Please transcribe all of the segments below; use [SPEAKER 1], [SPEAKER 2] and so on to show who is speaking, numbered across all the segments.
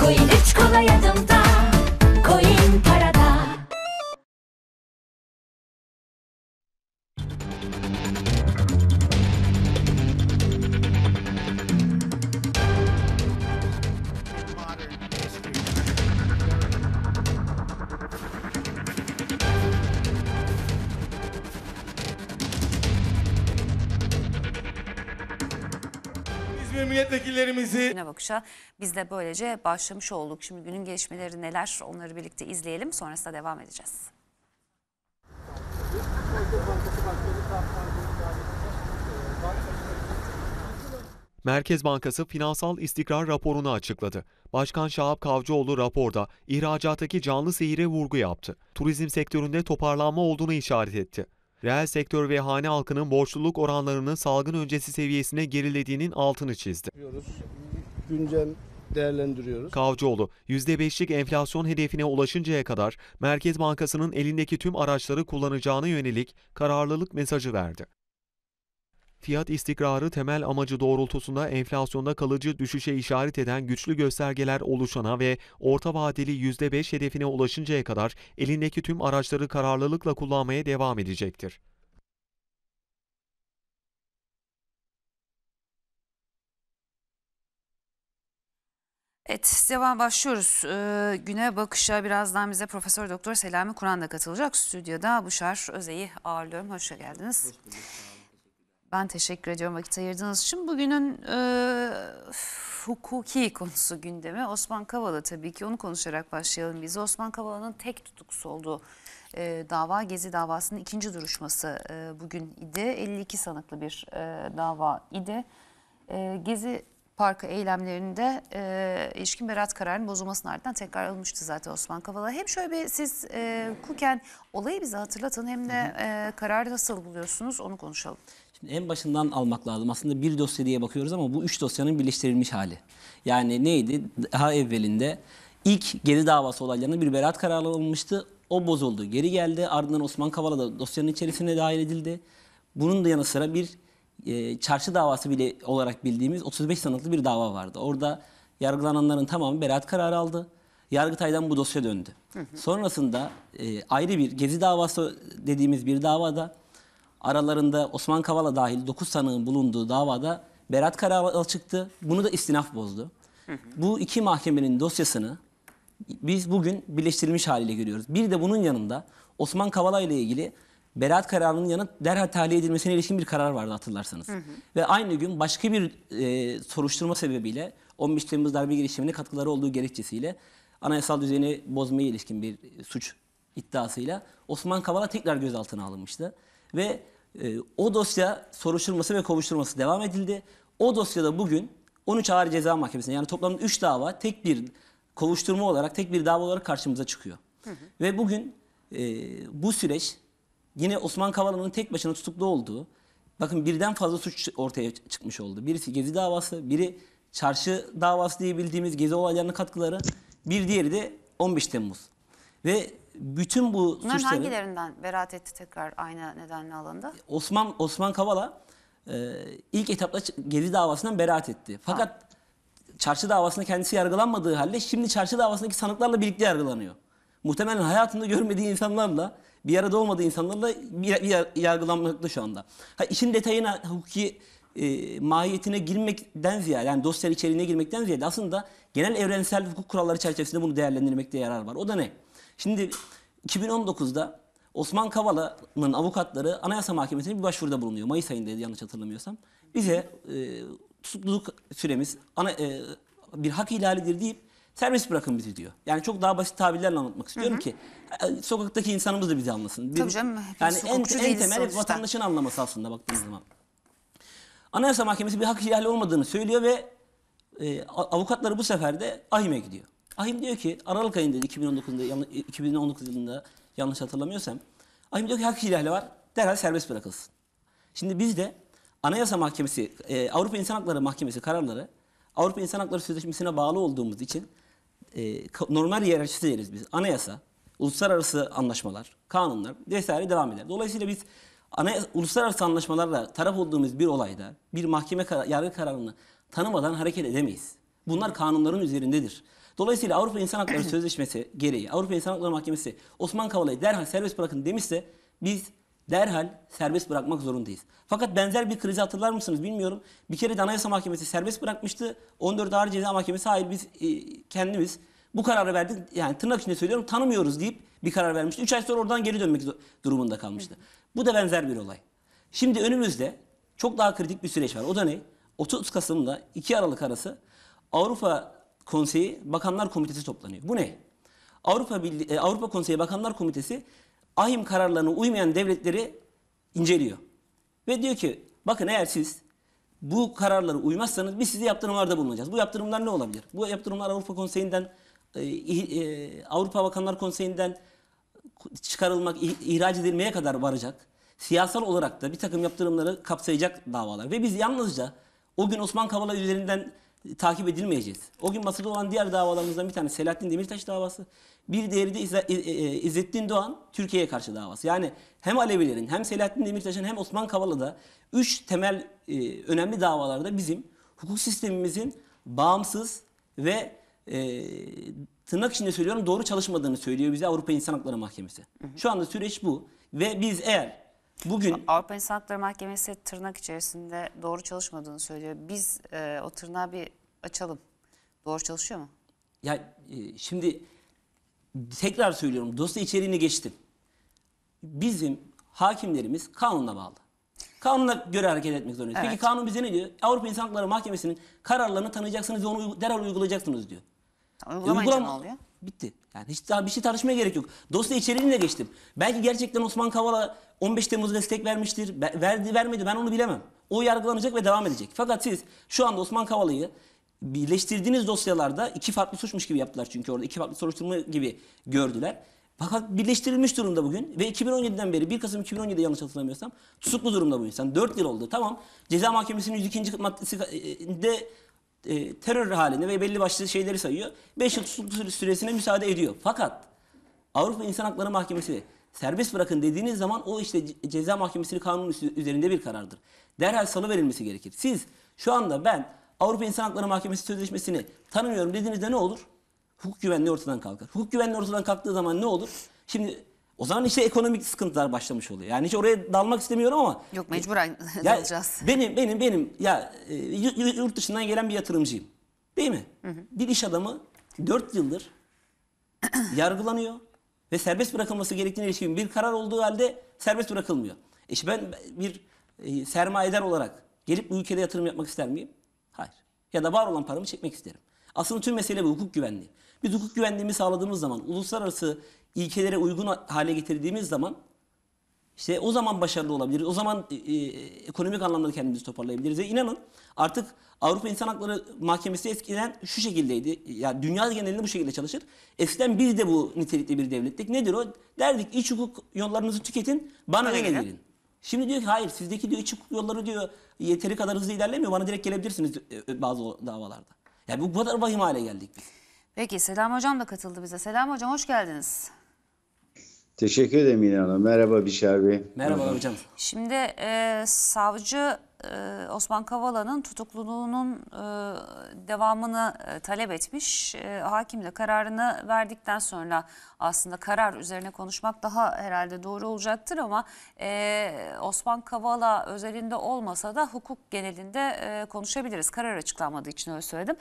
[SPEAKER 1] Coin üç kolay adımda
[SPEAKER 2] milletvekillerimizi
[SPEAKER 3] Güne bakışa biz de böylece başlamış olduk. Şimdi günün gelişmeleri neler onları birlikte izleyelim sonrasında devam edeceğiz.
[SPEAKER 4] Merkez Bankası finansal istikrar raporunu açıkladı. Başkan Şahap Kavcıoğlu raporda ihracattaki canlı seyire vurgu yaptı. Turizm sektöründe toparlanma olduğunu işaret etti. Reel sektör ve hane halkının borçluluk oranlarının salgın öncesi seviyesine gerilediğinin altını çizdi.
[SPEAKER 5] Güncel değerlendiriyoruz.
[SPEAKER 4] Kavcıoğlu, %5'lik enflasyon hedefine ulaşıncaya kadar Merkez Bankası'nın elindeki tüm araçları kullanacağına yönelik kararlılık mesajı verdi. Fiyat istikrarı temel amacı doğrultusunda enflasyonda kalıcı düşüşe işaret eden güçlü göstergeler oluşana ve orta vadeli %5 hedefine ulaşıncaya kadar elindeki tüm araçları kararlılıkla kullanmaya devam edecektir.
[SPEAKER 3] Evet devam başlıyoruz. Ee, güne bakışa birazdan bize Profesör Doktor Selami Kur'an da katılacak. Stüdyoda Buşar Öze'yi ağırlıyorum. Hoş geldiniz. Ben teşekkür ediyorum vakit ayırdığınız için. Bugünün e, hukuki konusu gündemi. Osman Kavala tabii ki onu konuşarak başlayalım biz. Osman Kavala'nın tek tutuklusu olduğu e, dava Gezi davasının ikinci duruşması e, bugün idi. 52 sanıklı bir e, dava idi. E, Gezi Parkı eylemlerinde e, ilişkin beraat kararının bozulmasının ardından tekrar alınmıştı zaten Osman Kavala. Hem şöyle bir siz e, hukuken olayı bize hatırlatın hem de e, kararı nasıl buluyorsunuz onu konuşalım.
[SPEAKER 6] Şimdi en başından almak lazım. Aslında bir dosya diye bakıyoruz ama bu üç dosyanın birleştirilmiş hali. Yani neydi? Daha evvelinde ilk geri davası olaylarında bir beraat kararı alınmıştı. O bozuldu. Geri geldi. Ardından Osman Kavala da dosyanın içerisine dahil edildi. Bunun da yanı sıra bir e, çarşı davası bile olarak bildiğimiz 35 sanıklı bir dava vardı. Orada yargılananların tamamı beraat kararı aldı. Yargıtay'dan bu dosya döndü. Sonrasında e, ayrı bir gezi davası dediğimiz bir davada aralarında Osman Kavala dahil 9 sanığın bulunduğu davada beraat kararı çıktı. Bunu da istinaf bozdu. Bu iki mahkemenin dosyasını biz bugün birleştirilmiş haliyle görüyoruz. Bir de bunun yanında Osman Kavala ile ilgili beraat kararının yanı derhal tahliye edilmesine ilişkin bir karar vardı hatırlarsanız. Ve aynı gün başka bir e, soruşturma sebebiyle 15 Temmuz darbe girişimine katkıları olduğu gerekçesiyle anayasal düzeni bozmaya ilişkin bir suç iddiasıyla Osman Kavala tekrar gözaltına alınmıştı. Ve e, o dosya soruşturması ve kovuşturması devam edildi. O dosyada bugün 13 Ağır Ceza Mahkemesi'ne yani toplamda 3 dava tek bir kovuşturma olarak tek bir dava olarak karşımıza çıkıyor. Ve bugün e, bu süreç yine Osman Kavala'nın tek başına tutuklu olduğu bakın birden fazla suç ortaya çıkmış oldu. Birisi Gezi davası, biri çarşı davası diye bildiğimiz Gezi olaylarına katkıları, bir diğeri de 15 Temmuz. Ve bütün bu
[SPEAKER 3] Bunların
[SPEAKER 6] suçları
[SPEAKER 3] hangilerinden beraat etti tekrar aynı nedenle alındı?
[SPEAKER 6] Osman Osman Kavala e, ilk etapta Gezi davasından beraat etti. Fakat çarşı davasında kendisi yargılanmadığı halde şimdi çarşı davasındaki sanıklarla birlikte yargılanıyor. Muhtemelen hayatında görmediği insanlarla bir arada olmadığı insanlarla bir, bir yargılanmakta şu anda. Ha, işin detayına, hukuki e, mahiyetine girmekten ziyade, yani dosyanın içeriğine girmekten ziyade aslında genel evrensel hukuk kuralları çerçevesinde bunu değerlendirmekte yarar var. O da ne? Şimdi 2019'da Osman Kavala'nın avukatları Anayasa Mahkemesi'ne bir başvuruda bulunuyor. Mayıs ayındaydı yanlış hatırlamıyorsam. Bize e, tutukluluk süremiz ana, e, bir hak ihlalidir deyip serbest bırakın bizi diyor. Yani çok daha basit tabirlerle anlatmak istiyorum ki e, sokaktaki insanımız da bizi anlasın. Bir-
[SPEAKER 3] Tabii canım,
[SPEAKER 6] yani en, en temel
[SPEAKER 3] sonuçta.
[SPEAKER 6] vatandaşın anlaması aslında baktığınız zaman. Anayasa Mahkemesi bir hak ihlali olmadığını söylüyor ve e, avukatları bu sefer de AHİM'e gidiyor. AHİM diyor ki Aralık ayında 2019'da yanlış- 2019 yılında yanlış hatırlamıyorsam AHİM diyor ki hak ihlali var derhal serbest bırakılsın. Şimdi biz de Anayasa Mahkemesi, e, Avrupa İnsan Hakları Mahkemesi kararları Avrupa İnsan Hakları Sözleşmesi'ne bağlı olduğumuz için e, normal hiyerarşisi deriz biz. Anayasa, uluslararası anlaşmalar, kanunlar vesaire devam eder. Dolayısıyla biz anayasa, uluslararası anlaşmalarla taraf olduğumuz bir olayda bir mahkeme kar- yargı kararını tanımadan hareket edemeyiz. Bunlar kanunların üzerindedir. Dolayısıyla Avrupa İnsan Hakları Sözleşmesi gereği Avrupa İnsan Hakları Mahkemesi Osman Kavala'yı derhal serbest bırakın demişse biz derhal serbest bırakmak zorundayız. Fakat benzer bir krizi hatırlar mısınız bilmiyorum. Bir kere de Anayasa Mahkemesi serbest bırakmıştı. 14 Ağır Ceza Mahkemesi hayır biz e, kendimiz bu kararı verdik. Yani tırnak içinde söylüyorum tanımıyoruz deyip bir karar vermişti. 3 ay sonra oradan geri dönmek durumunda kalmıştı. Bu da benzer bir olay. Şimdi önümüzde çok daha kritik bir süreç var. O da ne? 30 Kasım'da 2 Aralık arası Avrupa Konseyi Bakanlar Komitesi toplanıyor. Bu ne? Avrupa Birliği, e, Avrupa Konseyi Bakanlar Komitesi ahim kararlarına uymayan devletleri inceliyor. Ve diyor ki bakın eğer siz bu kararlara uymazsanız biz size yaptırımlarda bulunacağız. Bu yaptırımlar ne olabilir? Bu yaptırımlar Avrupa Konseyi'nden, e, e, Avrupa Bakanlar Konseyi'nden çıkarılmak, ih- ihraç edilmeye kadar varacak. Siyasal olarak da bir takım yaptırımları kapsayacak davalar. Ve biz yalnızca o gün Osman Kavala üzerinden takip edilmeyeceğiz. O gün masada olan diğer davalarımızdan bir tanesi Selahattin Demirtaş davası. Bir diğeri de İzze- İzzettin Doğan Türkiye'ye karşı davası. Yani hem Alevilerin hem Selahattin Demirtaş'ın hem Osman Kavala'da üç temel e, önemli davalarda bizim hukuk sistemimizin bağımsız ve e, tırnak içinde söylüyorum doğru çalışmadığını söylüyor bize Avrupa İnsan Hakları Mahkemesi. Şu anda süreç bu ve biz eğer bugün
[SPEAKER 3] Avrupa İnsan Hakları Mahkemesi tırnak içerisinde doğru çalışmadığını söylüyor. Biz e, o tırnağı bir açalım. Doğru çalışıyor mu?
[SPEAKER 6] ya e, şimdi tekrar söylüyorum dosya içeriğini geçtim. Bizim hakimlerimiz kanunla bağlı. Kanuna göre hareket etmek zorundayız. Peki
[SPEAKER 3] Evet.
[SPEAKER 6] kanun bize ne diyor? Avrupa İnsan Hakları Mahkemesi'nin kararlarını tanıyacaksınız ve onu derhal uygulayacaksınız diyor.
[SPEAKER 3] Uygulamayınca
[SPEAKER 6] Uygulama-
[SPEAKER 3] ne oluyor?
[SPEAKER 6] Bitti. Yani hiç daha bir şey tartışmaya gerek yok. Dosya içeriğini de geçtim. Belki gerçekten Osman Kavala 15 Temmuz'da destek vermiştir. Be- Verdi vermedi ben onu bilemem. O yargılanacak ve devam edecek. Fakat siz şu anda Osman Kavala'yı birleştirdiğiniz dosyalarda iki farklı suçmuş gibi yaptılar çünkü orada iki farklı soruşturma gibi gördüler. Fakat birleştirilmiş durumda bugün ve 2017'den beri 1 Kasım 2017'de yanlış hatırlamıyorsam tutuklu durumda bu insan. 4 yıl oldu tamam. Ceza Mahkemesi'nin 102. maddesi e, terör halinde ve belli başlı şeyleri sayıyor. 5 yıl tutukluk süresine müsaade ediyor. Fakat Avrupa İnsan Hakları Mahkemesi serbest bırakın dediğiniz zaman o işte ce- ceza mahkemesinin kanunun üzerinde bir karardır. Derhal salı verilmesi gerekir. Siz şu anda ben Avrupa İnsan Hakları Mahkemesi Sözleşmesi'ni tanımıyorum dediğinizde ne olur? Hukuk güvenliği ortadan kalkar. Hukuk güvenliği ortadan kalktığı zaman ne olur? Şimdi o zaman işte ekonomik sıkıntılar başlamış oluyor. Yani hiç oraya dalmak istemiyorum ama
[SPEAKER 3] Yok mecburen
[SPEAKER 6] ya
[SPEAKER 3] dalacağız.
[SPEAKER 6] Benim benim benim ya e, yurt dışından gelen bir yatırımcıyım. Değil mi? Bir iş adamı 4 yıldır yargılanıyor ve serbest bırakılması gerektiğine ilişkin bir karar olduğu halde serbest bırakılmıyor. E işte ben bir e, sermayedar olarak gelip bu ülkede yatırım yapmak ister miyim? Hayır. Ya da var olan paramı çekmek isterim. Aslında tüm mesele bu hukuk güvenliği. Biz hukuk güvenliğini sağladığımız zaman, uluslararası ilkelere uygun hale getirdiğimiz zaman işte o zaman başarılı olabiliriz. O zaman e, e, ekonomik anlamda da kendimizi toparlayabiliriz. Ve inanın artık Avrupa İnsan Hakları Mahkemesi eskiden şu şekildeydi. Yani dünya genelinde bu şekilde çalışır. Eskiden biz de bu nitelikli bir devlettik. Nedir o? Derdik iç hukuk yollarınızı tüketin, bana ne
[SPEAKER 3] gelin.
[SPEAKER 6] Şimdi diyor ki hayır sizdeki diyor iç hukuk yolları diyor yeteri kadar hızlı ilerlemiyor. Bana direkt gelebilirsiniz e, e, bazı davalarda. Yani bu kadar vahim hale geldik biz.
[SPEAKER 3] Peki Selam Hocam da katıldı bize. Selam Hocam hoş geldiniz.
[SPEAKER 7] Teşekkür ederim İlhan Hanım. Merhaba Bişar Bey.
[SPEAKER 6] Merhaba hocam.
[SPEAKER 3] Şimdi e, savcı e, Osman Kavala'nın tutukluluğunun e, devamını e, talep etmiş. E, hakim de kararını verdikten sonra aslında karar üzerine konuşmak daha herhalde doğru olacaktır ama e, Osman Kavala özelinde olmasa da hukuk genelinde e, konuşabiliriz. Karar açıklanmadığı için öyle söyledim.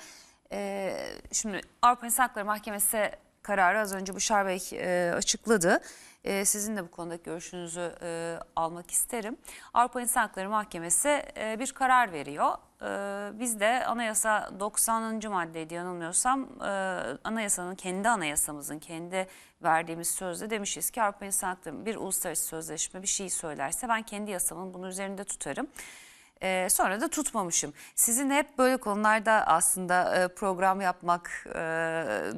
[SPEAKER 3] E, şimdi Avrupa İnsan Hakları Mahkemesi kararı az önce Büşar Bey e, açıkladı. E, sizin de bu konudaki görüşünüzü e, almak isterim. Avrupa İnsan Hakları Mahkemesi e, bir karar veriyor. E, biz de anayasa 90. maddeydi yanılmıyorsam e, anayasanın kendi anayasamızın kendi verdiğimiz sözde demişiz ki Avrupa İnsan Hakları bir uluslararası sözleşme bir şey söylerse ben kendi yasamın bunu üzerinde tutarım. Ee, sonra da tutmamışım. Sizin hep böyle konularda aslında e, program yapmak e,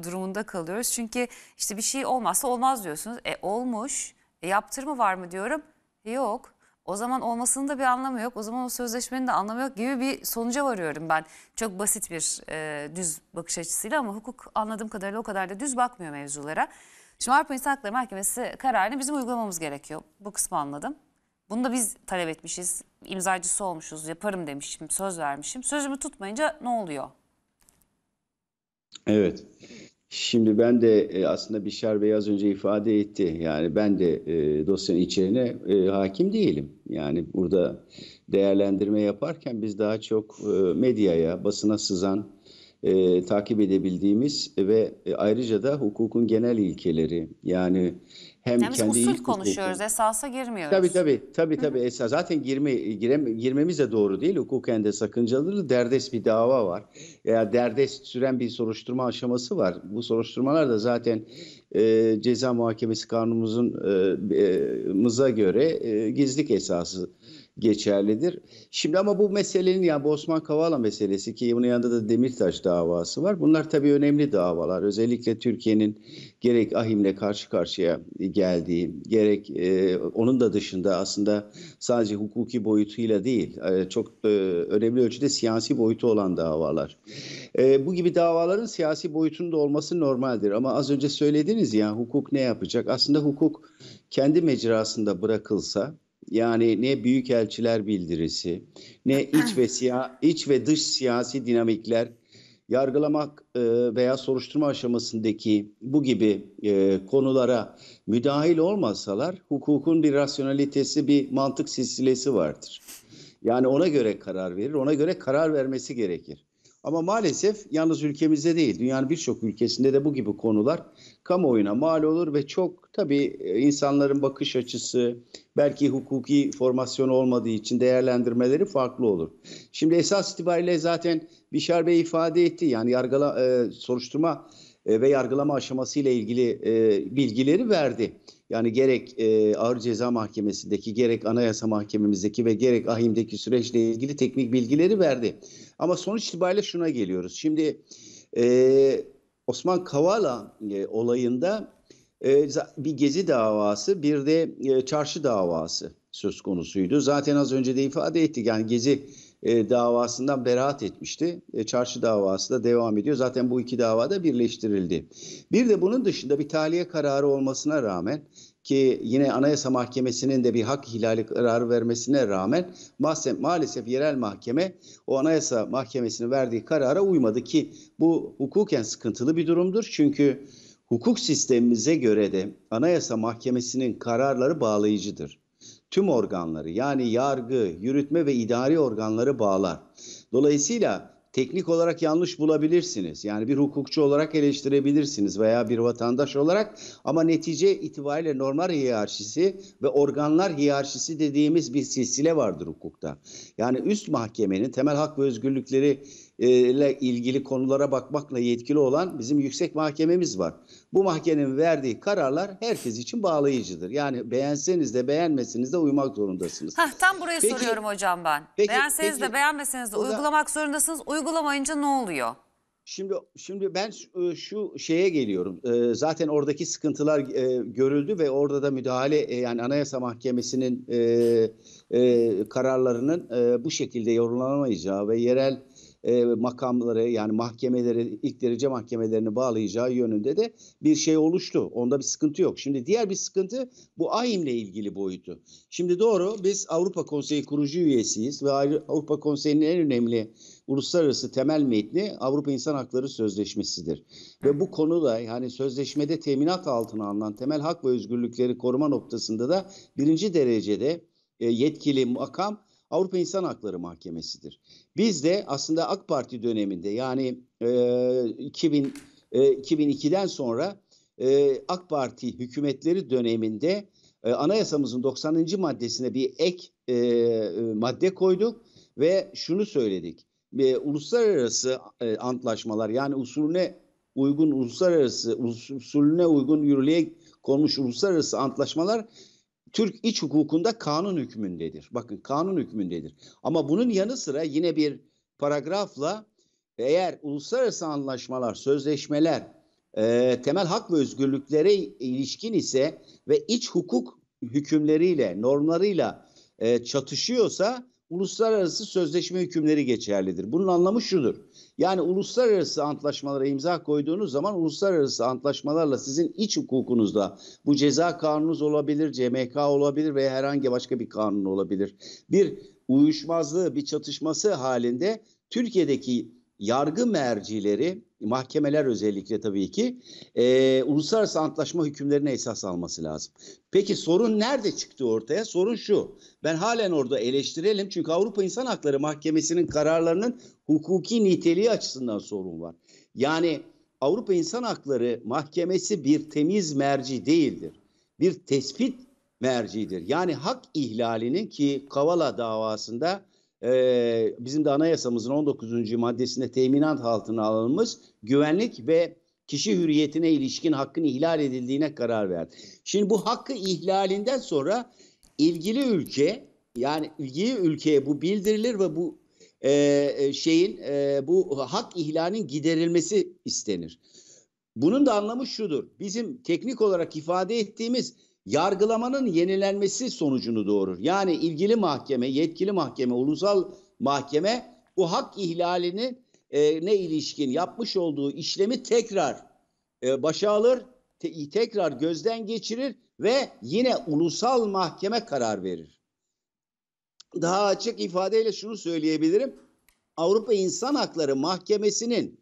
[SPEAKER 3] durumunda kalıyoruz. Çünkü işte bir şey olmazsa olmaz diyorsunuz. E olmuş. E, yaptırımı var mı diyorum. E, yok. O zaman olmasının da bir anlamı yok. O zaman o sözleşmenin de anlamı yok gibi bir sonuca varıyorum ben. Çok basit bir e, düz bakış açısıyla ama hukuk anladığım kadarıyla o kadar da düz bakmıyor mevzulara. Şimdi Avrupa İnsan Hakları Mahkemesi kararını bizim uygulamamız gerekiyor. Bu kısmı anladım. Bunu da biz talep etmişiz. imzacısı olmuşuz. Yaparım demişim. Söz vermişim. Sözümü tutmayınca ne oluyor?
[SPEAKER 7] Evet. Şimdi ben de e, aslında Bişar Bey az önce ifade etti. Yani ben de e, dosyanın içeriğine e, hakim değilim. Yani burada değerlendirme yaparken biz daha çok medyaya, basına sızan, takip edebildiğimiz ve ayrıca da hukukun genel ilkeleri yani hem
[SPEAKER 3] Yani biz
[SPEAKER 7] kendi
[SPEAKER 3] usul
[SPEAKER 7] ilk
[SPEAKER 3] konuşuyoruz,
[SPEAKER 7] hukukun-
[SPEAKER 3] esasa girmiyoruz.
[SPEAKER 7] Tabii tabii tabii tabii esas zaten girme girem, girmemiz de doğru değil. Hukuken de sakıncalı derdest bir dava var. Ya derdest süren bir soruşturma aşaması var. Bu soruşturmalar da zaten e, ceza muhakemesi kanunumuzun e, e, göre e, gizlilik esası geçerlidir. Şimdi ama bu meselenin yani bu Osman Kavala meselesi ki bunun yanında da Demirtaş davası var. Bunlar tabii önemli davalar. Özellikle Türkiye'nin gerek AHİM'le karşı karşıya geldiği, gerek e, onun da dışında aslında sadece hukuki boyutuyla değil, e, çok e, önemli ölçüde siyasi boyutu olan davalar. E, bu gibi davaların siyasi boyutunda olması normaldir. Ama az önce söylediniz ya hukuk ne yapacak? Aslında hukuk kendi mecrasında bırakılsa yani ne büyükelçiler bildirisi, ne iç ve siya, iç ve dış siyasi dinamikler yargılamak e, veya soruşturma aşamasındaki bu gibi e, konulara müdahil olmasalar hukukun bir rasyonalitesi, bir mantık silsilesi vardır. Yani ona göre karar verir, ona göre karar vermesi gerekir. Ama maalesef yalnız ülkemizde değil, dünyanın birçok ülkesinde de bu gibi konular kamuoyuna mal olur ve çok tabii e, insanların bakış açısı, belki hukuki formasyon olmadığı için değerlendirmeleri farklı olur. Şimdi esas itibariyle zaten Bişar Bey ifade etti. Yani yargıla, e, soruşturma e, ve yargılama aşaması ile ilgili e, bilgileri verdi. Yani gerek e, Ağır Ceza Mahkemesi'ndeki, gerek Anayasa Mahkememizdeki ve gerek AHİM'deki süreçle ilgili teknik bilgileri verdi. Ama sonuç itibariyle şuna geliyoruz. Şimdi e, Osman Kavala e, olayında e, bir gezi davası, bir de e, çarşı davası söz konusuydu. Zaten az önce de ifade ettik. Yani gezi e, davasından beraat etmişti. E, çarşı davası da devam ediyor. Zaten bu iki davada birleştirildi. Bir de bunun dışında bir tahliye kararı olmasına rağmen ki yine Anayasa Mahkemesi'nin de bir hak ihlali kararı vermesine rağmen maalesef, yerel mahkeme o Anayasa Mahkemesi'nin verdiği karara uymadı ki bu hukuken sıkıntılı bir durumdur. Çünkü hukuk sistemimize göre de Anayasa Mahkemesi'nin kararları bağlayıcıdır tüm organları yani yargı, yürütme ve idari organları bağlar. Dolayısıyla teknik olarak yanlış bulabilirsiniz. Yani bir hukukçu olarak eleştirebilirsiniz veya bir vatandaş olarak ama netice itibariyle normal hiyerarşisi ve organlar hiyerarşisi dediğimiz bir silsile vardır hukukta. Yani üst mahkemenin temel hak ve özgürlükleri ile ilgili konulara bakmakla yetkili olan bizim yüksek mahkememiz var. Bu mahkemenin verdiği kararlar herkes için bağlayıcıdır. Yani beğenseniz de beğenmeseniz de uymak zorundasınız.
[SPEAKER 3] Heh, tam burayı
[SPEAKER 7] Peki-
[SPEAKER 3] soruyorum hocam ben.
[SPEAKER 7] Peki-
[SPEAKER 3] Beğenseniz
[SPEAKER 7] peki-
[SPEAKER 3] de beğenmeseniz de
[SPEAKER 7] O da-
[SPEAKER 3] uygulamak zorundasınız. Uygulamayınca ne oluyor?
[SPEAKER 7] Şimdi şimdi ben şu- şu şeye geliyorum. Ee, Zaten oradaki sıkıntılar e, görüldü ve orada da müdahale e, yani Anayasa Mahkemesi'nin e, e, kararlarının e, bu şekilde yorumlanamayacağı ve yerel e, makamları yani mahkemeleri ilk derece mahkemelerini bağlayacağı yönünde de bir şey oluştu. Onda bir sıkıntı yok. Şimdi diğer bir sıkıntı bu AİM'le ilgili boyutu. Şimdi doğru biz Avrupa Konseyi kurucu üyesiyiz ve Avrupa Konseyi'nin en önemli uluslararası temel metni Avrupa İnsan Hakları Sözleşmesi'dir. Ve bu konuda yani sözleşmede teminat altına alınan temel hak ve özgürlükleri koruma noktasında da birinci derecede e, yetkili makam Avrupa İnsan Hakları Mahkemesi'dir. Biz de aslında AK Parti döneminde yani e, 2000 e, 2002'den sonra e, AK Parti hükümetleri döneminde e, anayasamızın 90. maddesine bir ek e, e, madde koyduk ve şunu söyledik. E, uluslararası e, antlaşmalar yani usulüne uygun uluslararası us- usulüne uygun yürürlüğe konmuş uluslararası antlaşmalar Türk iç hukukunda kanun hükmündedir. Bakın kanun hükmündedir. Ama bunun yanı sıra yine bir paragrafla eğer uluslararası anlaşmalar, sözleşmeler e, temel hak ve özgürlüklere ilişkin ise ve iç hukuk hükümleriyle, normlarıyla e, çatışıyorsa uluslararası sözleşme hükümleri geçerlidir. Bunun anlamı şudur. Yani uluslararası antlaşmalara imza koyduğunuz zaman uluslararası antlaşmalarla sizin iç hukukunuzda bu ceza kanununuz olabilir, CMK olabilir veya herhangi başka bir kanun olabilir. Bir uyuşmazlığı, bir çatışması halinde Türkiye'deki yargı mercileri, mahkemeler özellikle tabii ki e, uluslararası antlaşma hükümlerine esas alması lazım. Peki sorun nerede çıktı ortaya? Sorun şu. Ben halen orada eleştirelim çünkü Avrupa İnsan Hakları Mahkemesi'nin kararlarının hukuki niteliği açısından sorun var. Yani Avrupa İnsan Hakları Mahkemesi bir temiz merci değildir. Bir tespit mercidir. Yani hak ihlalinin ki Kavala davasında e, bizim de anayasamızın 19. maddesinde teminat altına alınmış güvenlik ve kişi hürriyetine ilişkin hakkın ihlal edildiğine karar verdi. Şimdi bu hakkı ihlalinden sonra ilgili ülke yani ilgili ülkeye bu bildirilir ve bu e, şeyin e, bu hak ihlalinin giderilmesi istenir. Bunun da anlamı şudur. Bizim teknik olarak ifade ettiğimiz yargılamanın yenilenmesi sonucunu doğurur. Yani ilgili mahkeme, yetkili mahkeme, ulusal mahkeme bu hak ihlalini e, ne ilişkin yapmış olduğu işlemi tekrar e, başa alır, te- tekrar gözden geçirir ve yine ulusal mahkeme karar verir. Daha açık ifadeyle şunu söyleyebilirim. Avrupa İnsan Hakları Mahkemesi'nin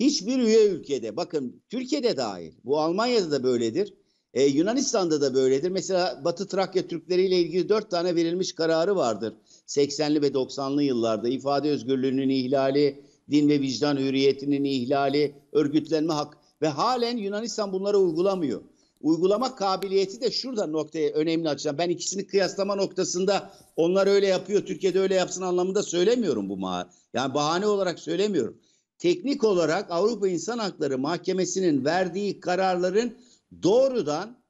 [SPEAKER 7] hiçbir üye ülkede, bakın Türkiye'de dahil, bu Almanya'da da böyledir, ee, Yunanistan'da da böyledir. Mesela Batı Trakya Türkleri ile ilgili dört tane verilmiş kararı vardır. 80'li ve 90'lı yıllarda ifade özgürlüğünün ihlali, din ve vicdan hürriyetinin ihlali, örgütlenme hak ve halen Yunanistan bunları uygulamıyor. Uygulama kabiliyeti de şurada noktaya önemli açıdan. Ben ikisini kıyaslama noktasında onlar öyle yapıyor, Türkiye'de öyle yapsın anlamında söylemiyorum bu ma. Yani bahane olarak söylemiyorum. Teknik olarak Avrupa İnsan Hakları Mahkemesi'nin verdiği kararların doğrudan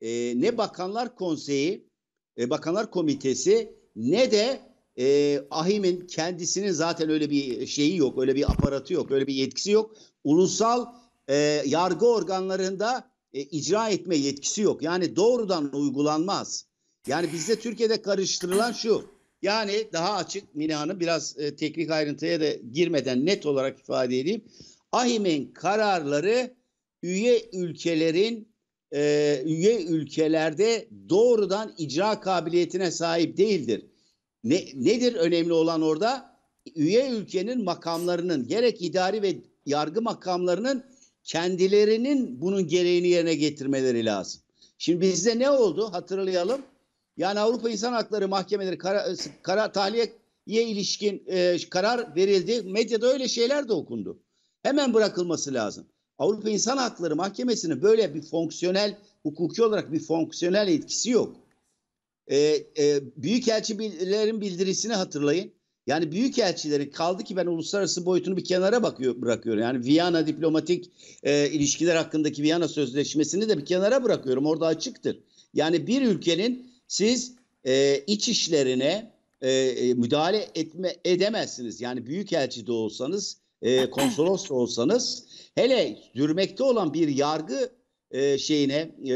[SPEAKER 7] e, ne Bakanlar Konseyi, e, Bakanlar Komitesi ne de e, AHİM'in kendisinin zaten öyle bir şeyi yok, öyle bir aparatı yok, öyle bir yetkisi yok. Ulusal e, yargı organlarında e, icra etme yetkisi yok. Yani doğrudan uygulanmaz. Yani bizde Türkiye'de karıştırılan şu. Yani daha açık Mine Hanım biraz e, teknik ayrıntıya da girmeden net olarak ifade edeyim. AHİM'in kararları üye ülkelerin e, üye ülkelerde doğrudan icra kabiliyetine sahip değildir. Ne, nedir önemli olan orada? Üye ülkenin makamlarının gerek idari ve yargı makamlarının kendilerinin bunun gereğini yerine getirmeleri lazım. Şimdi bizde ne oldu hatırlayalım. Yani Avrupa İnsan Hakları Mahkemeleri kara, kara tahliyeye ilişkin e, karar verildi. Medyada öyle şeyler de okundu. Hemen bırakılması lazım. Avrupa İnsan Hakları Mahkemesi'nin böyle bir fonksiyonel, hukuki olarak bir fonksiyonel etkisi yok. Ee, e, Büyükelçilerin bildirisini hatırlayın. Yani büyükelçilerin kaldı ki ben uluslararası boyutunu bir kenara bakıyor, bırakıyorum. Yani Viyana diplomatik e, ilişkiler hakkındaki Viyana Sözleşmesi'ni de bir kenara bırakıyorum. Orada açıktır. Yani bir ülkenin siz e, iç işlerine e, e, müdahale etme edemezsiniz. Yani büyükelçi de olsanız, e, konsolos olsanız hele yürümekte olan bir yargı e, şeyine e,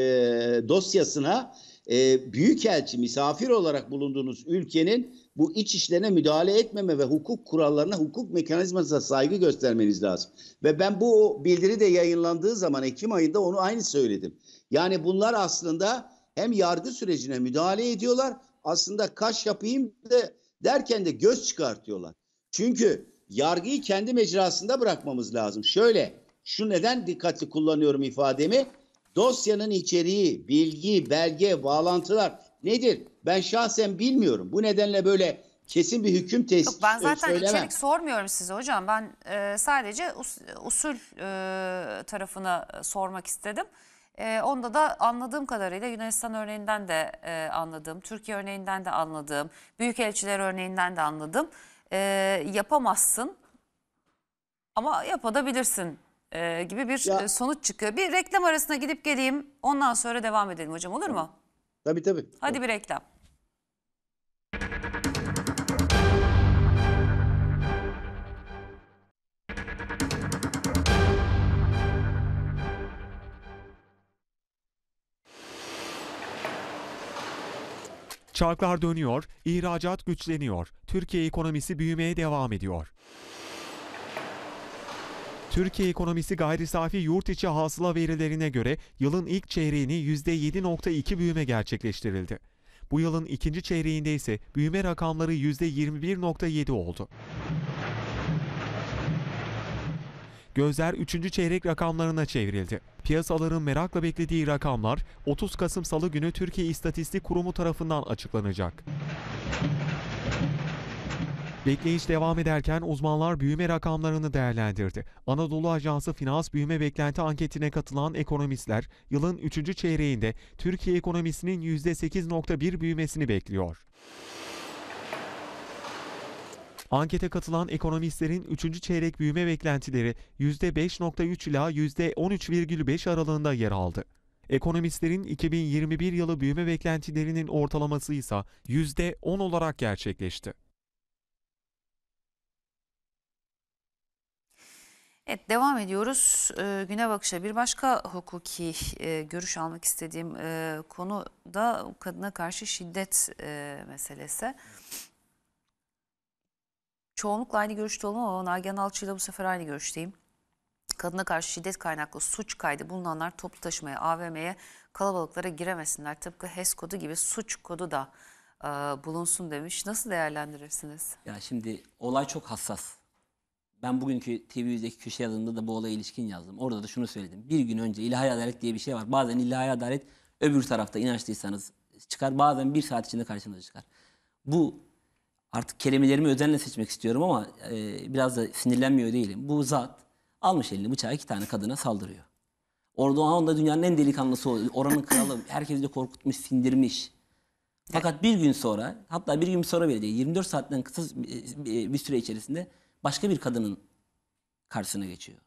[SPEAKER 7] dosyasına e, büyükelçi misafir olarak bulunduğunuz ülkenin bu iç işlerine müdahale etmeme ve hukuk kurallarına, hukuk mekanizmasına saygı göstermeniz lazım. Ve ben bu bildiri de yayınlandığı zaman Ekim ayında onu aynı söyledim. Yani bunlar aslında hem yargı sürecine müdahale ediyorlar, aslında kaş yapayım da derken de göz çıkartıyorlar. Çünkü yargıyı kendi mecrasında bırakmamız lazım. Şöyle, şu neden dikkatli kullanıyorum ifademi? Dosyanın içeriği, bilgi, belge, bağlantılar nedir? Ben şahsen bilmiyorum. Bu nedenle böyle kesin bir hüküm tesis
[SPEAKER 3] Yok, ben zaten
[SPEAKER 7] söylemem.
[SPEAKER 3] içerik sormuyorum size hocam. Ben e, sadece us- usul e, tarafına e, sormak istedim. E, onda da anladığım kadarıyla Yunanistan örneğinden de e, anladığım, Türkiye örneğinden de anladığım, Büyükelçiler örneğinden de anladım. E, yapamazsın ama yapabilirsin e, gibi bir
[SPEAKER 7] Ya-
[SPEAKER 3] e, sonuç çıkıyor. Bir reklam arasına gidip geleyim ondan sonra devam edelim hocam olur mu?
[SPEAKER 7] Tabii tabii.
[SPEAKER 3] Hadi bir reklam.
[SPEAKER 4] Çarklar dönüyor, ihracat güçleniyor, Türkiye ekonomisi büyümeye devam ediyor. Türkiye ekonomisi gayri safi yurt içi hasıla verilerine göre yılın ilk çeyreğini %7.2 büyüme gerçekleştirildi. Bu yılın ikinci çeyreğinde ise büyüme rakamları %21.7 oldu. Gözler 3. çeyrek rakamlarına çevrildi. Piyasaların merakla beklediği rakamlar 30 Kasım Salı günü Türkiye İstatistik Kurumu tarafından açıklanacak. Bekleyiş devam ederken uzmanlar büyüme rakamlarını değerlendirdi. Anadolu Ajansı Finans Büyüme Beklenti Anketine katılan ekonomistler yılın 3. çeyreğinde Türkiye ekonomisinin %8.1 büyümesini bekliyor. Ankete katılan ekonomistlerin 3. çeyrek büyüme beklentileri %5.3 ila %13,5 aralığında yer aldı. Ekonomistlerin 2021 yılı büyüme beklentilerinin ortalaması ise %10 olarak gerçekleşti.
[SPEAKER 3] Evet devam ediyoruz. Ee, güne bakışa bir başka hukuki e, görüş almak istediğim e, konu da kadına karşı şiddet e, meselesi. Çoğunlukla aynı görüşte olmam ama Nagihan Alçı'yla bu sefer aynı görüşteyim. Kadına karşı şiddet kaynaklı suç kaydı bulunanlar toplu taşımaya, AVM'ye, kalabalıklara giremesinler. Tıpkı HES kodu gibi suç kodu da e, bulunsun demiş. Nasıl değerlendirirsiniz?
[SPEAKER 6] Ya şimdi olay çok hassas. Ben bugünkü TV100'deki köşe yazımında da bu olaya ilişkin yazdım. Orada da şunu söyledim. Bir gün önce ilahi adalet diye bir şey var. Bazen ilahi adalet öbür tarafta inançlıysanız çıkar. Bazen bir saat içinde karşınıza çıkar. Bu artık kelimelerimi özenle seçmek istiyorum ama e, biraz da sinirlenmiyor değilim. Bu zat almış elini bıçağı iki tane kadına saldırıyor. Orada o anda dünyanın en delikanlısı oluyor. Oranın kralı. Herkesi de korkutmuş, sindirmiş. Fakat bir gün sonra, hatta bir gün sonra bile değil, 24 saatten kısa bir bir süre içerisinde başka bir kadının karşısına geçiyor.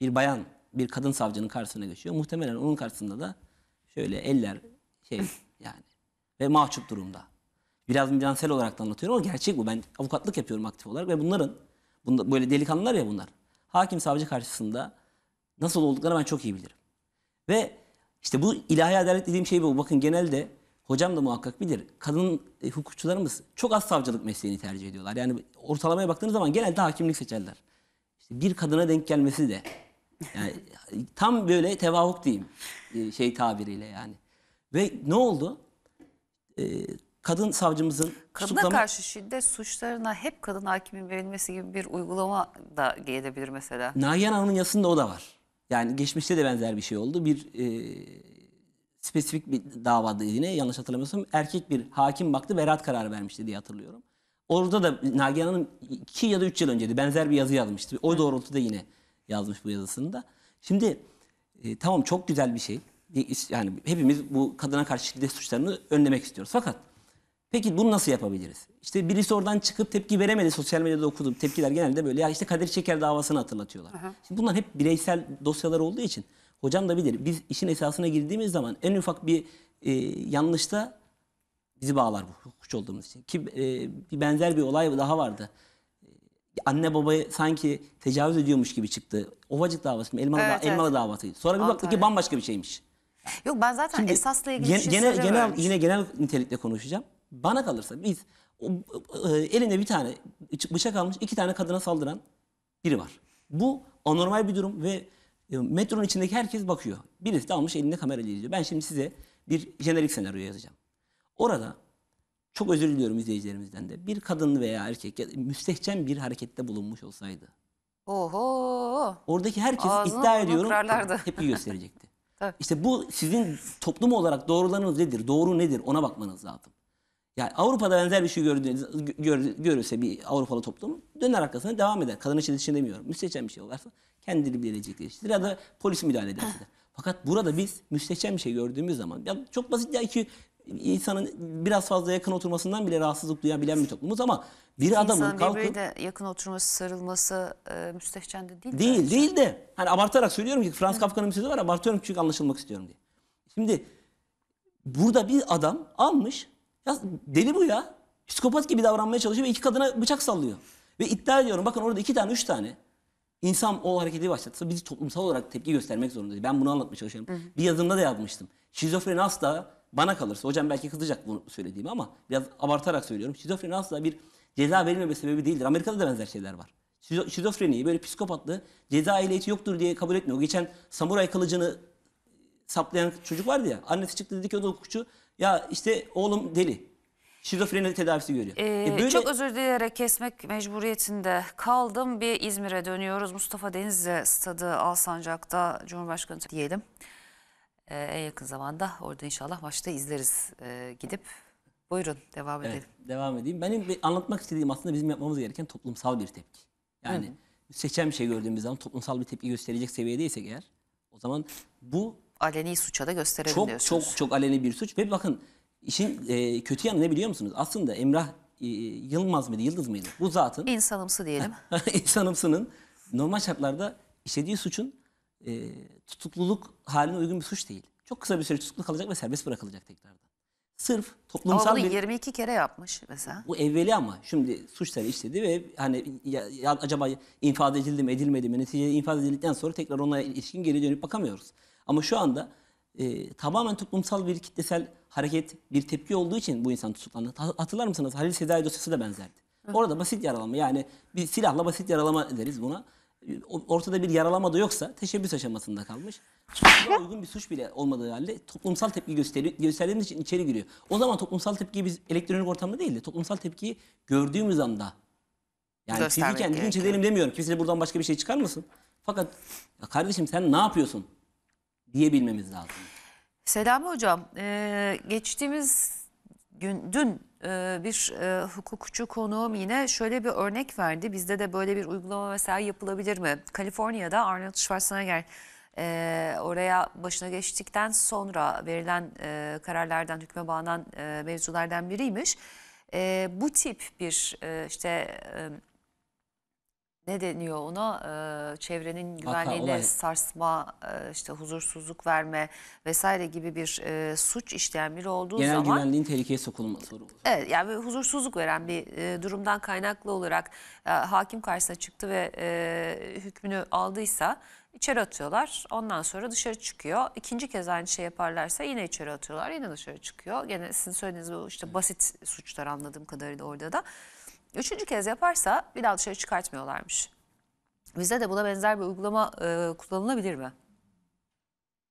[SPEAKER 6] Bir bayan, bir kadın savcının karşısına geçiyor. Muhtemelen onun karşısında da şöyle eller şey yani ve mahcup durumda. Biraz mizansel olarak da anlatıyorum ama gerçek bu. Ben avukatlık yapıyorum aktif olarak ve bunların bunda, böyle delikanlılar ya bunlar. Hakim savcı karşısında nasıl olduklarını ben çok iyi bilirim. Ve işte bu ilahi adalet dediğim şey bu. Bakın genelde hocam da muhakkak bilir. Kadın e, hukukçularımız çok az savcılık mesleğini tercih ediyorlar. Yani ortalamaya baktığınız zaman genelde hakimlik seçerler. İşte bir kadına denk gelmesi de yani tam böyle tevafuk diyeyim e, şey tabiriyle yani. Ve ne oldu? E, kadın savcımızın
[SPEAKER 3] Kadına
[SPEAKER 6] tutuklama-
[SPEAKER 3] karşı şiddet suçlarına hep kadın hakimin verilmesi gibi bir uygulama da gelebilir mesela.
[SPEAKER 6] Nagihan Hanım'ın yazısında o da var. Yani geçmişte de benzer bir şey oldu. Bir e, spesifik bir davada yine yanlış hatırlamıyorsam erkek bir hakim baktı beraat kararı vermişti diye hatırlıyorum. Orada da Nagihan Hanım iki ya da üç yıl önceydi benzer bir yazı yazmıştı. O doğrultuda yine yazmış bu yazısında. Şimdi e, tamam çok güzel bir şey. Yani hepimiz bu kadına karşı şiddet suçlarını önlemek istiyoruz. Fakat Peki bunu nasıl yapabiliriz? İşte birisi oradan çıkıp tepki veremedi. Sosyal medyada okudum. Tepkiler genelde böyle. Ya işte Kadir Çeker davasını hatırlatıyorlar. Şimdi bunlar hep bireysel dosyalar olduğu için hocam da bilir. Biz işin esasına girdiğimiz zaman en ufak bir e, yanlışta bizi bağlar bu hukukçu olduğumuz için. Ki e, bir benzer bir olay daha vardı. E, Anne babaya sanki tecavüz ediyormuş gibi çıktı. Ovacık davası mı? Elmalı,
[SPEAKER 3] Evet,
[SPEAKER 6] da- Elmalı
[SPEAKER 3] evet.
[SPEAKER 6] davasıydı. Sonra bir baktık ki bambaşka bir şeymiş.
[SPEAKER 3] Yok ben zaten
[SPEAKER 6] Şimdi
[SPEAKER 3] esasla ilgili
[SPEAKER 6] gen-
[SPEAKER 3] bir şey
[SPEAKER 6] genel, genel yine genel nitelikte konuşacağım. Bana kalırsa biz o, e, elinde bir tane bıç- bıçak almış iki tane kadına saldıran biri var. Bu anormal bir durum ve e, metronun içindeki herkes bakıyor. Birisi de almış elinde kamerayla izliyor. Ben şimdi size bir jenerik senaryo yazacağım. Orada çok özür diliyorum izleyicilerimizden de. Bir kadın veya erkek ya da müstehcen bir harekette bulunmuş olsaydı.
[SPEAKER 3] Oho.
[SPEAKER 6] Oradaki herkes
[SPEAKER 3] Ağzını
[SPEAKER 6] iddia ediyorum
[SPEAKER 3] kırarlardı.
[SPEAKER 6] tepki gösterecekti.
[SPEAKER 3] Tabii.
[SPEAKER 6] İşte bu sizin toplum olarak doğrularınız nedir, doğru nedir ona bakmanız lazım. Yani Avrupa'da benzer bir şey gör, görürse bir Avrupalı toplum döner arkasına devam eder. Kadın için için demiyorum. Müstehcen bir şey olursa kendini bilecek değiştirir ya da polis müdahale eder. Fakat burada biz müstehcen bir şey gördüğümüz zaman ya çok basit ya iki insanın biraz fazla yakın oturmasından bile rahatsızlık duyabilen bir toplumuz ama bir adamın
[SPEAKER 3] İnsanın
[SPEAKER 6] kalkıp
[SPEAKER 3] birbiriyle yakın oturması, sarılması e, müstehcen de değil.
[SPEAKER 6] Değil,
[SPEAKER 3] bence.
[SPEAKER 6] değil de. Hani abartarak söylüyorum ki Frans Kafka'nın bir sözü var abartıyorum çünkü anlaşılmak istiyorum diye. Şimdi burada bir adam almış. Ya deli bu ya. Psikopat gibi davranmaya çalışıyor ve iki kadına bıçak sallıyor. Ve iddia ediyorum bakın orada iki tane üç tane insan o hareketi başlatsa biz toplumsal olarak tepki göstermek zorundayız. Ben bunu anlatmaya çalışıyorum. Bir yazımda da yazmıştım. Şizofreni asla bana kalırsa hocam belki kızacak bunu söylediğimi ama biraz abartarak söylüyorum. Şizofreni asla bir ceza verilmeme sebebi değildir. Amerika'da da benzer şeyler var. Şizo- Şizofreniyi böyle psikopatlığı ceza ehliyeti yoktur diye kabul etmiyor. Geçen samuray kılıcını saplayan çocuk vardı ya. Annesi çıktı dedi ki o da hukukçu. Ya işte oğlum deli. şizofreni tedavisi görüyor.
[SPEAKER 3] Ee,
[SPEAKER 6] E böyle-
[SPEAKER 3] Çok özür dileyerek kesmek mecburiyetinde kaldım. Bir İzmir'e dönüyoruz. Mustafa Denizli Stadı Alsancak'ta Cumhurbaşkanı diyelim. Ee, en yakın zamanda orada inşallah maçta izleriz ee, gidip. Buyurun devam
[SPEAKER 6] Evet,
[SPEAKER 3] edelim.
[SPEAKER 6] devam edeyim. Benim anlatmak istediğim aslında bizim yapmamız gereken toplumsal bir tepki. Yani seçen bir şey gördüğümüz zaman toplumsal bir tepki gösterecek seviyedeysek eğer o zaman bu
[SPEAKER 3] Aleni suça da gösterelim
[SPEAKER 6] çok
[SPEAKER 3] diyorsunuz.
[SPEAKER 6] çok çok aleni bir suç ve bakın işin e, kötü yanı ne biliyor musunuz? Aslında Emrah e, Yılmaz mıydı, Yıldız mıydı? Bu zatın
[SPEAKER 3] İnsanımsı diyelim.
[SPEAKER 6] insanımsının normal şartlarda işlediği suçun e, tutukluluk haline uygun bir suç değil. Çok kısa bir süre tutuklu kalacak ve serbest bırakılacak tekrardan. Sırf
[SPEAKER 3] Ama
[SPEAKER 6] toplumsal
[SPEAKER 3] bunu
[SPEAKER 6] bir...
[SPEAKER 3] 22 kere yapmış mesela.
[SPEAKER 6] Bu evveli ama şimdi suçları işledi ve hani ya, ya acaba infaz edildi mi edilmedi mi neticede infaz edildikten sonra tekrar ona ilişkin geri dönüp bakamıyoruz. Ama şu anda e, tamamen toplumsal bir kitlesel hareket bir tepki olduğu için bu insan tutuklandı. Ha- Hatırlar mısınız Halil Sezai dosyası da benzerdi. Orada basit yaralama yani bir silahla basit yaralama deriz buna. E, Ortada bir yaralama da yoksa teşebbüs aşamasında kalmış. Suçluğa uygun bir suç bile olmadığı halde toplumsal tepki gösteri, gösterdiğimiz için içeri giriyor. O zaman toplumsal tepkiyi biz elektronik ortamda değil de toplumsal tepkiyi gördüğümüz anda yani linç
[SPEAKER 3] gerekiyor.
[SPEAKER 6] edelim demiyorum. Kimse buradan başka bir şey çıkar mısın? Fakat ya kardeşim sen ne yapıyorsun diyebilmemiz lazım.
[SPEAKER 3] Selami Hocam, e, geçtiğimiz gün, dün e, bir e, hukukçu konuğum yine şöyle bir örnek verdi. Bizde de böyle bir uygulama mesela yapılabilir mi? Kaliforniya'da Arnold Schwarzenegger e, oraya başına geçtikten sonra verilen e, kararlardan, hükme bağlanan e, mevzulardan biriymiş. E, bu tip bir e, işte... E, ne deniyor ona çevrenin güvenliğine
[SPEAKER 6] olay.
[SPEAKER 3] sarsma e, işte huzursuzluk verme vesaire gibi bir e, suç işleyen biri olduğu
[SPEAKER 6] Genel
[SPEAKER 3] zaman
[SPEAKER 6] güvenliğin tehlikeye sokulması soru.
[SPEAKER 3] evet yani bir huzursuzluk veren bir e, durumdan kaynaklı olarak e, hakim karşısına çıktı ve e, hükmünü aldıysa içeri atıyorlar. Ondan sonra dışarı çıkıyor. İkinci kez aynı şey yaparlarsa yine içeri atıyorlar. Yine dışarı çıkıyor. Gene sizin söylediğiniz bu işte basit suçlar anladığım kadarıyla orada da. Üçüncü kez yaparsa bir daha dışarı çıkartmıyorlarmış. Bizde de buna benzer bir uygulama e, kullanılabilir mi?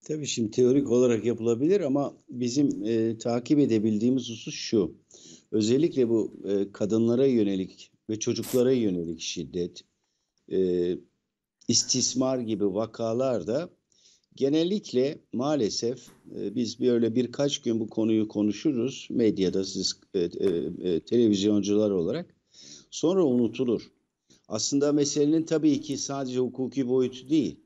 [SPEAKER 7] Tabii şimdi teorik olarak yapılabilir ama bizim e, takip edebildiğimiz husus şu. Özellikle bu e, kadınlara yönelik ve çocuklara yönelik şiddet, e, istismar gibi vakalarda genellikle maalesef e, biz böyle birkaç gün bu konuyu konuşuruz medyada siz e, e, e, televizyoncular olarak sonra unutulur. Aslında meselenin tabii ki sadece hukuki boyutu değil.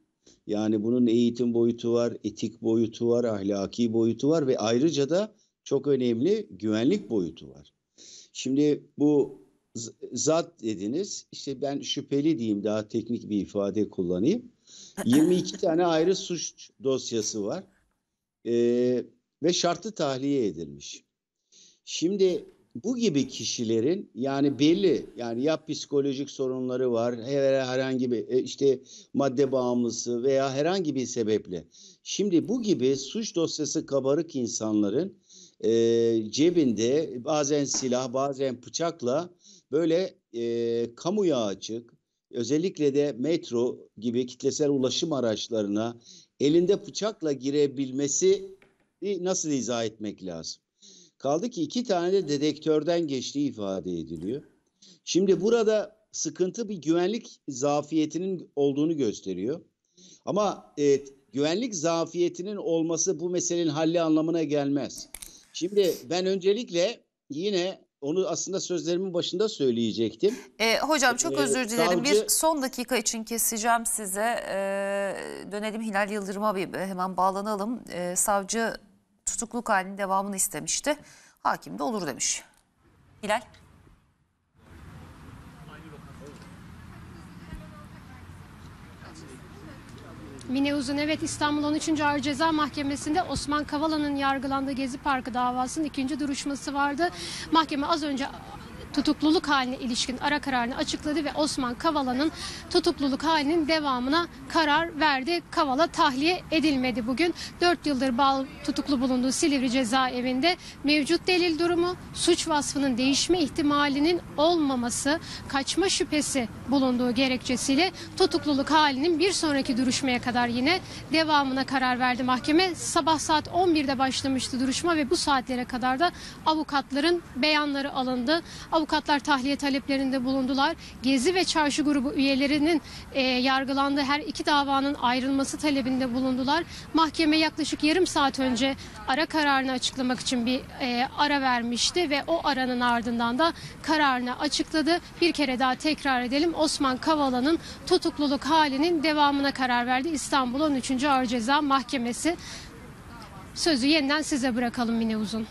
[SPEAKER 7] Yani bunun eğitim boyutu var, etik boyutu var, ahlaki boyutu var ve ayrıca da çok önemli güvenlik boyutu var. Şimdi bu zat dediniz, işte ben şüpheli diyeyim daha teknik bir ifade kullanayım. 22 tane ayrı suç dosyası var Ee, ve şartlı tahliye edilmiş. Şimdi bu gibi kişilerin yani belli yani ya psikolojik sorunları var her herhangi bir e, işte madde bağımlısı veya herhangi bir sebeple. Şimdi bu gibi suç dosyası kabarık insanların e, cebinde bazen silah bazen bıçakla böyle e, kamuya açık özellikle de metro gibi kitlesel ulaşım araçlarına elinde bıçakla girebilmesi nasıl izah etmek lazım? Kaldı ki iki tane de dedektörden geçtiği ifade ediliyor. Şimdi burada sıkıntı bir güvenlik zafiyetinin olduğunu gösteriyor. Ama e, güvenlik zafiyetinin olması bu meselenin halli anlamına gelmez. Şimdi ben öncelikle yine onu aslında sözlerimin başında söyleyecektim.
[SPEAKER 3] E, hocam çok
[SPEAKER 7] Ee,
[SPEAKER 3] özür dilerim. Bir
[SPEAKER 7] savcı-
[SPEAKER 3] son dakika için keseceğim size. E, dönelim Hilal Yıldırım'a bir hemen bağlanalım. E, savcı tutukluk halinin devamını istemişti. Hakim de olur demiş. Hilal.
[SPEAKER 8] Mine Uzun evet İstanbul 13. Ağır Ceza Mahkemesi'nde Osman Kavala'nın yargılandığı Gezi Parkı davasının ikinci duruşması vardı. Mahkeme az önce tutukluluk haline ilişkin ara kararını açıkladı ve Osman Kavala'nın tutukluluk halinin devamına karar verdi. Kavala tahliye edilmedi bugün. 4 yıldır bağlı tutuklu bulunduğu Silivri cezaevinde mevcut delil durumu, suç vasfının değişme ihtimalinin olmaması, kaçma şüphesi bulunduğu gerekçesiyle tutukluluk halinin bir sonraki duruşmaya kadar yine devamına karar verdi mahkeme. Sabah saat 11'de başlamıştı duruşma ve bu saatlere kadar da avukatların beyanları alındı. Avukatlar tahliye taleplerinde bulundular. Gezi ve Çarşı grubu üyelerinin e, yargılandığı her iki davanın ayrılması talebinde bulundular. Mahkeme yaklaşık yarım saat önce ara kararını açıklamak için bir e, ara vermişti ve o aranın ardından da kararını açıkladı. Bir kere daha tekrar edelim. Osman Kavala'nın tutukluluk halinin devamına karar verdi. İstanbul 13. Ağır Ceza Mahkemesi. Sözü yeniden size bırakalım Mine Uzun.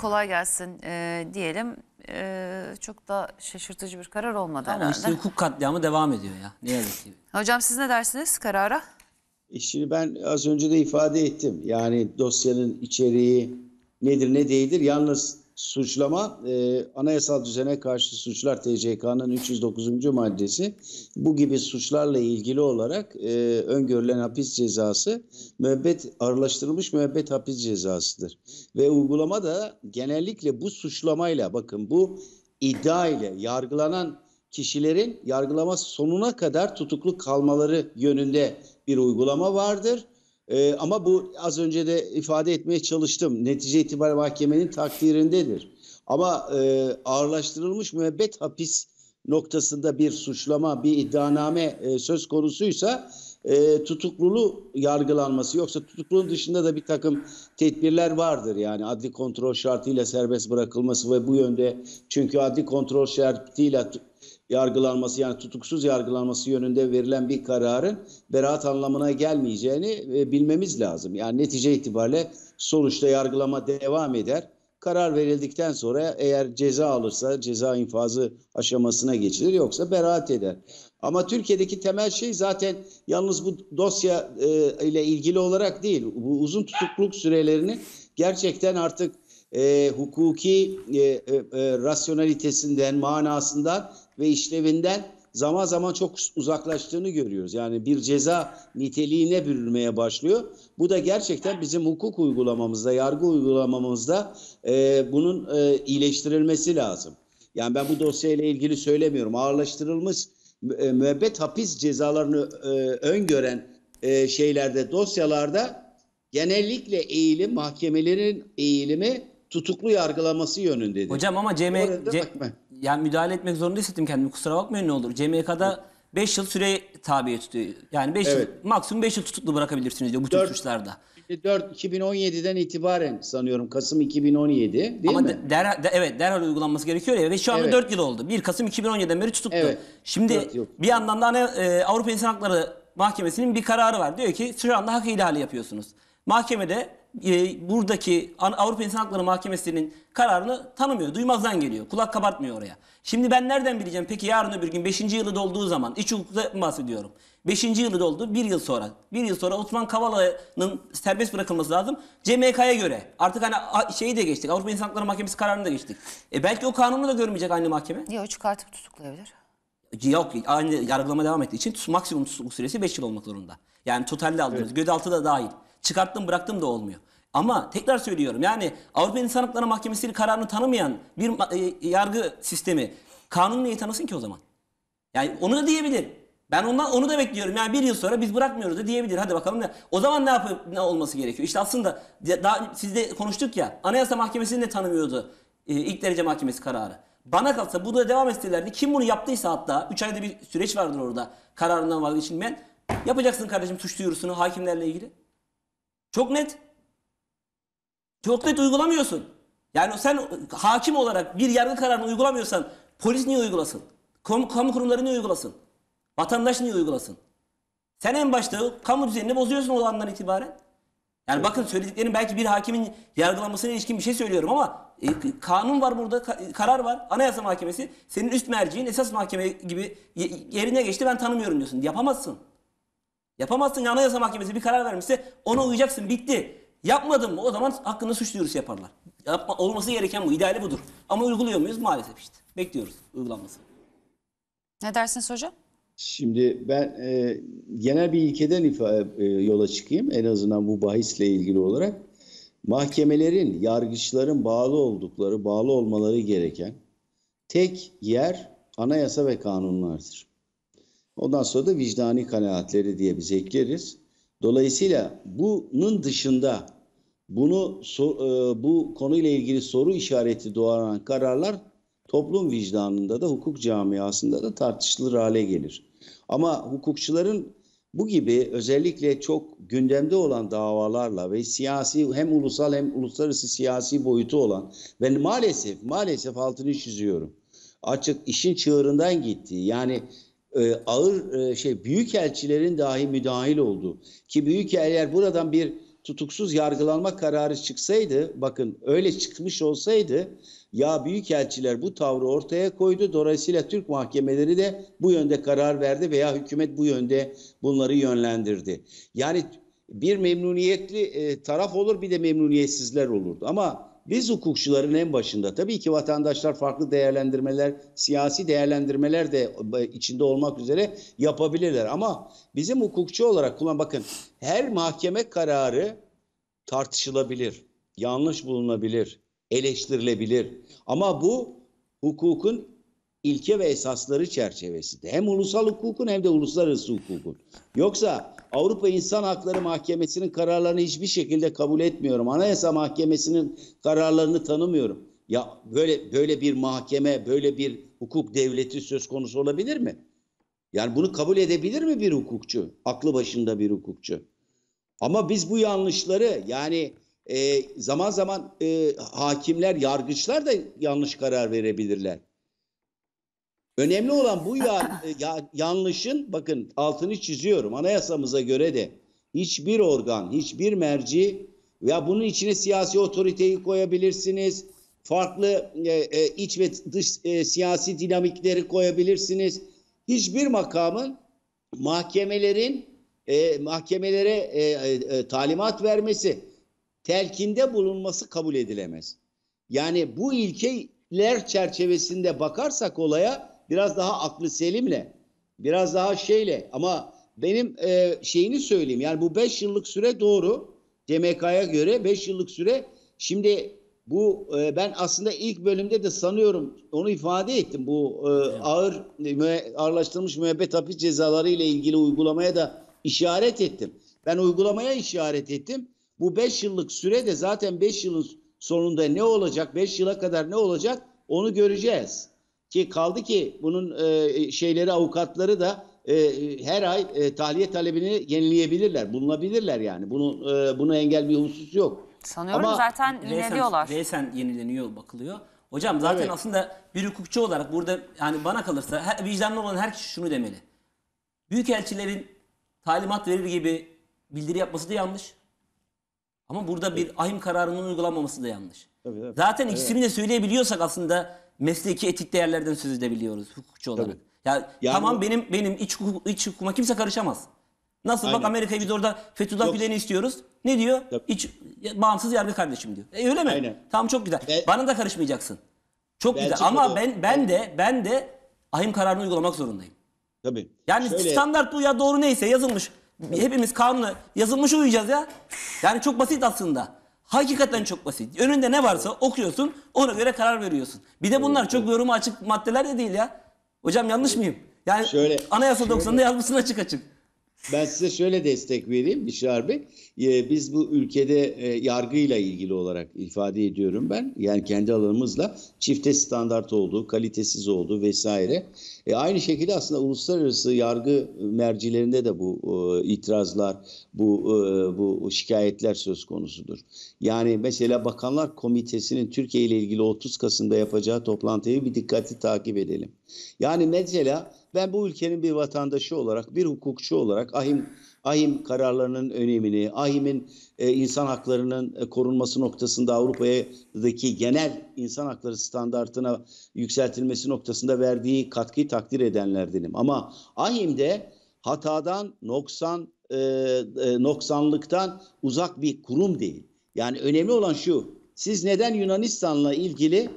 [SPEAKER 3] Kolay gelsin e, diyelim. E, çok da şaşırtıcı bir karar olmadı
[SPEAKER 6] Ama
[SPEAKER 3] herhalde.
[SPEAKER 6] işte hukuk katliamı devam ediyor ya. Ne yazık ki.
[SPEAKER 3] Hocam siz ne dersiniz karara?
[SPEAKER 7] E Şimdi ben az önce de ifade ettim. Yani dosyanın içeriği nedir ne değildir. Yalnız suçlama e, anayasal düzene karşı suçlar TCK'nın 309. maddesi bu gibi suçlarla ilgili olarak e, öngörülen hapis cezası müebbet ağırlaştırılmış müebbet hapis cezasıdır. Ve uygulama da genellikle bu suçlamayla bakın bu iddia ile yargılanan kişilerin yargılama sonuna kadar tutuklu kalmaları yönünde bir uygulama vardır. Ee, ama bu az önce de ifade etmeye çalıştım. Netice itibariyle mahkemenin takdirindedir. Ama e, ağırlaştırılmış müebbet hapis noktasında bir suçlama, bir iddianame e, söz konusuysa e, tutukluluğu yargılanması yoksa tutukluluğun dışında da bir takım tedbirler vardır. Yani adli kontrol şartıyla serbest bırakılması ve bu yönde çünkü adli kontrol şartıyla yargılanması yani tutuksuz yargılanması yönünde verilen bir kararın beraat anlamına gelmeyeceğini e, bilmemiz lazım. Yani netice itibariyle sonuçta yargılama devam eder. Karar verildikten sonra eğer ceza alırsa ceza infazı aşamasına geçilir yoksa beraat eder. Ama Türkiye'deki temel şey zaten yalnız bu dosya e, ile ilgili olarak değil. Bu uzun tutukluluk sürelerini gerçekten artık e, hukuki e, e, e, rasyonalitesinden, manasından ve işlevinden zaman zaman çok uzaklaştığını görüyoruz. Yani bir ceza niteliğine bürünmeye başlıyor. Bu da gerçekten bizim hukuk uygulamamızda, yargı uygulamamızda e, bunun e, iyileştirilmesi lazım. Yani ben bu dosyayla ilgili söylemiyorum. Ağırlaştırılmış e, müebbet hapis cezalarını e, öngören e, şeylerde, dosyalarda genellikle eğilim, mahkemelerin eğilimi tutuklu yargılaması yönündedir.
[SPEAKER 6] Hocam ama CM. Yani müdahale etmek zorunda hissettim kendimi. Kusura bakmayın ne olur. CMK'da 5 yıl süre tabi tutuyor. Yani 5
[SPEAKER 7] Evet.
[SPEAKER 6] yıl maksimum 5 yıl tutuklu bırakabilirsiniz diyor bu tür
[SPEAKER 7] Dört-
[SPEAKER 6] suçlarda.
[SPEAKER 7] 4 2017'den itibaren sanıyorum Kasım 2017 değil
[SPEAKER 6] Ama
[SPEAKER 7] mi?
[SPEAKER 6] de- derhal, de- evet derhal uygulanması gerekiyor ya ve şu anda
[SPEAKER 7] Evet.
[SPEAKER 6] 4 yıl oldu. 1 Kasım 2017'den beri tutuklu.
[SPEAKER 7] Evet,
[SPEAKER 6] Şimdi
[SPEAKER 7] dört yıl.
[SPEAKER 6] bir yandan da hani, e, Avrupa İnsan Hakları Mahkemesi'nin bir kararı var. Diyor ki şu anda hak ihlali yapıyorsunuz. Mahkemede e, buradaki Avrupa İnsan Hakları Mahkemesi'nin kararını tanımıyor. Duymazdan geliyor. Kulak kabartmıyor oraya. Şimdi ben nereden bileceğim peki yarın öbür gün 5. yılı dolduğu zaman iç hukukta bahsediyorum. 5. yılı doldu bir yıl sonra. Bir yıl sonra Osman Kavala'nın serbest bırakılması lazım. CMK'ya göre. Artık hani şeyi de geçtik. Avrupa İnsan Hakları Mahkemesi kararını da geçtik. E belki o kanunu da görmeyecek aynı mahkeme.
[SPEAKER 3] Yok çıkartıp tutuklayabilir.
[SPEAKER 6] Yok aynı yargılama devam ettiği için maksimum tutukluk süresi 5 yıl olmak zorunda. Yani totalde aldınız. Gözaltı da dahil. Çıkarttım bıraktım da olmuyor. Ama tekrar söylüyorum yani Avrupa İnsan Hakları Mahkemesi'nin kararını tanımayan bir e, yargı sistemi kanunu niye tanısın ki o zaman? Yani onu da diyebilir. Ben ondan onu da bekliyorum. Yani bir yıl sonra biz bırakmıyoruz da diyebilir. Hadi bakalım ne. O zaman ne yapıp ne olması gerekiyor? İşte aslında daha sizde konuştuk ya. Anayasa Mahkemesi'ni de tanımıyordu. e, ilk derece mahkemesi kararı. Bana kalsa bu da devam etselerdi. Kim bunu yaptıysa hatta 3 ayda bir süreç vardır orada. Kararından vazgeçilmeyen. Yapacaksın kardeşim suç duyurusunu hakimlerle ilgili. Çok net. Çok net uygulamıyorsun. Yani sen hakim olarak bir yargı kararını uygulamıyorsan polis niye uygulasın? Kamu, kamu kurumları niye uygulasın? Vatandaş niye uygulasın? Sen en başta kamu düzenini bozuyorsun o andan itibaren. Yani bakın söylediklerim belki bir hakimin yargılanmasına ilişkin bir şey söylüyorum ama e, kanun var burada, ka- karar var. Anayasa Mahkemesi senin üst merciğin esas mahkeme gibi ye- yerine geçti ben tanımıyorum diyorsun. Yapamazsın. Yapamazsın. Anayasa Mahkemesi bir karar vermişse ona uyacaksın. Bitti. Yapmadın mı o zaman hakkında suç duyurusu yaparlar. Yapma, olması gereken bu. ideali budur. Ama uyguluyor muyuz? Maalesef işte. Bekliyoruz uygulanmasını.
[SPEAKER 3] Ne dersiniz hocam?
[SPEAKER 7] Şimdi ben e, genel bir ilkeden ifa, e, yola çıkayım en azından bu bahisle ilgili olarak. Mahkemelerin, yargıçların bağlı oldukları, bağlı olmaları gereken tek yer anayasa ve kanunlardır. Ondan sonra da vicdani kanaatleri diye biz ekleriz. Dolayısıyla bunun dışında bunu e, bu konuyla ilgili soru işareti doğuran kararlar toplum vicdanında da hukuk camiasında da tartışılır hale gelir. Ama hukukçuların bu gibi özellikle çok gündemde olan davalarla ve siyasi hem ulusal hem uluslararası siyasi boyutu olan ve maalesef maalesef altını çiziyorum. Açık işin çığırından gittiği yani e, ağır e, şey büyük elçilerin dahi müdahil olduğu ki büyük eller buradan bir tutuksuz yargılanma kararı çıksaydı bakın öyle çıkmış olsaydı ya büyük elçiler bu tavrı ortaya koydu. Dolayısıyla Türk mahkemeleri de bu yönde karar verdi veya hükümet bu yönde bunları yönlendirdi. Yani bir memnuniyetli e, taraf olur bir de memnuniyetsizler olurdu. Ama biz hukukçuların en başında tabii ki vatandaşlar farklı değerlendirmeler, siyasi değerlendirmeler de e, içinde olmak üzere yapabilirler. Ama bizim hukukçu olarak kullan bakın her mahkeme kararı tartışılabilir, yanlış bulunabilir, eleştirilebilir. Ama bu hukukun ilke ve esasları çerçevesinde. Hem ulusal hukukun hem de uluslararası hukukun. Yoksa Avrupa İnsan Hakları Mahkemesi'nin kararlarını hiçbir şekilde kabul etmiyorum. Anayasa Mahkemesi'nin kararlarını tanımıyorum. Ya böyle böyle bir mahkeme, böyle bir hukuk devleti söz konusu olabilir mi? Yani bunu kabul edebilir mi bir hukukçu? Aklı başında bir hukukçu. Ama biz bu yanlışları yani e, zaman zaman e, hakimler, yargıçlar da yanlış karar verebilirler. Önemli olan bu ya, ya- yanlışın bakın altını çiziyorum anayasamıza göre de hiçbir organ, hiçbir merci ya bunun içine siyasi otoriteyi koyabilirsiniz. Farklı e, e, iç ve dış e, siyasi dinamikleri koyabilirsiniz. Hiçbir makamın mahkemelerin e, mahkemelere e, e, e, talimat vermesi, telkinde bulunması kabul edilemez. Yani bu ilkeler çerçevesinde bakarsak olaya biraz daha aklı selimle, biraz daha şeyle ama benim e, şeyini söyleyeyim. Yani bu 5 yıllık süre doğru. CMK'ya göre 5 yıllık süre. Şimdi bu e, ben aslında ilk bölümde de sanıyorum onu ifade ettim. Bu e, ağır müe- ağırlaştırılmış müebbet hapis cezaları ile ilgili uygulamaya da işaret ettim. Ben uygulamaya işaret ettim. Bu 5 yıllık süre de zaten 5 yılın sonunda ne olacak? 5 yıla kadar ne olacak? Onu göreceğiz. Ki kaldı ki bunun e, şeyleri avukatları da e, her ay e, tahliye talebini yenileyebilirler, bulunabilirler yani. Bunu e, buna engel bir husus yok.
[SPEAKER 3] Sanıyorum
[SPEAKER 7] Ama
[SPEAKER 3] zaten
[SPEAKER 6] Resen,
[SPEAKER 3] yineliyorlar.
[SPEAKER 6] resen yenileniyor bakılıyor. Hocam zaten
[SPEAKER 7] Evet.
[SPEAKER 6] aslında bir hukukçu olarak burada yani bana kalırsa her, vicdanlı olan her kişi şunu demeli. Büyükelçilerin talimat verir gibi bildiri yapması da yanlış. Ama burada bir ahim kararının uygulanmaması da yanlış.
[SPEAKER 7] Tabii, tabii.
[SPEAKER 6] Zaten ikisini de söyleyebiliyorsak aslında mesleki etik değerlerden söz edebiliyoruz hukukçu olarak.
[SPEAKER 7] Tabii.
[SPEAKER 6] Ya
[SPEAKER 7] Yani
[SPEAKER 6] tamam benim benim iç, hukuk, iç hukukuma kimse karışamaz. Nasıl bak
[SPEAKER 7] Aynen.
[SPEAKER 6] Amerika'yı biz orada Fethullah. Gülen'i istiyoruz. Ne diyor?
[SPEAKER 7] Tabii.
[SPEAKER 6] İç bağımsız yargı kardeşim diyor. E, öyle mi?
[SPEAKER 7] Aynen.
[SPEAKER 6] Tamam çok güzel.
[SPEAKER 7] Ve-
[SPEAKER 6] Bana da karışmayacaksın. Çok güzel ama ben ben de ben de ahim kararını uygulamak zorundayım.
[SPEAKER 7] Tabii.
[SPEAKER 6] Yani
[SPEAKER 7] Şöyle-
[SPEAKER 6] standart bu ya doğru neyse yazılmış. Hepimiz kanunu yazılmış uyuyacağız ya. Yani çok basit aslında. Hakikaten çok basit. Önünde ne varsa okuyorsun, ona göre karar veriyorsun. Bir de bunlar çok yoruma açık maddeler de değil ya. Hocam yanlış mıyım? Yani
[SPEAKER 7] Şöyle-
[SPEAKER 6] Anayasa 90'da yazmışsın açık açık.
[SPEAKER 7] Ben size şöyle destek vereyim Bişar Bey. Ee, biz bu ülkede e, yargıyla ilgili olarak ifade ediyorum ben. Yani kendi alanımızla çifte standart olduğu, kalitesiz olduğu vesaire. E, aynı şekilde aslında uluslararası yargı mercilerinde de bu e, itirazlar, bu e, bu şikayetler söz konusudur. Yani mesela Bakanlar Komitesi'nin Türkiye ile ilgili 30 Kasım'da yapacağı toplantıyı bir dikkatli takip edelim. Yani mesela ben bu ülkenin bir vatandaşı olarak, bir hukukçu olarak ahim ahim kararlarının önemini, ahimin e, insan haklarının e, korunması noktasında Avrupa'daki genel insan hakları standartına yükseltilmesi noktasında verdiği katkıyı takdir edenlerdenim. Ama ahimde hatadan, noksan, e, e, noksanlıktan uzak bir kurum değil. Yani önemli olan şu. Siz neden Yunanistan'la ilgili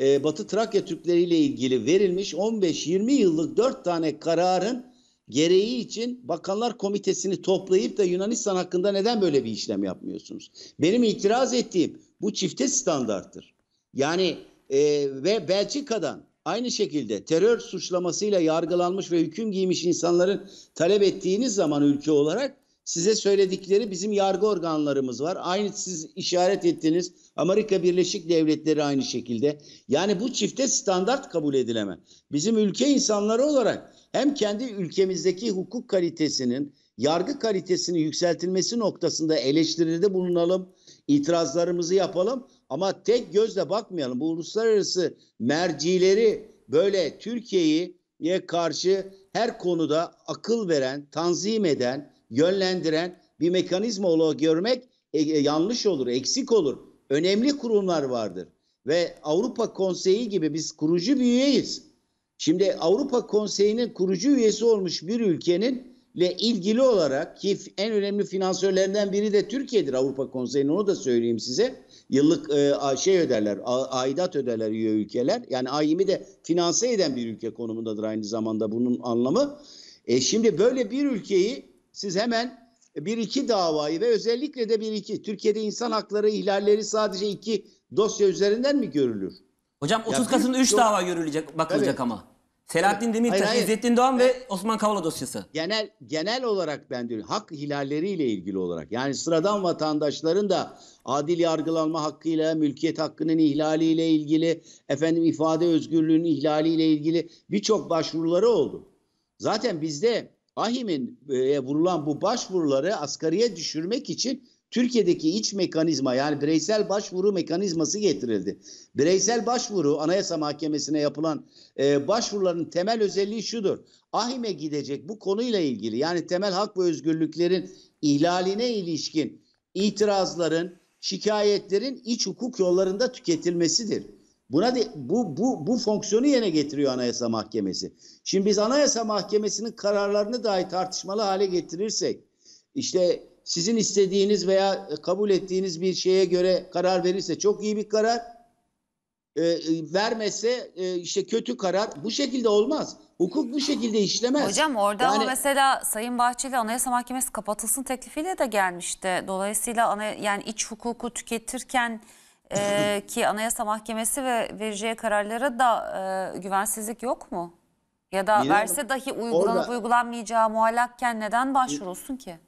[SPEAKER 7] e, Batı Trakya Türkleri ile ilgili verilmiş 15-20 yıllık 4 tane kararın gereği için Bakanlar Komitesi'ni toplayıp da Yunanistan hakkında neden böyle bir işlem yapmıyorsunuz? Benim itiraz ettiğim bu çifte standarttır. Yani e, ve Belçika'dan aynı şekilde terör suçlamasıyla yargılanmış ve hüküm giymiş insanların talep ettiğiniz zaman ülke olarak size söyledikleri bizim yargı organlarımız var. Aynı siz işaret ettiğiniz Amerika Birleşik Devletleri aynı şekilde. Yani bu çifte standart kabul edilemez. Bizim ülke insanları olarak hem kendi ülkemizdeki hukuk kalitesinin, yargı kalitesinin yükseltilmesi noktasında eleştiride bulunalım, itirazlarımızı yapalım ama tek gözle bakmayalım. Bu uluslararası mercileri böyle Türkiye'ye karşı her konuda akıl veren, tanzim eden, yönlendiren bir mekanizma olarak görmek e, e, yanlış olur, eksik olur. Önemli kurumlar vardır ve Avrupa Konseyi gibi biz kurucu bir üyeyiz. Şimdi Avrupa Konseyi'nin kurucu üyesi olmuş bir ülkenin ile ilgili olarak ki en önemli finansörlerinden biri de Türkiye'dir Avrupa Konseyi'nin onu da söyleyeyim size. Yıllık e, şey öderler, a- aidat öderler üye ülkeler. Yani AYİM'i de finanse eden bir ülke konumundadır aynı zamanda bunun anlamı. E şimdi böyle bir ülkeyi siz hemen bir iki davayı ve özellikle de bir iki Türkiye'de insan hakları ihlalleri sadece iki dosya üzerinden mi görülür?
[SPEAKER 6] Hocam 30
[SPEAKER 7] Ya
[SPEAKER 6] Kasım'da
[SPEAKER 7] bir-
[SPEAKER 6] 3
[SPEAKER 7] yok.
[SPEAKER 6] dava görülecek, bakılacak
[SPEAKER 7] Evet.
[SPEAKER 6] ama. Selahattin Demirtaş,
[SPEAKER 7] Hayır, hayır.
[SPEAKER 6] İzzettin Doğan ve Osman Kavala dosyası.
[SPEAKER 7] genel genel olarak ben diyorum hak ihlalleriyle ilgili olarak yani sıradan vatandaşların da adil yargılanma hakkıyla mülkiyet hakkının ihlaliyle ilgili efendim ifade özgürlüğünün ihlaliyle ilgili birçok başvuruları oldu. Zaten bizde AHİM'in e, vurulan bu başvuruları asgariye düşürmek için Türkiye'deki iç mekanizma yani bireysel başvuru mekanizması getirildi. Bireysel başvuru Anayasa Mahkemesi'ne yapılan e, başvuruların temel özelliği şudur. AHİM'e gidecek bu konuyla ilgili yani temel hak ve özgürlüklerin ihlaline ilişkin itirazların, şikayetlerin iç hukuk yollarında tüketilmesidir. Buna de, bu, bu, bu fonksiyonu yerine getiriyor Anayasa Mahkemesi. Şimdi biz Anayasa Mahkemesi'nin kararlarını dahi tartışmalı hale getirirsek, işte sizin istediğiniz veya kabul ettiğiniz bir şeye göre karar verirse çok iyi bir karar, e, e, vermezse e, işte kötü karar. Bu şekilde olmaz. Hukuk bu şekilde işlemez.
[SPEAKER 3] Hocam orada ama
[SPEAKER 7] Yani-
[SPEAKER 3] mesela Sayın Bahçeli Anayasa Mahkemesi kapatılsın teklifiyle de gelmişti. Dolayısıyla ana, yani iç hukuku tüketirken e, ki Anayasa Mahkemesi ve vereceği kararlara da e, güvensizlik yok mu? Ya da
[SPEAKER 7] Mine
[SPEAKER 3] verse
[SPEAKER 7] Hanım,
[SPEAKER 3] dahi uygulanıp
[SPEAKER 7] orada-
[SPEAKER 3] uygulanmayacağı muallakken neden başvurulsun ki?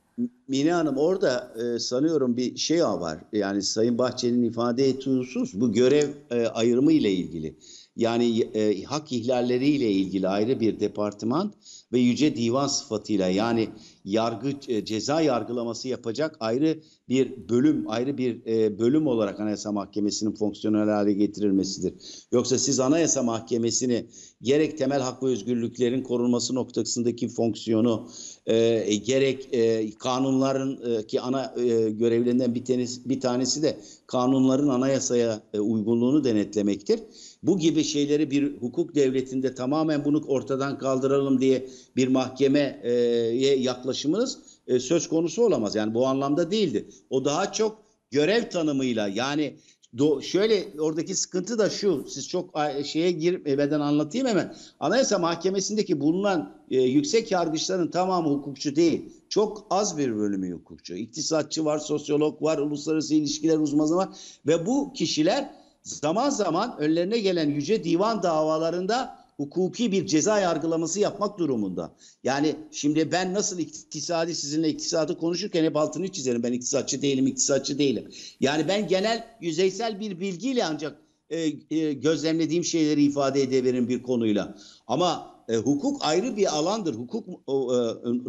[SPEAKER 7] Mine Hanım orada e, sanıyorum bir şey var. Yani Sayın Bahçeli'nin ifade ettiği husus bu görev e, ayrımı ile ilgili. Yani e, hak ihlalleriyle ilgili ayrı bir departman ve yüce divan sıfatıyla yani yargı e, ceza yargılaması yapacak ayrı bir bölüm, ayrı bir e, bölüm olarak Anayasa Mahkemesi'nin fonksiyonel hale getirilmesidir. Yoksa siz Anayasa Mahkemesi'ni gerek temel hak ve özgürlüklerin korunması noktasındaki fonksiyonu e, gerek e, kanunların e, ki ana e, görevlerinden bir tanesi, bir tanesi de kanunların anayasaya e, uygunluğunu denetlemektir. Bu gibi şeyleri bir hukuk devletinde tamamen bunu ortadan kaldıralım diye bir mahkemeye yaklaşımınız e, söz konusu olamaz. Yani bu anlamda değildi. O daha çok görev tanımıyla yani do, şöyle oradaki sıkıntı da şu. Siz çok şeye girmeden anlatayım hemen. Anayasa Mahkemesi'ndeki bulunan e, yüksek yargıçların tamamı hukukçu değil. Çok az bir bölümü hukukçu. İktisatçı var, sosyolog var, uluslararası ilişkiler uzmanı var ve bu kişiler zaman zaman önlerine gelen yüce divan davalarında hukuki bir ceza yargılaması yapmak durumunda. Yani şimdi ben nasıl iktisadi sizinle iktisadı konuşurken hep altını çizerim. Ben iktisatçı değilim, iktisatçı değilim. Yani ben genel yüzeysel bir bilgiyle ancak e, e, gözlemlediğim şeyleri ifade edebilirim bir konuyla. Ama e, hukuk ayrı bir alandır. Hukuk e,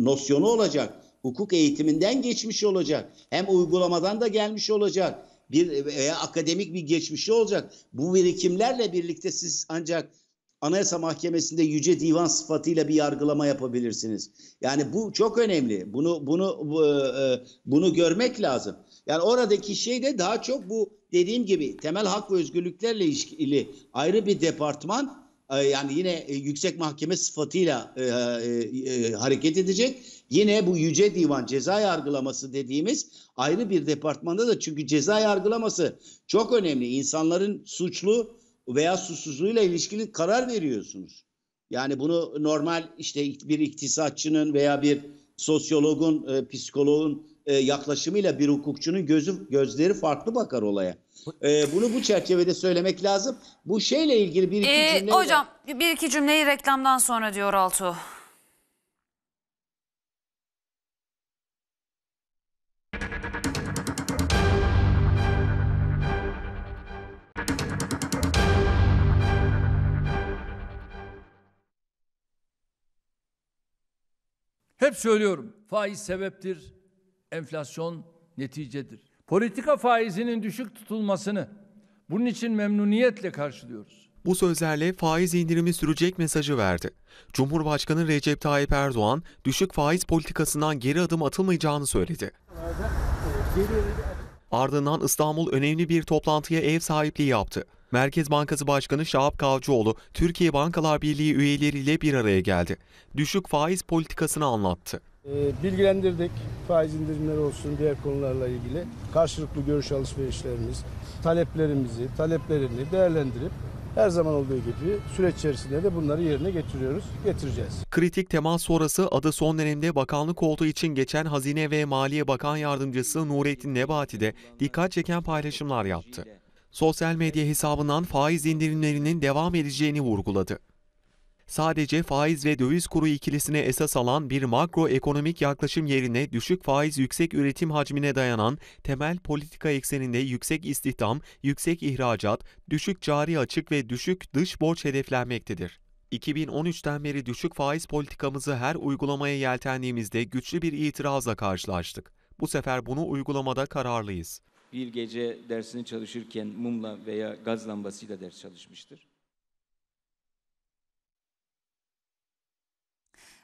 [SPEAKER 7] nosyonu olacak. Hukuk eğitiminden geçmiş olacak. Hem uygulamadan da gelmiş olacak. Bir veya akademik bir geçmişi olacak. Bu birikimlerle birlikte siz ancak Anayasa Mahkemesi'nde yüce divan sıfatıyla bir yargılama yapabilirsiniz. Yani bu çok önemli. Bunu bunu bu, e, bunu görmek lazım. Yani oradaki şey de daha çok bu dediğim gibi temel hak ve özgürlüklerle ilişkili ayrı bir departman e, yani yine e, yüksek mahkeme sıfatıyla e, e, e, hareket edecek Yine bu yüce divan ceza yargılaması dediğimiz ayrı bir departmanda da çünkü ceza yargılaması çok önemli. İnsanların suçlu veya suçsuzluğuyla ilişkili karar veriyorsunuz. Yani bunu normal işte bir iktisatçının veya bir sosyologun, e, psikologun e, yaklaşımıyla bir hukukçunun gözü gözleri farklı bakar olaya. E, bunu bu çerçevede söylemek lazım. Bu şeyle ilgili bir iki
[SPEAKER 3] Ee,
[SPEAKER 7] cümle
[SPEAKER 3] hocam bir iki cümleyi reklamdan sonra diyor Altuğ.
[SPEAKER 9] Hep söylüyorum faiz sebeptir, enflasyon neticedir. Politika faizinin düşük tutulmasını bunun için memnuniyetle karşılıyoruz.
[SPEAKER 4] Bu sözlerle faiz indirimi sürecek mesajı verdi. Cumhurbaşkanı Recep Tayyip Erdoğan düşük faiz politikasından geri adım atılmayacağını söyledi. Ardından İstanbul önemli bir toplantıya ev sahipliği yaptı. Merkez Bankası Başkanı Şahap Kavcıoğlu, Türkiye Bankalar Birliği üyeleriyle bir araya geldi. Düşük faiz politikasını anlattı.
[SPEAKER 5] Ee, bilgilendirdik. Faiz indirimleri olsun diğer konularla ilgili. Karşılıklı görüş alışverişlerimiz, taleplerimizi, taleplerini değerlendirip her zaman olduğu gibi süreç içerisinde de bunları yerine getiriyoruz, getireceğiz.
[SPEAKER 4] Kritik temas sonrası adı son dönemde bakanlık olduğu için geçen Hazine ve Maliye Bakan Yardımcısı Nurettin Nebati de dikkat çeken paylaşımlar yaptı. Sosyal medya hesabından faiz indirimlerinin devam edeceğini vurguladı. Sadece faiz ve döviz kuru ikilisine esas alan bir makroekonomik yaklaşım yerine düşük faiz yüksek üretim hacmine dayanan temel politika ekseninde yüksek istihdam, yüksek ihracat, düşük cari açık ve düşük dış borç hedeflenmektedir. 2013'ten beri düşük faiz politikamızı her uygulamaya yeltendiğimizde güçlü bir itirazla karşılaştık. Bu sefer bunu uygulamada kararlıyız.
[SPEAKER 10] Bir gece dersini çalışırken mumla veya gaz lambasıyla ders çalışmıştır.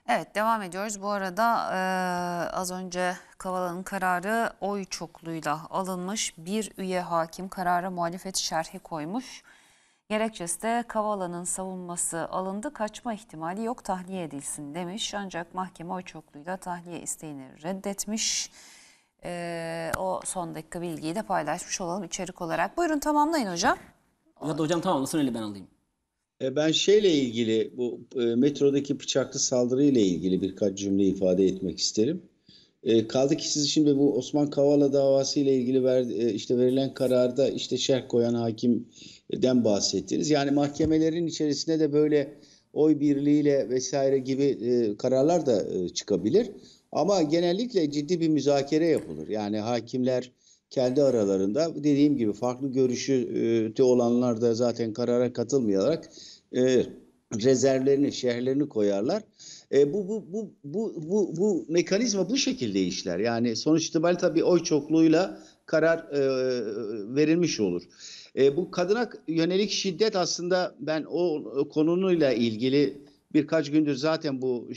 [SPEAKER 3] Evet devam ediyoruz. Bu arada eee, az önce Kavala'nın kararı oy çokluğuyla alınmış. Bir üye hakim karara muhalefet şerhi koymuş. Gerekçesi de Kavala'nın savunması alındı. Kaçma ihtimali yok tahliye edilsin demiş. Ancak mahkeme oy çokluğuyla tahliye isteğini reddetmiş. Eee, o son dakika bilgiyi de paylaşmış olalım içerik olarak. Buyurun tamamlayın hocam.
[SPEAKER 6] Ya da hocam tamamlasın öyle ben alayım.
[SPEAKER 7] E, Ben şeyle ilgili bu e, metrodaki bıçaklı saldırı ile ilgili birkaç cümle ifade etmek isterim. E, kaldı ki siz şimdi bu Osman Kavala davası ile ilgili ver, e, işte verilen kararda işte şerh koyan hakimden bahsettiniz. Yani mahkemelerin içerisinde de böyle oy birliğiyle vesaire gibi e, kararlar da e, çıkabilir. Ama genellikle ciddi bir müzakere yapılır. Yani hakimler kendi aralarında dediğim gibi farklı görüşü e, olanlar da zaten karara katılmayarak e, rezervlerini, şerhlerini koyarlar. E, bu, bu, bu, bu, bu, bu mekanizma bu şekilde işler. Yani sonuç itibariyle tabii oy çokluğuyla karar e, verilmiş olur. E, bu kadına yönelik şiddet aslında ben o konuyla ilgili birkaç gündür zaten bu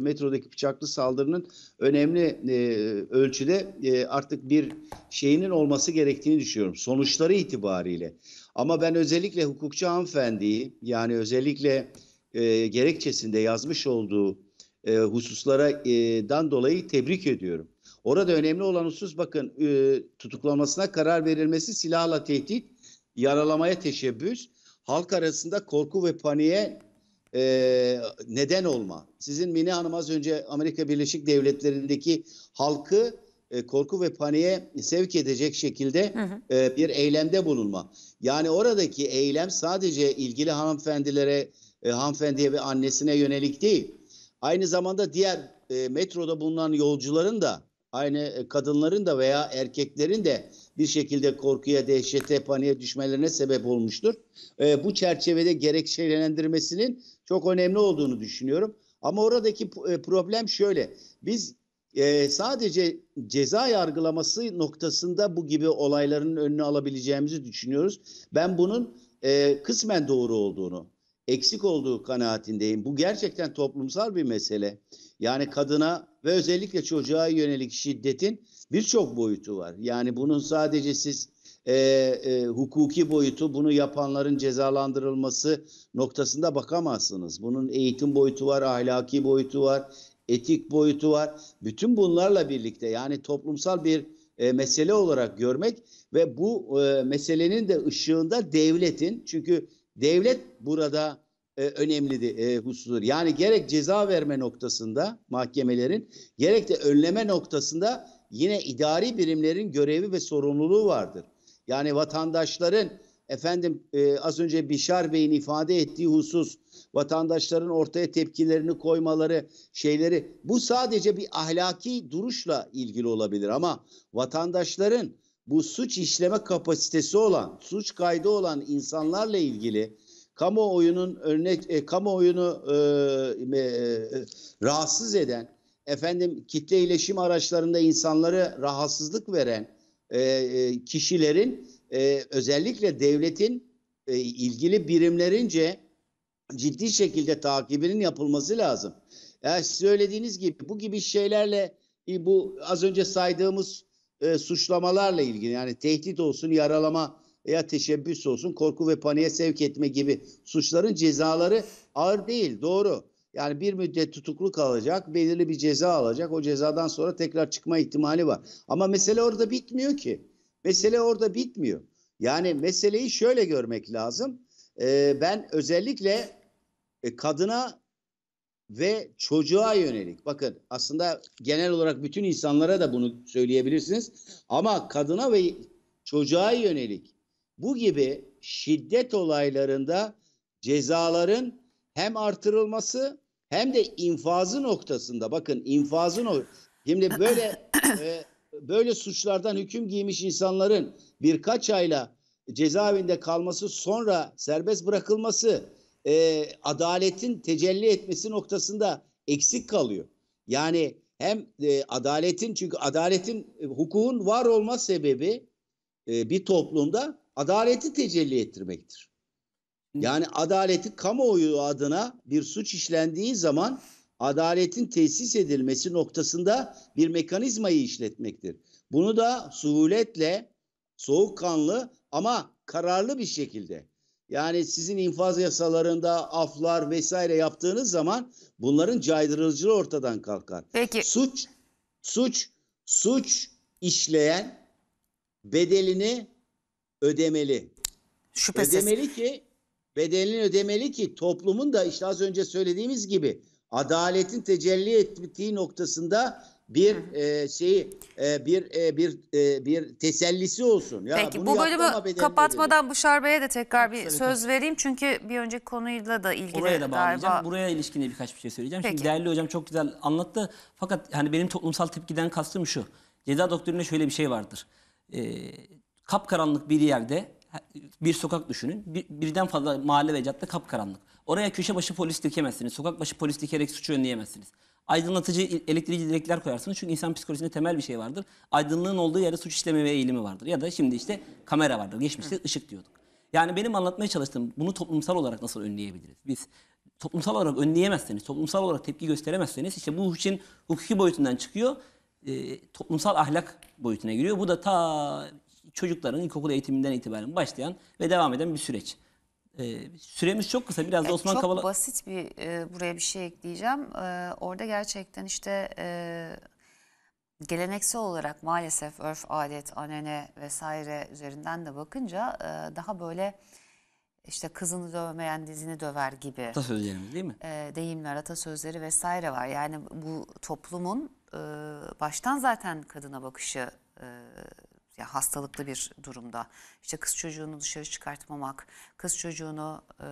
[SPEAKER 7] metrodaki bıçaklı saldırının önemli e, ölçüde e, artık bir şeyinin olması gerektiğini düşünüyorum. Sonuçları itibariyle. Ama ben özellikle hukukçu hanımefendiyi yani özellikle e, gerekçesinde yazmış olduğu e, hususlara e, dan dolayı tebrik ediyorum. Orada önemli olan husus bakın e, tutuklanmasına karar verilmesi silahla tehdit, yaralamaya teşebbüs, halk arasında korku ve paniğe e, neden olma. Sizin Mine Hanım az önce Amerika Birleşik Devletleri'ndeki halkı e, korku ve paniğe sevk edecek şekilde e, bir eylemde bulunma. Yani oradaki eylem sadece ilgili hanımefendilere, e, hanımefendiye ve annesine yönelik değil. Aynı zamanda diğer e, metroda bulunan yolcuların da aynı e, kadınların da veya erkeklerin de bir şekilde korkuya, dehşete, paniğe düşmelerine sebep olmuştur. E, bu çerçevede gerekçelendirmesinin çok önemli olduğunu düşünüyorum. Ama oradaki e, problem şöyle. Biz e, sadece ceza yargılaması noktasında bu gibi olayların önünü alabileceğimizi düşünüyoruz. Ben bunun e, kısmen doğru olduğunu, eksik olduğu kanaatindeyim. Bu gerçekten toplumsal bir mesele. Yani kadına ve özellikle çocuğa yönelik şiddetin birçok boyutu var. Yani bunun sadece siz e, e, hukuki boyutu, bunu yapanların cezalandırılması noktasında bakamazsınız. Bunun eğitim boyutu var, ahlaki boyutu var, etik boyutu var. Bütün bunlarla birlikte yani toplumsal bir e, mesele olarak görmek ve bu e, meselenin de ışığında devletin çünkü devlet burada e, önemli e, husustur. Yani gerek ceza verme noktasında mahkemelerin gerek de önleme noktasında yine idari birimlerin görevi ve sorumluluğu vardır. Yani vatandaşların efendim e, az önce Bişar Bey'in ifade ettiği husus vatandaşların ortaya tepkilerini koymaları şeyleri bu sadece bir ahlaki duruşla ilgili olabilir ama vatandaşların bu suç işleme kapasitesi olan, suç kaydı olan insanlarla ilgili kamuoyunun örnek e, kamuoyunu e, e, rahatsız eden efendim kitle iletişim araçlarında insanları rahatsızlık veren e, e, kişilerin e, özellikle devletin ilgili birimlerince ciddi şekilde takibinin yapılması lazım. Yani söylediğiniz gibi bu gibi şeylerle bu az önce saydığımız suçlamalarla ilgili yani tehdit olsun, yaralama veya teşebbüs olsun, korku ve paniğe sevk etme gibi suçların cezaları ağır değil, doğru. Yani bir müddet tutuklu kalacak, belirli bir ceza alacak. O cezadan sonra tekrar çıkma ihtimali var. Ama mesele orada bitmiyor ki. Mesele orada bitmiyor. Yani meseleyi şöyle görmek lazım. Ee, ben özellikle e, kadına ve çocuğa yönelik. Bakın aslında genel olarak bütün insanlara da bunu söyleyebilirsiniz. Ama kadına ve çocuğa yönelik bu gibi şiddet olaylarında cezaların hem artırılması hem de infazı noktasında bakın infazın o şimdi böyle e, böyle suçlardan hüküm giymiş insanların birkaç ayla cezaevinde kalması sonra serbest bırakılması e, adaletin tecelli etmesi noktasında eksik kalıyor. Yani hem e, adaletin çünkü adaletin e, hukukun var olma sebebi e, bir toplumda adaleti tecelli ettirmektir. Yani adaleti kamuoyu adına bir suç işlendiği zaman adaletin tesis edilmesi noktasında bir mekanizmayı işletmektir. Bunu da suhuletle, soğukkanlı ama kararlı bir şekilde yani sizin infaz yasalarında aflar vesaire yaptığınız zaman bunların caydırıcılığı ortadan kalkar.
[SPEAKER 3] Peki.
[SPEAKER 7] Suç suç suç işleyen bedelini ödemeli.
[SPEAKER 3] Şüphesiz.
[SPEAKER 7] Ödemeli ki bedelini ödemeli ki toplumun da işte az önce söylediğimiz gibi adaletin tecelli ettiği noktasında bir e, şeyi e, bir e, bir e, bir tesellisi olsun. Ya
[SPEAKER 3] Peki
[SPEAKER 7] bunu
[SPEAKER 3] bu bölümü kapatmadan Bışar Bey'e de tekrar bir
[SPEAKER 6] Tabii,
[SPEAKER 3] söz vereyim. Çünkü bir önceki konuyla da ilgili
[SPEAKER 6] Oraya da bağlayacağım.
[SPEAKER 3] galiba.
[SPEAKER 6] Buraya ilişkin de birkaç bir şey söyleyeceğim.
[SPEAKER 3] Peki.
[SPEAKER 6] Şimdi değerli hocam çok güzel anlattı. Fakat hani benim toplumsal tepkiden kastım şu. Ceza doktrininde şöyle bir şey vardır. Ee, kapkaranlık bir yerde bir sokak düşünün. Bir, birden fazla mahalle ve cadde kapkaranlık. Oraya köşe başı polis dikemezsiniz. Sokak başı polis dikerek suçu önleyemezsiniz. Aydınlatıcı, elektriği direkler koyarsınız. Çünkü insan psikolojisinde temel bir şey vardır. Aydınlığın olduğu yerde suç işleme ve eğilimi vardır. Ya da şimdi işte kamera vardır. Geçmişte ışık diyorduk. Yani benim anlatmaya çalıştığım bunu toplumsal olarak nasıl önleyebiliriz? Biz toplumsal olarak önleyemezseniz, toplumsal olarak tepki gösteremezseniz işte bu için hukuki boyutundan çıkıyor, e, toplumsal ahlak boyutuna giriyor. Bu da ta çocukların ilkokul eğitiminden itibaren başlayan ve devam eden bir süreç. E, süremiz çok kısa. Biraz da Osman
[SPEAKER 3] Çok
[SPEAKER 6] Kavala...
[SPEAKER 3] basit bir e, buraya bir şey ekleyeceğim. E, orada gerçekten işte e, geleneksel olarak maalesef örf, adet, anene vesaire üzerinden de bakınca e, daha böyle işte kızını dövmeyen dizini döver gibi
[SPEAKER 6] Atasözlerimiz değil mi?
[SPEAKER 3] e, deyimler, atasözleri vesaire var. Yani bu toplumun e, baştan zaten kadına bakışı e, ya hastalıklı bir durumda. İşte kız çocuğunu dışarı çıkartmamak, kız çocuğunu e,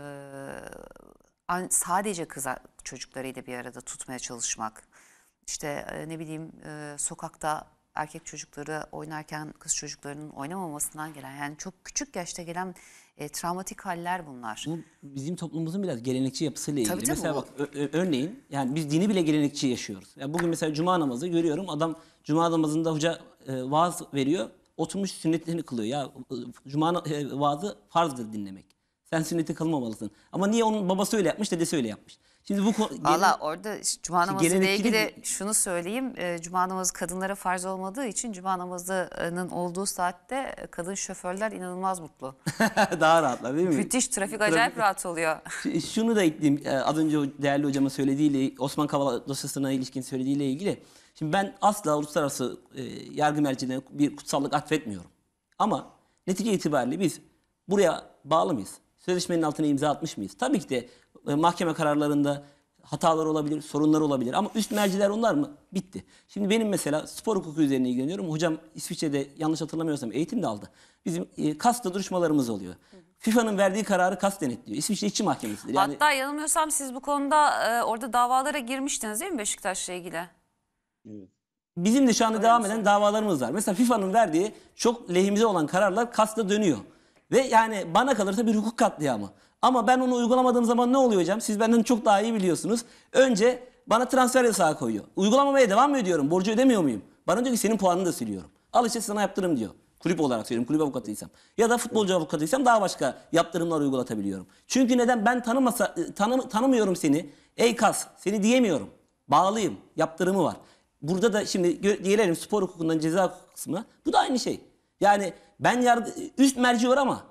[SPEAKER 3] sadece kız çocuklarıyla bir arada tutmaya çalışmak. İşte e, ne bileyim e, sokakta erkek çocukları oynarken kız çocuklarının oynamamasından gelen yani çok küçük yaşta gelen e, travmatik haller bunlar.
[SPEAKER 6] Bu bizim toplumumuzun biraz gelenekçi yapısıyla ilgili.
[SPEAKER 3] Tabii, tabii,
[SPEAKER 6] mesela
[SPEAKER 3] bu-
[SPEAKER 6] bak örneğin yani biz dini bile gelenekçi yaşıyoruz. Yani bugün mesela cuma namazı görüyorum adam cuma namazında hoca e, vaaz veriyor. Oturmuş sünnetlerini kılıyor. Ya cuma e, vaazı farzdır dinlemek. Sen sünneti kılmamalısın. Ama niye onun babası öyle yapmış, dedesi öyle yapmış. Şimdi bu
[SPEAKER 3] Valla orada Cuma namazı ile ilgili şunu söyleyeyim. E, Cuma namazı kadınlara farz olmadığı için Cuma namazının olduğu saatte e, kadın şoförler inanılmaz mutlu.
[SPEAKER 6] daha rahatlar değil mi?
[SPEAKER 3] Müthiş trafik acayip rahat oluyor.
[SPEAKER 6] Şunu da ekleyeyim. Az önce değerli hocamın söylediğiyle, Osman Kavala dosyasına ilişkin söylediğiyle ilgili. Şimdi ben asla uluslararası e, yargı mercilerine bir kutsallık atfetmiyorum. Ama netice itibariyle biz buraya bağlı mıyız? Sözleşmenin altına imza atmış mıyız? Tabii ki de e, mahkeme kararlarında hatalar olabilir, sorunlar olabilir. Ama üst merciler onlar mı? Bitti. Şimdi benim mesela spor hukuku üzerine ilgileniyorum. Hocam İsviçre'de yanlış hatırlamıyorsam eğitim de aldı. Bizim e, kasta duruşmalarımız oluyor. FIFA'nın verdiği kararı kas denetliyor. İsviçre İşçi Mahkemesi'dir. Yani
[SPEAKER 3] Hatta yanılmıyorsam siz bu konuda e, orada davalara girmiştiniz değil mi Beşiktaş'la ilgili?
[SPEAKER 6] Bizim de şu anda devam eden davalarımız var. Mesela FIFA'nın verdiği çok lehimize olan kararlar kasta dönüyor. Ve yani bana kalırsa bir hukuk katliamı. Ama ben onu uygulamadığım zaman ne oluyor hocam? Siz benden çok daha iyi biliyorsunuz. Önce bana transfer yasağı koyuyor. Uygulamamaya devam mı ediyorum? Borcu ödemiyor muyum? Bana diyor ki senin puanını da siliyorum. Al işte sana yaptırım diyor. Kulüp olarak söylüyorum. Kulüp avukatıysam. Ya da futbolcu avukatıysam daha başka yaptırımlar uygulatabiliyorum. Çünkü neden? Ben tanımasa, tanım, tanımıyorum seni. Ey kas seni diyemiyorum. Bağlıyım. Yaptırımı var. Burada da şimdi gelelim spor hukukundan ceza hukuku kısmına. Bu da aynı şey. Yani ben yargı, üst merci var ama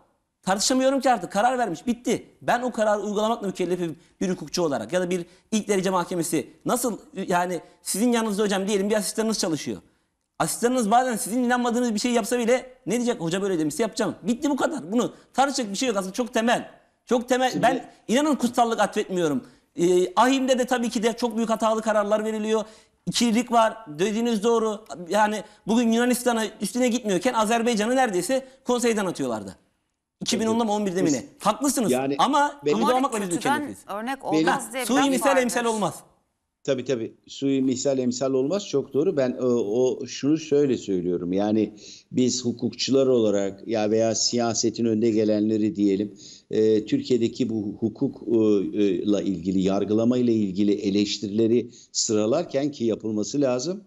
[SPEAKER 6] tartışamıyorum ki artık karar vermiş bitti. Ben o kararı uygulamakla mükellefim bir hukukçu olarak ya da bir ilk derece mahkemesi. Nasıl yani sizin yanınızda hocam diyelim bir asistanınız çalışıyor. Asistanınız bazen sizin inanmadığınız bir şey yapsa bile ne diyecek? Hoca böyle demişse yapacağım. Bitti bu kadar. Bunu tartışacak bir şey yok aslında çok temel. Çok temel. Ben inanın kutsallık atfetmiyorum. Ee, ahimde de tabii ki de çok büyük hatalı kararlar veriliyor. İkilik var. Dediğiniz doğru. Yani bugün Yunanistan'a üstüne gitmiyorken Azerbaycan'ı neredeyse konseyden atıyorlardı. 2010'da mı 11'de mi ne? Haklısınız.
[SPEAKER 7] Yani
[SPEAKER 6] ama
[SPEAKER 7] benim-
[SPEAKER 6] uygulamakla biz mükellefiz.
[SPEAKER 3] örnek
[SPEAKER 7] Benim-
[SPEAKER 3] olmaz diye bir
[SPEAKER 6] Sui
[SPEAKER 3] laf
[SPEAKER 6] misal emsal olmaz.
[SPEAKER 7] Tabii tabii. Sui misal emsal olmaz çok doğru. Ben e, o şunu şöyle söylüyorum. Yani biz hukukçular olarak ya veya siyasetin önde gelenleri diyelim e, Türkiye'deki bu hukukla ilgili yargılama ile ilgili eleştirileri sıralarken ki yapılması lazım.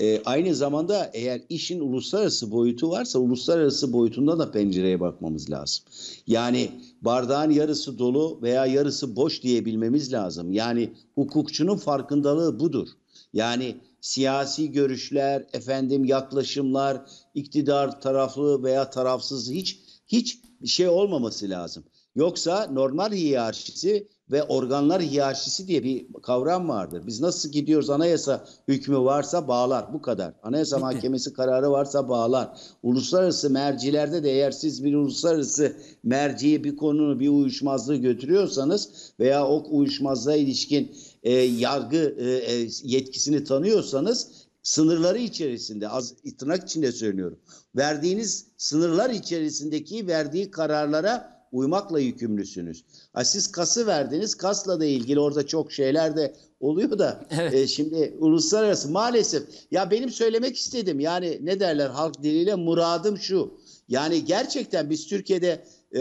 [SPEAKER 7] E, aynı zamanda eğer işin uluslararası boyutu varsa uluslararası boyutunda da pencereye bakmamız lazım. Yani bardağın yarısı dolu veya yarısı boş diyebilmemiz lazım. Yani hukukçunun farkındalığı budur. Yani siyasi görüşler, efendim yaklaşımlar, iktidar taraflı veya tarafsız hiç hiç şey olmaması lazım. Yoksa normal hiyerarşisi ve organlar hiyerarşisi diye bir kavram vardır. Biz nasıl gidiyoruz anayasa hükmü varsa bağlar bu kadar. Anayasa
[SPEAKER 6] Bitti.
[SPEAKER 7] mahkemesi kararı varsa bağlar. Uluslararası mercilerde de eğer siz bir uluslararası merciye bir konunu bir uyuşmazlığı götürüyorsanız veya o uyuşmazlığa ilişkin e, yargı e, e, yetkisini tanıyorsanız sınırları içerisinde az tırnak içinde söylüyorum. Verdiğiniz sınırlar içerisindeki verdiği kararlara uymakla yükümlüsünüz. Ha, siz kası verdiniz. Kasla da ilgili orada çok şeyler de oluyor da
[SPEAKER 6] Evet.
[SPEAKER 7] e, şimdi uluslararası maalesef ya benim söylemek istedim yani ne derler halk diliyle muradım şu. Yani gerçekten biz Türkiye'de e,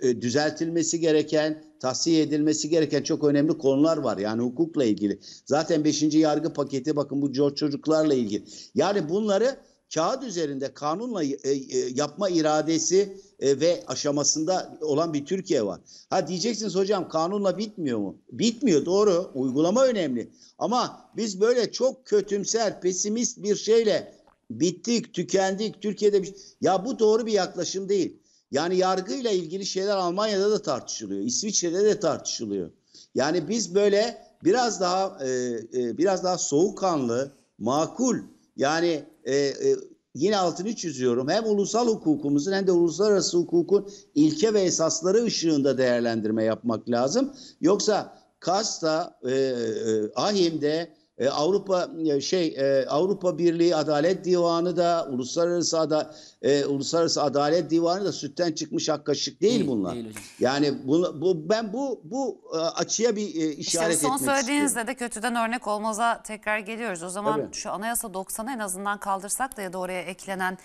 [SPEAKER 7] e, düzeltilmesi gereken, tahsiye edilmesi gereken çok önemli konular var. Yani hukukla ilgili. Zaten 5. yargı paketi bakın bu çocuklarla ilgili. Yani bunları kağıt üzerinde kanunla e, e, yapma iradesi e, ve aşamasında olan bir Türkiye var. Ha diyeceksiniz hocam kanunla bitmiyor mu? Bitmiyor doğru. Uygulama önemli. Ama biz böyle çok kötümser, pesimist bir şeyle bittik, tükendik. Türkiye'de bir ya bu doğru bir yaklaşım değil. Yani yargıyla ilgili şeyler Almanya'da da tartışılıyor. İsviçre'de de tartışılıyor. Yani biz böyle biraz daha e, e, biraz daha soğukkanlı, makul yani e, e, yine altını çiziyorum. Hem ulusal hukukumuzun hem de uluslararası hukukun ilke ve esasları ışığında değerlendirme yapmak lazım. Yoksa KAS'ta, e, e, AHİM'de, e, Avrupa e, şey e, Avrupa Birliği Adalet Divanı da uluslararası ada, e, uluslararası Adalet Divanı da sütten çıkmış ak kaşık değil,
[SPEAKER 6] Değil,
[SPEAKER 7] bunlar.
[SPEAKER 6] değil hocam.
[SPEAKER 7] Yani bu, bu ben bu bu e, açıya bir e, işaret
[SPEAKER 3] İşte son
[SPEAKER 7] etmek istiyorum.
[SPEAKER 3] söylediğinizde de kötüden örnek olmaza tekrar geliyoruz. O zaman
[SPEAKER 7] Tabii.
[SPEAKER 3] şu anayasa 90'ı en azından kaldırsak da ya da oraya eklenen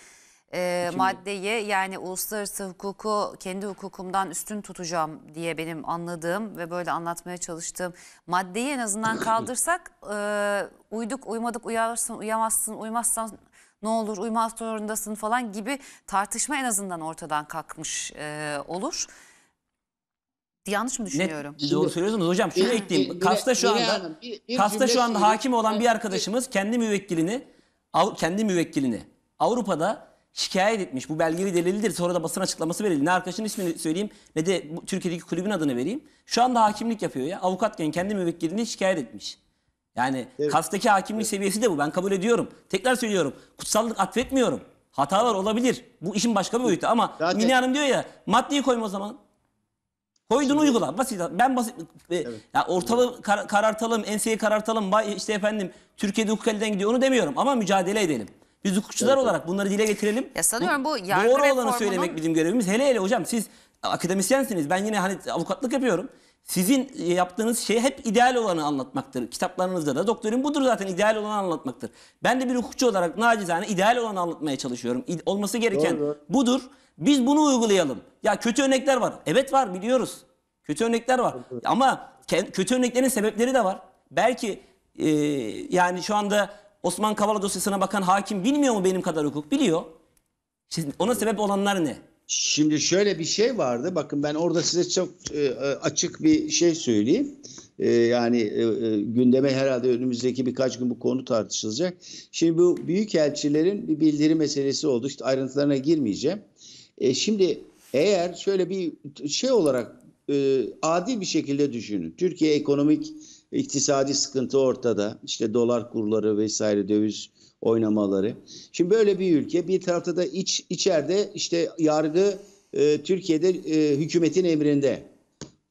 [SPEAKER 3] e, maddeyi yani uluslararası hukuku kendi hukukumdan üstün tutacağım diye benim anladığım ve böyle anlatmaya çalıştığım maddeyi en azından kaldırsak e, uyduk uymadık uyarsın uyamazsın uymazsan ne olur uymak zorundasın falan gibi tartışma en azından ortadan kalkmış e, olur. Yanlış mı düşünüyorum?
[SPEAKER 6] Net doğru söylüyorsunuz hocam. Şunu ekleyeyim. Kasta şu anda Kasta şu anda hakim olan bir arkadaşımız kendi müvekkilini kendi müvekkilini Avrupa'da şikayet etmiş. Bu belgeli delildir. Sonra da basın açıklaması verildi. Ne arkadaşın ismini söyleyeyim ne de bu Türkiye'deki kulübün adını vereyim. Şu anda hakimlik yapıyor ya. Avukatken kendi müvekkilini şikayet etmiş. Yani Kastaki hakimlik seviyesi de bu. Ben kabul ediyorum. Tekrar söylüyorum. Kutsallık atfetmiyorum. Hatalar olabilir. Bu işin başka bir boyutu ama
[SPEAKER 7] Zaten-
[SPEAKER 6] Mine Hanım diyor ya maddeyi koyma o zaman. Koydun uygula. Basit. Ben basit. e, Ya ortalığı kar- karartalım, enseyi karartalım. Vay işte efendim Türkiye'de hukuk elden gidiyor onu demiyorum ama mücadele edelim. Biz hukukçular olarak bunları dile getirelim.
[SPEAKER 3] Ya sanıyorum bu yargı
[SPEAKER 6] Doğru olanı
[SPEAKER 3] reformunun-
[SPEAKER 6] söylemek bizim görevimiz. Hele hele hocam siz akademisyensiniz. Ben yine hani avukatlık yapıyorum. Sizin yaptığınız şey hep ideal olanı anlatmaktır. Kitaplarınızda da doktorin budur zaten ideal olanı anlatmaktır. Ben de bir hukukçu olarak nacizane ideal olanı anlatmaya çalışıyorum. Olması gereken
[SPEAKER 5] Doğru.
[SPEAKER 6] budur. Biz bunu uygulayalım. Ya kötü örnekler var. Evet var biliyoruz. Kötü örnekler var. Ama kötü örneklerin sebepleri de var. Belki e, yani şu anda Osman Kavala dosyasına bakan hakim bilmiyor mu benim kadar hukuk? Biliyor. Şimdi ona sebep olanlar ne?
[SPEAKER 7] Şimdi şöyle bir şey vardı. Bakın ben orada size çok e, e, açık bir şey söyleyeyim. E, yani gündeme herhalde önümüzdeki birkaç gün bu konu tartışılacak. Şimdi bu büyükelçilerin bir bildiri meselesi oldu. İşte ayrıntılarına girmeyeceğim. Şimdi eğer şöyle bir şey olarak adil bir şekilde düşünün. Türkiye ekonomik iktisadi sıkıntı ortada. İşte dolar kurları vesaire döviz oynamaları. Şimdi böyle bir ülke bir tarafta da iç içeride işte yargı e, Türkiye'de e, hükümetin emrinde.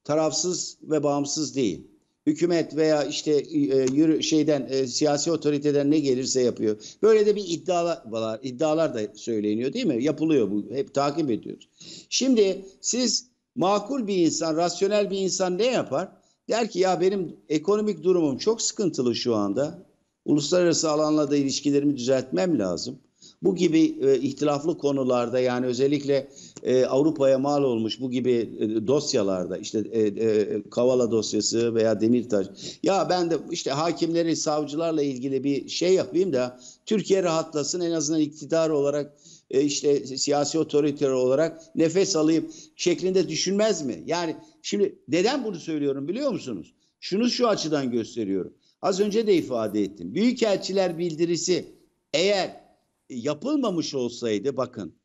[SPEAKER 7] Tarafsız ve bağımsız değil. Hükümet veya işte e, yürü, şeyden e, siyasi otoriteden ne gelirse yapıyor. Böyle de bir iddialar. İddialar da söyleniyor değil mi? Yapılıyor bu. Hep takip ediyoruz. Şimdi siz makul bir insan, rasyonel bir insan ne yapar? Der ki ya benim ekonomik durumum çok sıkıntılı şu anda. Uluslararası alanla da ilişkilerimi düzeltmem lazım. Bu gibi e, ihtilaflı konularda yani özellikle e, Avrupa'ya mal olmuş bu gibi e, dosyalarda işte e, e, Kavala dosyası veya Demirtaş. Ya ben de işte hakimleri, savcılarla ilgili bir şey yapayım da Türkiye rahatlasın en azından iktidar olarak e, işte siyasi otoriter olarak nefes alayım şeklinde düşünmez mi? Yani şimdi neden bunu söylüyorum biliyor musunuz? Şunu şu açıdan gösteriyorum. Az önce de ifade ettim. Büyükelçiler bildirisi eğer yapılmamış olsaydı bakın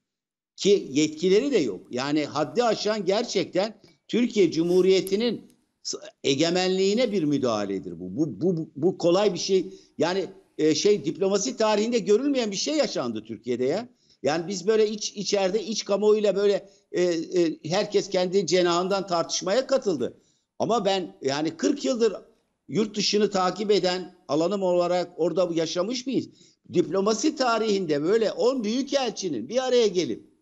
[SPEAKER 7] ki yetkileri de yok. Yani haddi aşan gerçekten Türkiye Cumhuriyeti'nin egemenliğine bir müdahaledir bu. Bu bu bu kolay bir şey. Yani e, şey diplomasi tarihinde görülmeyen bir şey yaşandı Türkiye'de ya. Yani biz böyle iç içeride iç kamuoyuyla böyle e, e, herkes kendi cenahından tartışmaya katıldı. Ama ben yani 40 yıldır yurt dışını takip eden alanım olarak orada yaşamış mıyız? Diplomasi tarihinde böyle 10 büyükelçinin bir araya gelip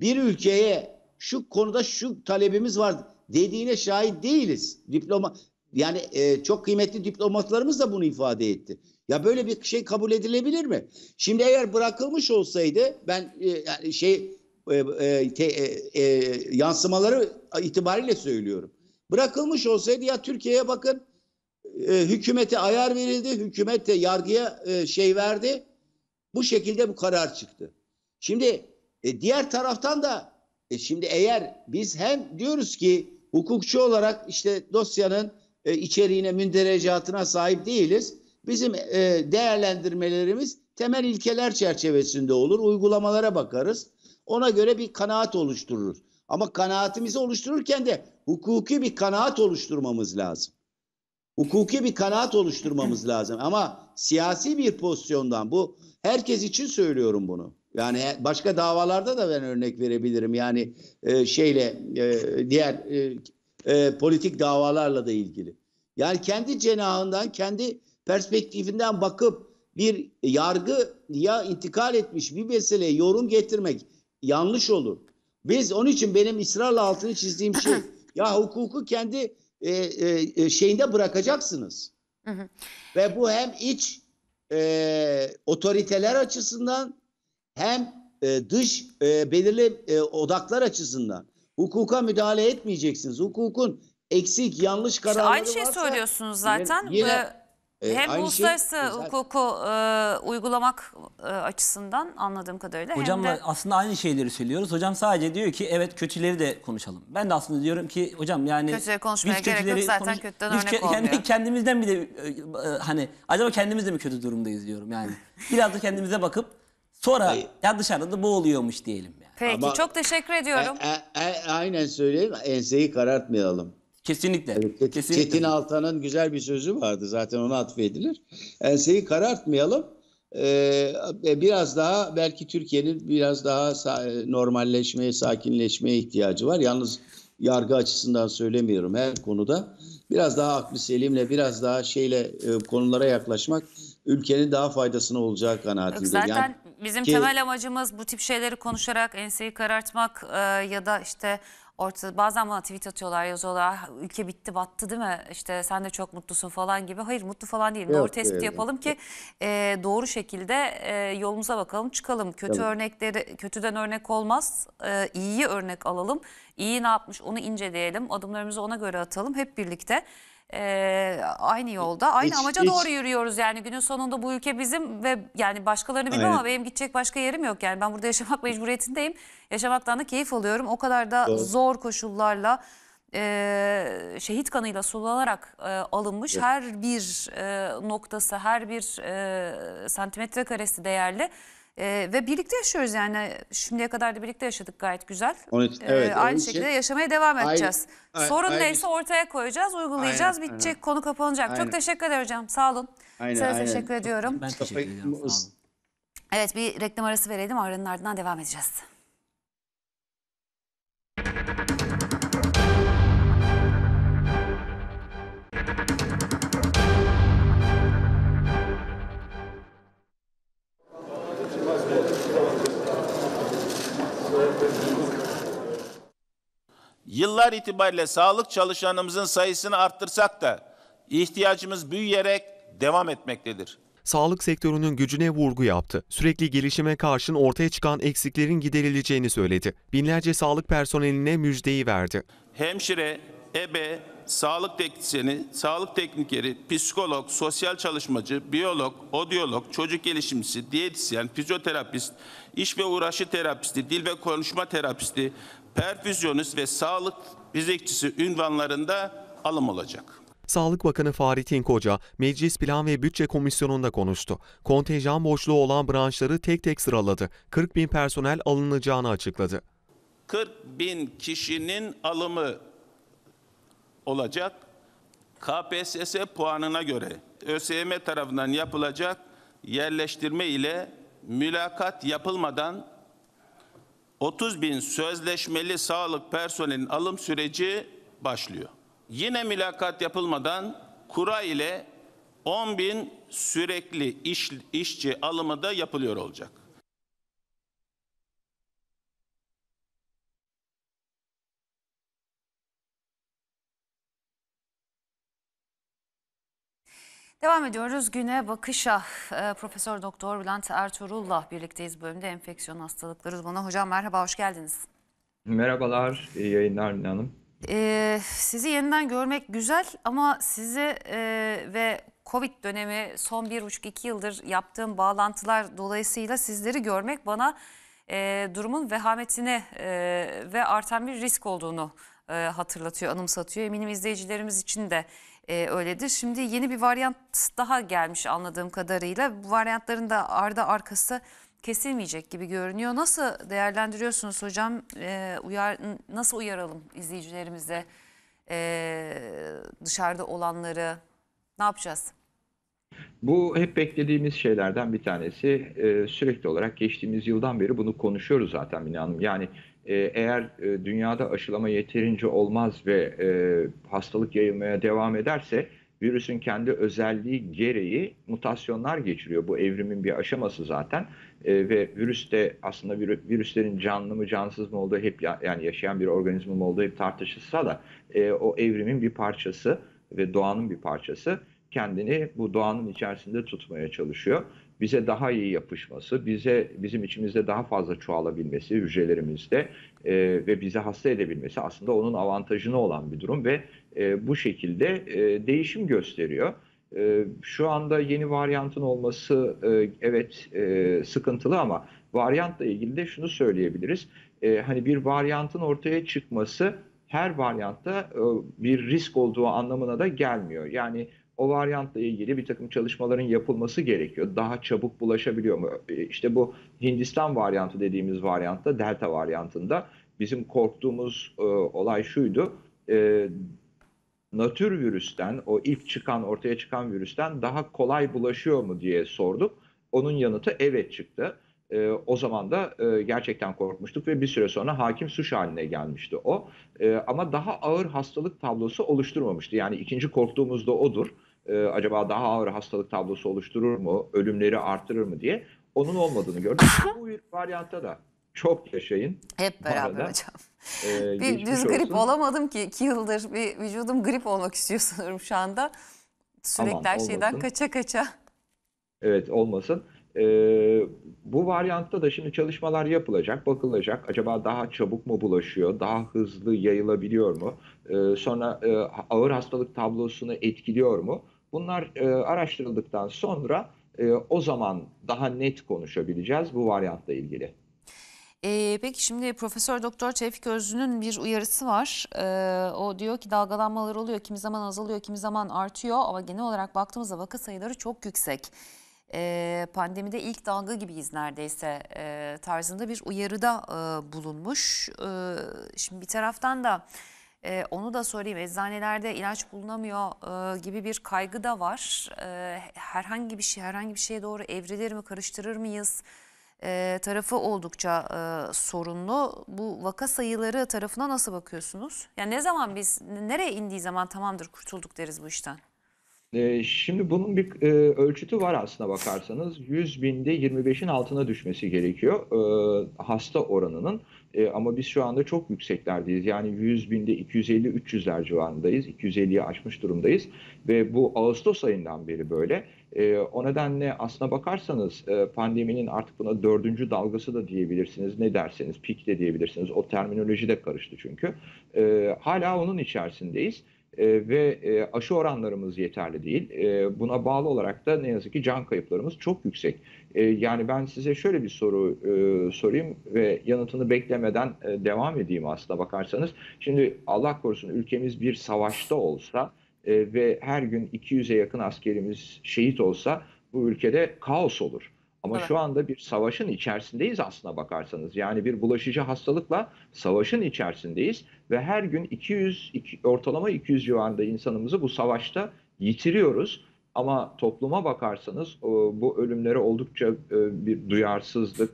[SPEAKER 7] bir ülkeye şu konuda şu talebimiz var dediğine şahit değiliz. Diploma yani e, çok kıymetli diplomatlarımız da bunu ifade etti. Ya böyle bir şey kabul edilebilir mi? Şimdi eğer bırakılmış olsaydı ben e, yani şey e, e, te- e, e, yansımaları itibariyle söylüyorum. Bırakılmış olsaydı ya Türkiye'ye bakın e, hükümete ayar verildi, hükümet de yargıya e, şey verdi. Bu şekilde bu karar çıktı. Şimdi e, diğer taraftan da e, şimdi eğer biz hem diyoruz ki hukukçu olarak işte dosyanın e, içeriğine, münderecatına sahip değiliz. Bizim e, değerlendirmelerimiz temel ilkeler çerçevesinde olur. Uygulamalara bakarız. Ona göre bir kanaat oluştururuz. Ama kanaatimizi oluştururken de hukuki bir kanaat oluşturmamız lazım. Hukuki bir kanaat oluşturmamız lazım. Ama siyasi bir pozisyondan bu herkes için söylüyorum bunu. Yani başka davalarda da ben örnek verebilirim. Yani e, şeyle e, diğer e, e, politik davalarla da ilgili. Yani kendi cenahından, kendi perspektifinden bakıp bir yargıya intikal etmiş bir meseleye yorum getirmek yanlış olur. Biz onun için benim ısrarla altını çizdiğim şey ya hukuku kendi e, e, e, şeyinde bırakacaksınız. Ve bu hem iç e, otoriteler açısından hem e, dış e, belirli e, odaklar açısından hukuka müdahale etmeyeceksiniz. Hukukun eksik, yanlış
[SPEAKER 3] İşte
[SPEAKER 7] kararları
[SPEAKER 3] aynı şeyi
[SPEAKER 7] varsa
[SPEAKER 3] söylüyorsunuz zaten.
[SPEAKER 7] Yine,
[SPEAKER 3] Ee,
[SPEAKER 7] E,
[SPEAKER 3] hem
[SPEAKER 7] aynı şey-
[SPEAKER 3] uluslararası
[SPEAKER 7] zaten-
[SPEAKER 3] hukuku e, uygulamak e, açısından anladığım kadarıyla
[SPEAKER 6] Hocamla
[SPEAKER 3] hem de
[SPEAKER 6] aslında aynı şeyleri söylüyoruz. Hocam sadece diyor ki evet kötüleri de konuşalım. Ben de aslında diyorum ki hocam yani
[SPEAKER 3] Kötüleri konuşmaya
[SPEAKER 6] biz
[SPEAKER 3] gerek yok.
[SPEAKER 6] kötüleri
[SPEAKER 3] Zaten kötüden
[SPEAKER 6] biz
[SPEAKER 3] örnek
[SPEAKER 6] ke- yani
[SPEAKER 3] olmuyor.
[SPEAKER 6] kendimizden bile e, e, hani acaba kendimiz de mi kötü durumdayız diyorum yani. Biraz da kendimize bakıp sonra ya dışarıda da bu oluyormuş diyelim yani.
[SPEAKER 3] peki
[SPEAKER 7] Ama-
[SPEAKER 3] çok teşekkür ediyorum.
[SPEAKER 7] E, e, aynen söyleyeyim. Enseyi karartmayalım.
[SPEAKER 6] Kesinlikle.
[SPEAKER 7] Çet-
[SPEAKER 6] Kesinlikle.
[SPEAKER 7] Çetin Altan'ın güzel bir sözü vardı zaten ona atfedilir. Enseyi karartmayalım. Ee, biraz daha belki Türkiye'nin biraz daha sa- normalleşmeye, sakinleşmeye ihtiyacı var. Yalnız yargı açısından söylemiyorum her konuda. Biraz daha aklı selimle, biraz daha şeyle e, konulara yaklaşmak ülkenin daha faydasına olacağı
[SPEAKER 3] Yok,
[SPEAKER 7] kanaatindeyim.
[SPEAKER 3] zaten
[SPEAKER 7] Yani
[SPEAKER 3] bizim
[SPEAKER 7] ki-
[SPEAKER 3] temel amacımız bu tip şeyleri konuşarak enseyi karartmak e, ya da işte ortada bazen bana tweet atıyorlar yazıyorlar "Ah, ülke bitti battı değil mi işte sen de çok mutlusun falan gibi. Hayır mutlu falan değil doğru
[SPEAKER 7] Yok,
[SPEAKER 3] tespit
[SPEAKER 7] evet.
[SPEAKER 3] yapalım ki e, doğru şekilde e, yolumuza bakalım çıkalım. Kötü
[SPEAKER 7] Tabii.
[SPEAKER 3] örnekleri kötüden örnek olmaz e, iyiyi örnek alalım. İyi ne yapmış onu inceleyelim adımlarımızı ona göre atalım hep birlikte. E, aynı yolda aynı
[SPEAKER 7] Hiç-
[SPEAKER 3] amaca
[SPEAKER 7] hiç-
[SPEAKER 3] doğru yürüyoruz yani günün sonunda bu ülke bizim ve yani başkalarını bilmem ama benim gidecek başka yerim yok yani ben burada yaşamak mecburiyetindeyim. Yaşamaktan da keyif alıyorum. O kadar da
[SPEAKER 7] Doğru.
[SPEAKER 3] zor koşullarla e, şehit kanıyla sulanarak e, alınmış her bir e, noktası, her bir e, santimetre karesi değerli. E, ve birlikte yaşıyoruz yani şimdiye kadar da birlikte yaşadık gayet güzel.
[SPEAKER 7] Onun için-
[SPEAKER 3] E,
[SPEAKER 7] evet, onun
[SPEAKER 3] aynı
[SPEAKER 7] için-
[SPEAKER 3] şekilde yaşamaya devam
[SPEAKER 7] Aynı-
[SPEAKER 3] edeceğiz.
[SPEAKER 7] a-
[SPEAKER 3] Sorun
[SPEAKER 7] aynı-
[SPEAKER 3] neyse ortaya koyacağız, uygulayacağız,
[SPEAKER 7] Aynen,
[SPEAKER 3] bitecek,
[SPEAKER 7] aynen.
[SPEAKER 3] konu kapanacak.
[SPEAKER 7] Aynen.
[SPEAKER 3] Çok teşekkür ederim hocam. Sağ olun.
[SPEAKER 7] Aynen,
[SPEAKER 3] Size
[SPEAKER 7] aynen.
[SPEAKER 3] teşekkür ediyorum.
[SPEAKER 6] Ben teşekkür ediyorum. Sağ olun.
[SPEAKER 3] Evet bir reklam arası verelim. Aranın ardından devam edeceğiz.
[SPEAKER 11] Yıllar itibariyle sağlık çalışanımızın sayısını arttırsak da ihtiyacımız büyüyerek devam etmektedir.
[SPEAKER 4] Sağlık sektörünün gücüne vurgu yaptı. Sürekli gelişime karşın ortaya çıkan eksiklerin giderileceğini söyledi. Binlerce sağlık personeline müjdeyi verdi.
[SPEAKER 11] Hemşire, ebe, sağlık teknisyeni, sağlık teknikeri, psikolog, sosyal çalışmacı, biyolog, odyolog, çocuk gelişimcisi, diyetisyen, fizyoterapist, iş ve uğraşı terapisti, dil ve konuşma terapisti, perfüzyonist ve sağlık fizikçisi ünvanlarında alım olacak.
[SPEAKER 4] Sağlık Bakanı Fahrettin Koca, Meclis Plan ve Bütçe Komisyonu'nda konuştu. Kontenjan boşluğu olan branşları tek tek sıraladı. 40 bin personel alınacağını açıkladı.
[SPEAKER 11] 40 bin kişinin alımı olacak. KPSS puanına göre ÖSYM tarafından yapılacak yerleştirme ile mülakat yapılmadan 30 bin sözleşmeli sağlık personelin alım süreci başlıyor. Yine mülakat yapılmadan kura ile 10 bin sürekli iş, işçi alımı da yapılıyor olacak.
[SPEAKER 3] Devam ediyoruz güne bakışa. Ee, Profesör Doktor Bülent Ertuğrul'la birlikteyiz bölümde enfeksiyon hastalıkları uzmanı. Hocam merhaba, hoş geldiniz.
[SPEAKER 12] Merhabalar, iyi yayınlar Mine Hanım.
[SPEAKER 3] Ee, sizi yeniden görmek güzel ama sizi e, ve Covid dönemi son bir buçuk iki yıldır yaptığım bağlantılar dolayısıyla sizleri görmek bana e, durumun vehametini e, ve artan bir risk olduğunu e, hatırlatıyor, anımsatıyor. Eminim izleyicilerimiz için de e, öyledir. Şimdi yeni bir varyant daha gelmiş anladığım kadarıyla. Bu varyantların da ardı arkası kesilmeyecek gibi görünüyor. Nasıl değerlendiriyorsunuz hocam? E, uyar, nasıl uyaralım izleyicilerimize e, dışarıda olanları? Ne yapacağız?
[SPEAKER 12] Bu hep beklediğimiz şeylerden bir tanesi. Ee, sürekli olarak geçtiğimiz yıldan beri bunu konuşuyoruz zaten Mine Hanım. Yani eğer e, dünyada aşılama yeterince olmaz ve e, hastalık yayılmaya devam ederse virüsün kendi özelliği gereği mutasyonlar geçiriyor. Bu evrimin bir aşaması zaten. E, ve virüs de aslında virü- virüslerin canlı mı cansız mı olduğu hep ya- yani yaşayan bir organizma mı olduğu hep tartışılsa da e, o evrimin bir parçası ve doğanın bir parçası kendini bu doğanın içerisinde tutmaya çalışıyor. Bize daha iyi yapışması, bize bizim içimizde daha fazla çoğalabilmesi hücrelerimizde e, ve bizi hasta edebilmesi aslında onun avantajına olan bir durum ve e, bu şekilde e, değişim gösteriyor. E, şu anda yeni varyantın olması e, evet e, sıkıntılı ama varyantla ilgili de şunu söyleyebiliriz. E, hani bir varyantın ortaya çıkması her varyantta e, bir risk olduğu anlamına da gelmiyor. Yani o varyantla ilgili bir takım çalışmaların yapılması gerekiyor. Daha çabuk bulaşabiliyor mu? E, İşte bu Hindistan varyantı dediğimiz varyantta, Delta varyantında bizim korktuğumuz e, olay şuydu. E, nötr virüsten, o ilk çıkan, ortaya çıkan virüsten daha kolay bulaşıyor mu diye sorduk. Onun yanıtı evet çıktı. E, o zaman da e, gerçekten korkmuştuk ve bir süre sonra hakim suç haline gelmişti o. E, ama daha ağır hastalık tablosu oluşturmamıştı. Yani ikinci korktuğumuz da odur. E, acaba daha ağır hastalık tablosu oluşturur mu, ölümleri artırır mı diye. Onun olmadığını gördük. Bu varyantta da çok yaşayın.
[SPEAKER 3] Hep beraber
[SPEAKER 12] arada.
[SPEAKER 3] hocam.
[SPEAKER 12] E,
[SPEAKER 3] Bir düz grip
[SPEAKER 12] olsun.
[SPEAKER 3] olamadım ki iki yıldır bir vücudum grip olmak istiyor sanırım şu anda. Sürekli
[SPEAKER 12] Aman,
[SPEAKER 3] her şeyden
[SPEAKER 12] olmasın.
[SPEAKER 3] kaça kaça.
[SPEAKER 12] Evet olmasın. Ee, bu varyantta da şimdi çalışmalar yapılacak, bakılacak. Acaba daha çabuk mu bulaşıyor, daha hızlı yayılabiliyor mu? Ee, sonra e, ağır hastalık tablosunu etkiliyor mu? Bunlar e, araştırıldıktan sonra e, o zaman daha net konuşabileceğiz bu varyantla ilgili.
[SPEAKER 3] Ee, peki şimdi Profesör Doktor Tevfik Özlü'nün bir uyarısı var. Ee, o diyor ki dalgalanmalar oluyor, kimi zaman azalıyor, kimi zaman artıyor ama genel olarak baktığımızda vaka sayıları çok yüksek. Ee, pandemide ilk dalga gibiyiz neredeyse e, tarzında bir uyarıda e, bulunmuş. Ee, şimdi bir taraftan da e, onu da sorayım eczanelerde ilaç bulunamıyor e, gibi bir kaygı da var. E, herhangi bir şey herhangi bir şeye doğru evrilir mi, karıştırır mıyız? e, tarafı oldukça e, sorunlu. Bu vaka sayıları tarafına nasıl bakıyorsunuz? Yani ne zaman biz nereye indiği zaman tamamdır kurtulduk deriz bu işten?
[SPEAKER 12] Şimdi bunun bir e, ölçütü var aslına bakarsanız. 100 binde 25'in altına düşmesi gerekiyor e, hasta oranının. E, ama biz şu anda çok yükseklerdeyiz. Yani 100 binde 250-300'ler civarındayız. 250'yi aşmış durumdayız. Ve bu Ağustos ayından beri böyle. E, o nedenle aslına bakarsanız e, pandeminin artık buna dördüncü dalgası da diyebilirsiniz. Ne derseniz pik de diyebilirsiniz. O terminoloji de karıştı çünkü. E, hala onun içerisindeyiz. E, ve e, aşı oranlarımız yeterli değil. E, buna bağlı olarak da ne yazık ki can kayıplarımız çok yüksek. E, yani ben size şöyle bir soru e, sorayım ve yanıtını beklemeden e, devam edeyim aslına bakarsanız. Şimdi Allah korusun ülkemiz bir savaşta olsa e, ve her gün 200'e yakın askerimiz şehit olsa bu ülkede kaos olur. Ama
[SPEAKER 3] Evet.
[SPEAKER 12] şu anda bir savaşın içerisindeyiz aslına bakarsanız. Yani bir bulaşıcı hastalıkla savaşın içerisindeyiz ve her gün 200 iki- ortalama 200 civarında insanımızı bu savaşta yitiriyoruz. Ama topluma bakarsanız o, bu ölümlere oldukça e, bir duyarsızlık,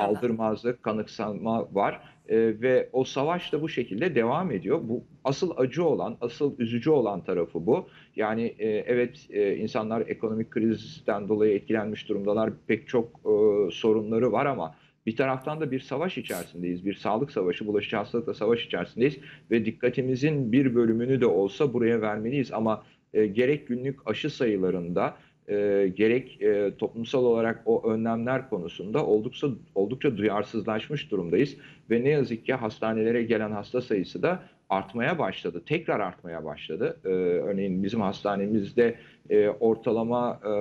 [SPEAKER 12] e, aldırmazlık, kanıksama var. E, ve o savaş da bu şekilde devam ediyor. Bu asıl acı olan, asıl üzücü olan tarafı bu. Yani e, evet e, insanlar ekonomik krizden dolayı etkilenmiş durumdalar. Pek çok e, sorunları var ama bir taraftan da bir savaş içerisindeyiz. Bir sağlık savaşı, bulaşıcı hastalıkla savaş içerisindeyiz ve dikkatimizin bir bölümünü de olsa buraya vermeliyiz. Ama e, gerek günlük aşı sayılarında e, gerek e, toplumsal olarak o önlemler konusunda oldukça oldukça duyarsızlaşmış durumdayız. Ve ne yazık ki hastanelere gelen hasta sayısı da artmaya başladı. Tekrar artmaya başladı. E, örneğin bizim hastanemizde e, ortalama e,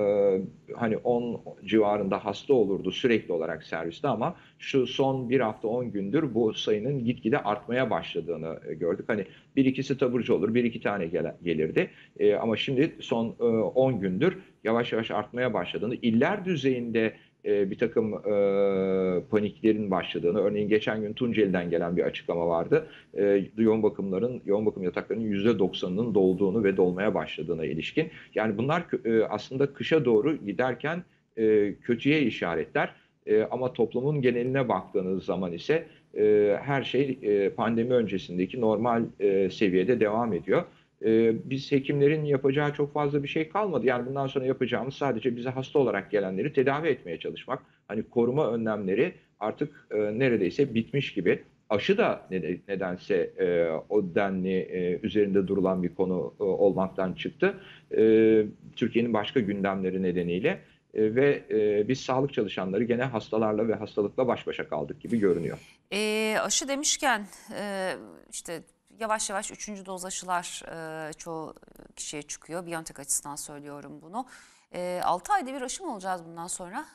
[SPEAKER 12] hani 10 civarında hasta olurdu sürekli olarak serviste ama şu son bir hafta 10 gündür bu sayının gitgide artmaya başladığını e, gördük. Hani bir ikisi taburcu olur, bir iki tane gele- gelirdi. E, ama şimdi son e, 10 gündür yavaş yavaş artmaya başladığını, iller düzeyinde e, bir takım e, paniklerin başladığını, örneğin geçen gün Tunceli'den gelen bir açıklama vardı. E, yoğun bakımların, yoğun bakım yataklarının %90'ının dolduğunu ve dolmaya başladığına ilişkin. Yani bunlar e, aslında kışa doğru giderken e, kötüye işaretler. E, ama toplumun geneline baktığınız zaman ise e, her şey e, pandemi öncesindeki normal e, seviyede devam ediyor. E, biz hekimlerin yapacağı çok fazla bir şey kalmadı. Yani bundan sonra yapacağımız sadece bize hasta olarak gelenleri tedavi etmeye çalışmak. Hani koruma önlemleri artık e, neredeyse bitmiş gibi. Aşı da nede- nedense e, o denli e, üzerinde durulan bir konu e, olmaktan çıktı. E, Türkiye'nin başka gündemleri nedeniyle E, ve e, biz sağlık çalışanları gene hastalarla ve hastalıkla baş başa kaldık gibi görünüyor.
[SPEAKER 3] E, aşı demişken e, işte yavaş yavaş üçüncü doz aşılar e, çoğu kişiye çıkıyor. Biontech açısından söylüyorum bunu. E, 6 ayda bir aşı mı olacağız bundan sonra?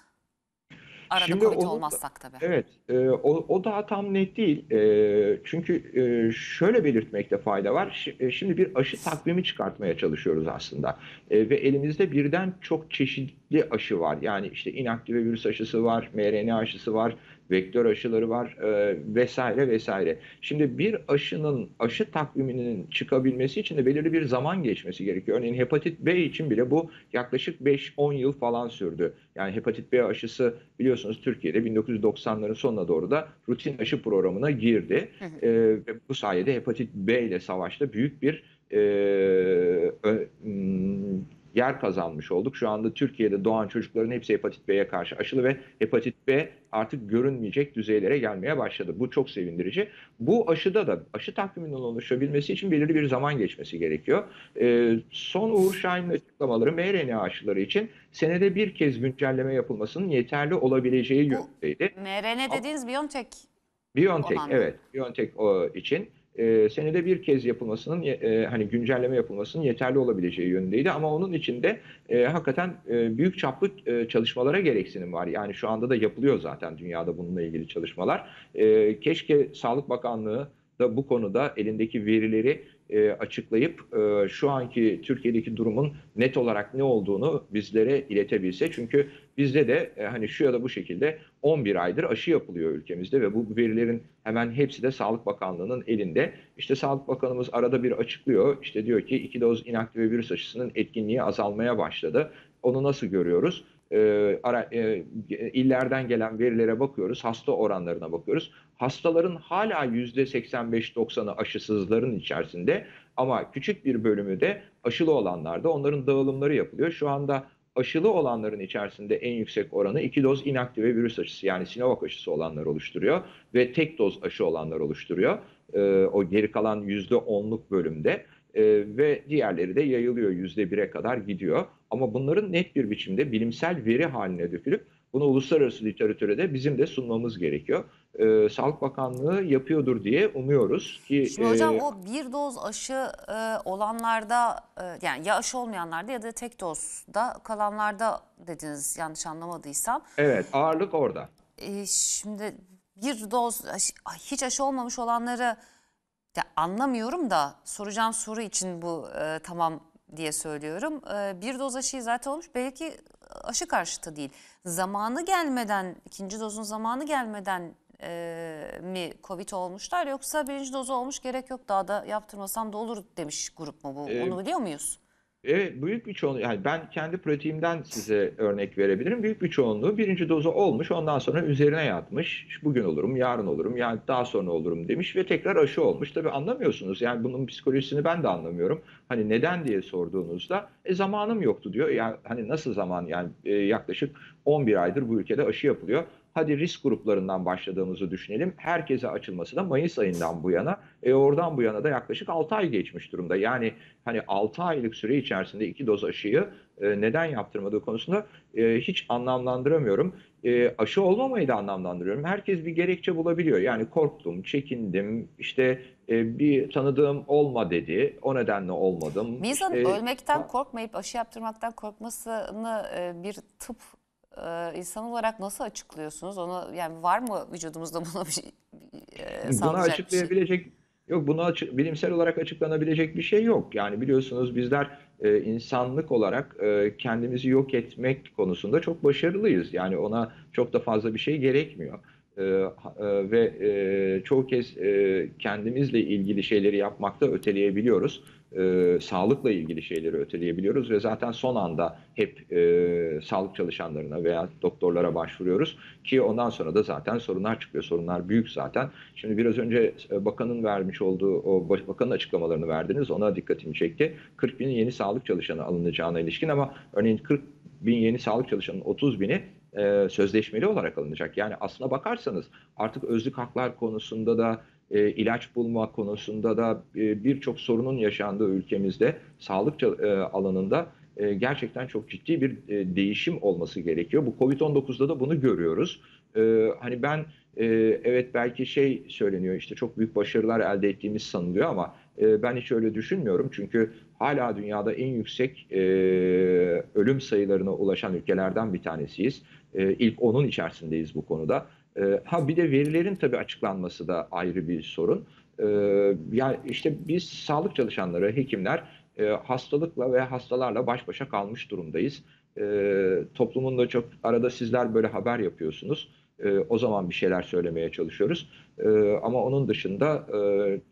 [SPEAKER 3] Arada
[SPEAKER 12] Şimdi
[SPEAKER 3] Covid
[SPEAKER 12] onu
[SPEAKER 3] olmazsak tabii.
[SPEAKER 12] Evet, e, o, o daha tam net değil. E, çünkü e, şöyle belirtmekte fayda var. E, Şimdi bir aşı takvimi çıkartmaya çalışıyoruz aslında. E, ve elimizde birden çok çeşitli aşı var. Yani işte inaktive virüs aşısı var, mRNA aşısı var, vektör aşıları var e, vesaire vesaire. Şimdi bir aşının aşı takviminin çıkabilmesi için de belirli bir zaman geçmesi gerekiyor. Örneğin hepatit B için bile bu yaklaşık 5-10 yıl falan sürdü. Yani hepatit B aşısı biliyorsunuz Türkiye'de 1990'ların sonuna doğru da rutin aşı programına girdi. E, ve bu sayede hepatit B ile savaşta büyük bir e, ö- yer kazanmış olduk. Şu anda Türkiye'de doğan çocukların hepsi hepatit B'ye karşı aşılı ve hepatit B artık görünmeyecek düzeylere gelmeye başladı. Bu çok sevindirici. Bu aşıda da aşı takviminin oluşabilmesi için belirli bir zaman geçmesi gerekiyor. Ee, son Uğur Şahin'in açıklamaları mRNA aşıları için senede bir kez güncelleme yapılmasının yeterli olabileceği yönündeydi.
[SPEAKER 3] mRNA dediğiniz Biontech
[SPEAKER 12] BioNTech evet BioNTech o için e, senede bir kez yapılmasının ye- e, hani güncelleme yapılmasının yeterli olabileceği yönündeydi ama onun içinde e, hakikaten e, büyük çaplı e, çalışmalara gereksinim var. Yani şu anda da yapılıyor zaten dünyada bununla ilgili çalışmalar. E, keşke Sağlık Bakanlığı da bu konuda elindeki verileri e, açıklayıp e, şu anki Türkiye'deki durumun net olarak ne olduğunu bizlere iletebilse. Çünkü bizde de e, hani şu ya da bu şekilde 11 aydır aşı yapılıyor ülkemizde ve bu verilerin hemen hepsi de Sağlık Bakanlığı'nın elinde. İşte Sağlık Bakanımız arada bir açıklıyor. İşte diyor ki iki doz inaktive virüs aşısının etkinliği azalmaya başladı. Onu nasıl görüyoruz? Ee, ara, e, illerden gelen verilere bakıyoruz, hasta oranlarına bakıyoruz. Hastaların hala %85-90'ı aşısızların içerisinde ama küçük bir bölümü de aşılı olanlarda onların dağılımları yapılıyor. Şu anda aşılı olanların içerisinde en yüksek oranı iki doz inaktive virüs aşısı yani Sinovac aşısı olanlar oluşturuyor ve tek doz aşı olanlar oluşturuyor. Ee, o geri kalan %10'luk bölümde Ee, ve diğerleri de yayılıyor %1'e kadar gidiyor. Ama bunların net bir biçimde bilimsel veri haline dökülüp bunu uluslararası literatüre de bizim de sunmamız gerekiyor. Ee, Sağlık Bakanlığı yapıyordur diye umuyoruz ki
[SPEAKER 3] Şimdi hocam
[SPEAKER 12] e,
[SPEAKER 3] o bir doz aşı e, olanlarda e, yani ya aşı olmayanlarda ya da tek dozda kalanlarda dediniz yanlış anlamadıysam.
[SPEAKER 12] evet ağırlık orada.
[SPEAKER 3] E, şimdi bir doz aşı- hiç aşı olmamış olanları ya anlamıyorum da soracağım soru için bu e, tamam diye söylüyorum. E, bir doz aşıyı zaten olmuş belki aşı karşıtı değil. Zamanı gelmeden ikinci dozun zamanı gelmeden e, mi Covid olmuşlar yoksa birinci dozu olmuş gerek yok daha da yaptırmasam da olur demiş grup mu bu?
[SPEAKER 12] Ee,
[SPEAKER 3] Onu biliyor muyuz?
[SPEAKER 12] Evet, büyük bir çoğunluğu, yani ben kendi pratiğimden size örnek verebilirim. Büyük bir çoğunluğu birinci dozu olmuş, ondan sonra üzerine yatmış. Bugün olurum, yarın olurum, yani daha sonra olurum demiş ve tekrar aşı olmuş. Tabii anlamıyorsunuz, yani bunun psikolojisini ben de anlamıyorum. Hani neden diye sorduğunuzda, e zamanım yoktu diyor. Yani hani nasıl zaman, yani e, yaklaşık 11 aydır bu ülkede aşı yapılıyor. Hadi risk gruplarından başladığımızı düşünelim. Herkese açılması da Mayıs ayından bu yana. E oradan bu yana da yaklaşık 6 ay geçmiş durumda. Yani hani 6 aylık süre içerisinde iki doz aşıyı e, neden yaptırmadığı konusunda e, hiç anlamlandıramıyorum. E, aşı olmamayı da anlamlandırıyorum. Herkes bir gerekçe bulabiliyor. Yani korktum, çekindim, işte e, bir tanıdığım olma dedi. O nedenle olmadım.
[SPEAKER 3] Miz Hanım
[SPEAKER 12] İşte-
[SPEAKER 3] ölmekten korkmayıp aşı yaptırmaktan korkmasını e, bir tıp e, insan olarak nasıl açıklıyorsunuz? Onu yani var mı vücudumuzda buna bir şey e,
[SPEAKER 12] Bunu
[SPEAKER 3] şey?
[SPEAKER 12] açıklayabilecek yok bunu açı- bilimsel olarak açıklanabilecek bir şey yok. Yani biliyorsunuz bizler e, insanlık olarak e, kendimizi yok etmek konusunda çok başarılıyız. Yani ona çok da fazla bir şey gerekmiyor. E, e, ve e, çoğu kez e, kendimizle ilgili şeyleri yapmakta öteleyebiliyoruz. E, sağlıkla ilgili şeyleri öteleyebiliyoruz ve zaten son anda hep e, sağlık çalışanlarına veya doktorlara başvuruyoruz ki ondan sonra da zaten sorunlar çıkıyor. Sorunlar büyük zaten. Şimdi biraz önce e, bakanın vermiş olduğu o bakanın açıklamalarını verdiniz. Ona dikkatimi çekti. 40 bin yeni sağlık çalışanı alınacağına ilişkin ama örneğin 40 bin yeni sağlık çalışanının 30 bini e, sözleşmeli olarak alınacak. Yani aslına bakarsanız artık özlük haklar konusunda da e, ilaç bulma konusunda da e, birçok sorunun yaşandığı ülkemizde sağlık e, alanında e, gerçekten çok ciddi bir e, değişim olması gerekiyor. Bu Covid-19'da da bunu görüyoruz. E, hani ben e, evet belki şey söyleniyor işte çok büyük başarılar elde ettiğimiz sanılıyor ama e, ben hiç öyle düşünmüyorum. Çünkü hala dünyada en yüksek e, ölüm sayılarına ulaşan ülkelerden bir tanesiyiz. E, ilk onun içerisindeyiz bu konuda. E, ha bir de verilerin tabii açıklanması da ayrı bir sorun. E, yani işte biz sağlık çalışanları, hekimler e, hastalıkla ve hastalarla baş başa kalmış durumdayız. E, toplumun da çok arada sizler böyle haber yapıyorsunuz. E, o zaman bir şeyler söylemeye çalışıyoruz. E, ama onun dışında e,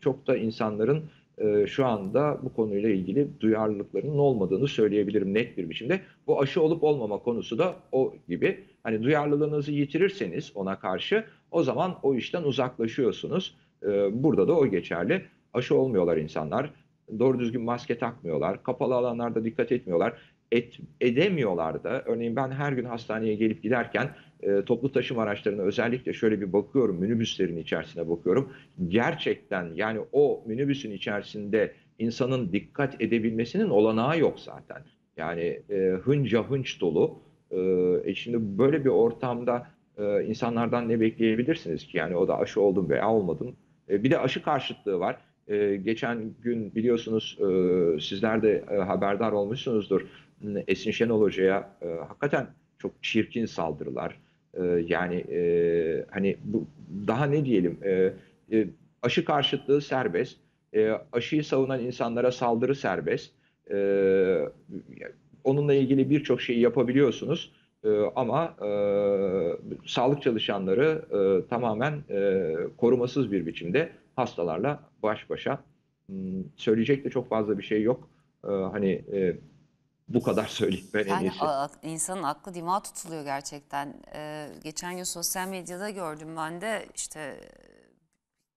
[SPEAKER 12] çok da insanların e, şu anda bu konuyla ilgili duyarlılıklarının olmadığını söyleyebilirim net bir biçimde. Bu aşı olup olmama konusu da o gibi. Hani duyarlılığınızı yitirirseniz ona karşı o zaman o işten uzaklaşıyorsunuz. E, burada da o geçerli. Aşı olmuyorlar insanlar. Doğru düzgün maske takmıyorlar. Kapalı alanlarda dikkat etmiyorlar. Et, edemiyorlar da. Örneğin ben her gün hastaneye gelip giderken e, toplu taşıma araçlarına özellikle şöyle bir bakıyorum. Minibüslerin içerisine bakıyorum. Gerçekten yani o minibüsün içerisinde insanın dikkat edebilmesinin olanağı yok zaten. Yani e, hınca hınç dolu. E, e şimdi böyle bir ortamda e, insanlardan ne bekleyebilirsiniz ki? Yani o da aşı oldum veya olmadım. E, bir de aşı karşıtlığı var. E, geçen gün biliyorsunuz e, sizler de haberdar olmuşsunuzdur. Esin Şenol Hoca'ya hakikaten çok çirkin saldırılar. Yani hani bu daha ne diyelim aşı karşıtlığı serbest. Aşıyı savunan insanlara saldırı serbest. E, onunla ilgili birçok şeyi yapabiliyorsunuz. E, ama e, sağlık çalışanları e, tamamen e, korumasız bir biçimde hastalarla baş başa. Hmm, söyleyecek de çok fazla bir şey yok. E, hani e, bu kadar söyleyeyim ben en
[SPEAKER 3] Yani
[SPEAKER 12] iyisi.
[SPEAKER 3] a- insanın aklı dimağı tutuluyor gerçekten. Ee, geçen gün sosyal medyada gördüm ben de işte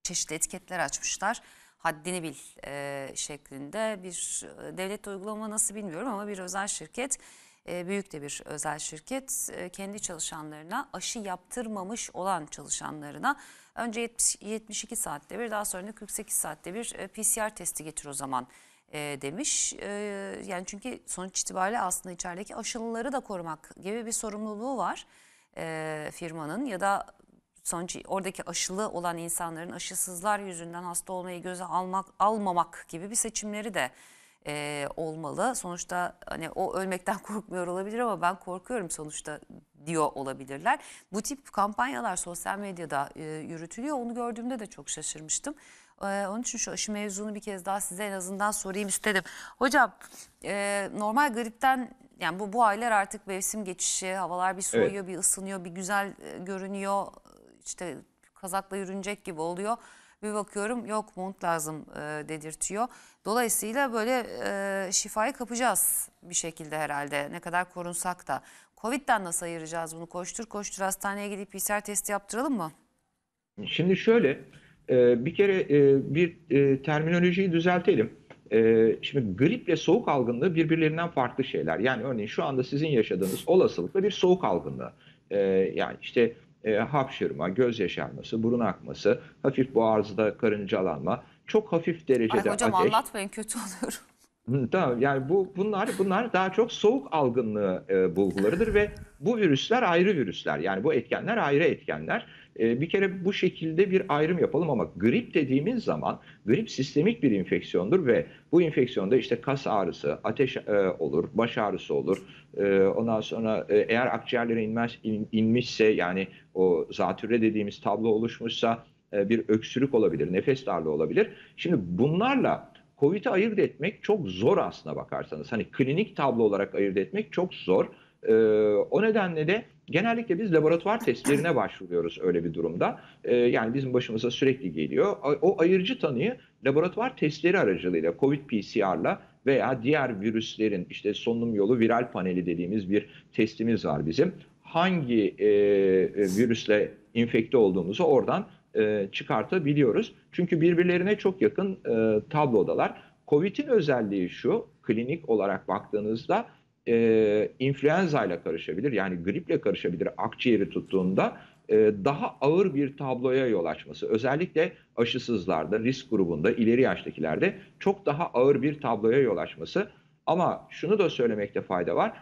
[SPEAKER 3] çeşitli etiketler açmışlar. Haddini bil e, şeklinde bir e, devlet uygulama nasıl bilmiyorum ama bir özel şirket, e, büyük de bir özel şirket e, kendi çalışanlarına aşı yaptırmamış olan çalışanlarına önce 70, 72 saatte bir daha sonra da 48 saatte bir e, PCR testi getir o zaman e, demiş. E, yani çünkü sonuç itibariyle aslında içerideki aşılıları da korumak gibi bir sorumluluğu var e, firmanın ya da sonuç oradaki aşılı olan insanların aşısızlar yüzünden hasta olmayı göze almak almamak gibi bir seçimleri de e, olmalı. Sonuçta hani o ölmekten korkmuyor olabilir ama ben korkuyorum sonuçta diyor olabilirler. Bu tip kampanyalar sosyal medyada e, yürütülüyor. Onu gördüğümde de çok şaşırmıştım. E, onun için şu aşı mevzunu bir kez daha size en azından sorayım istedim. Hocam e, normal gripten yani bu bu aylar artık mevsim geçişi, havalar bir soğuyor, bir ısınıyor, bir güzel e, görünüyor. İşte kazakla yürünecek gibi oluyor. Bir bakıyorum yok mont lazım e, dedirtiyor. Dolayısıyla böyle e, şifayı kapacağız bir şekilde herhalde. Ne kadar korunsak da. Covid'den nasıl ayıracağız bunu? Koştur koştur hastaneye gidip PCR testi yaptıralım mı?
[SPEAKER 12] Şimdi şöyle, e, bir kere e, bir e, terminolojiyi düzeltelim. Şimdi griple soğuk algınlığı birbirlerinden farklı şeyler. Yani örneğin şu anda sizin yaşadığınız olasılıkla bir soğuk algınlığı. Yani işte e, hapşırma, göz yaşarması, burun akması, hafif boğazda karıncalanma, çok hafif
[SPEAKER 3] Ay
[SPEAKER 12] derecede
[SPEAKER 3] hocam
[SPEAKER 12] ateş.
[SPEAKER 3] anlatmayın kötü oluyorum.
[SPEAKER 12] Tamam yani bu bunlar bunlar daha çok soğuk algınlığı e, bulgularıdır ve bu virüsler ayrı virüsler. Yani bu etkenler ayrı etkenler. E, bir kere bu şekilde bir ayrım yapalım ama grip dediğimiz zaman grip sistemik bir enfeksiyondur ve bu enfeksiyonda işte kas ağrısı, ateş e, olur, baş ağrısı olur. E, ondan sonra e, eğer akciğerlere inmez, in- inmişse yani o zatürre dediğimiz tablo oluşmuşsa e, bir öksürük olabilir, nefes darlığı olabilir. Şimdi bunlarla Covid'i ayırt etmek çok zor aslına bakarsanız. Hani klinik tablo olarak ayırt etmek çok zor. Ee, o nedenle de genellikle biz laboratuvar testlerine başvuruyoruz öyle bir durumda. Ee, yani bizim başımıza sürekli geliyor. O ayırıcı tanıyı laboratuvar testleri aracılığıyla COVID PCR'la veya diğer virüslerin işte solunum yolu viral paneli dediğimiz bir testimiz var bizim. Hangi e, e, virüsle infekte olduğumuzu oradan e, çıkartabiliyoruz. Çünkü birbirlerine çok yakın e, tablodalar. Covid'in özelliği şu, klinik olarak baktığınızda e, influenza ile karışabilir. Yani griple karışabilir akciğeri tuttuğunda e, daha ağır bir tabloya yol açması. Özellikle aşısızlarda, risk grubunda, ileri yaştakilerde çok daha ağır bir tabloya yol açması. Ama şunu da söylemekte fayda var.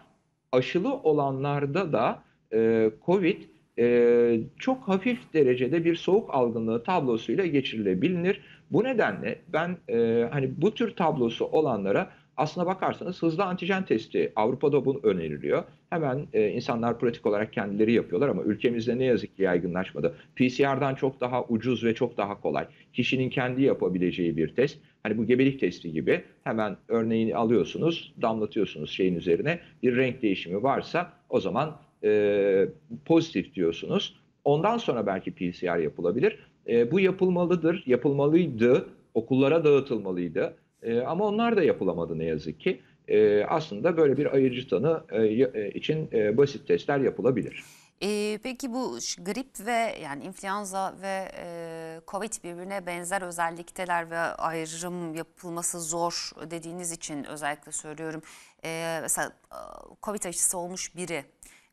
[SPEAKER 12] Aşılı olanlarda da e, COVID e, çok hafif derecede bir soğuk algınlığı tablosuyla geçirilebilir. Bu nedenle ben e, hani bu tür tablosu olanlara aslına bakarsanız hızlı antijen testi Avrupa'da bu öneriliyor. Hemen e, insanlar pratik olarak kendileri yapıyorlar ama ülkemizde ne yazık ki yaygınlaşmadı. PCR'dan çok daha ucuz ve çok daha kolay. Kişinin kendi yapabileceği bir test. Hani bu gebelik testi gibi hemen örneğini alıyorsunuz, damlatıyorsunuz şeyin üzerine. Bir renk değişimi varsa o zaman e, pozitif diyorsunuz. Ondan sonra belki PCR yapılabilir. E, bu yapılmalıdır, yapılmalıydı, okullara dağıtılmalıydı. E, ama onlar da yapılamadı ne yazık ki. E, aslında böyle bir ayırıcı tanı e, e, için e, basit testler yapılabilir.
[SPEAKER 3] Ee, peki bu grip ve yani influenza ve e, covid birbirine benzer özellikteler ve ayrım yapılması zor dediğiniz için özellikle söylüyorum. Ee, mesela e, covid aşısı olmuş biri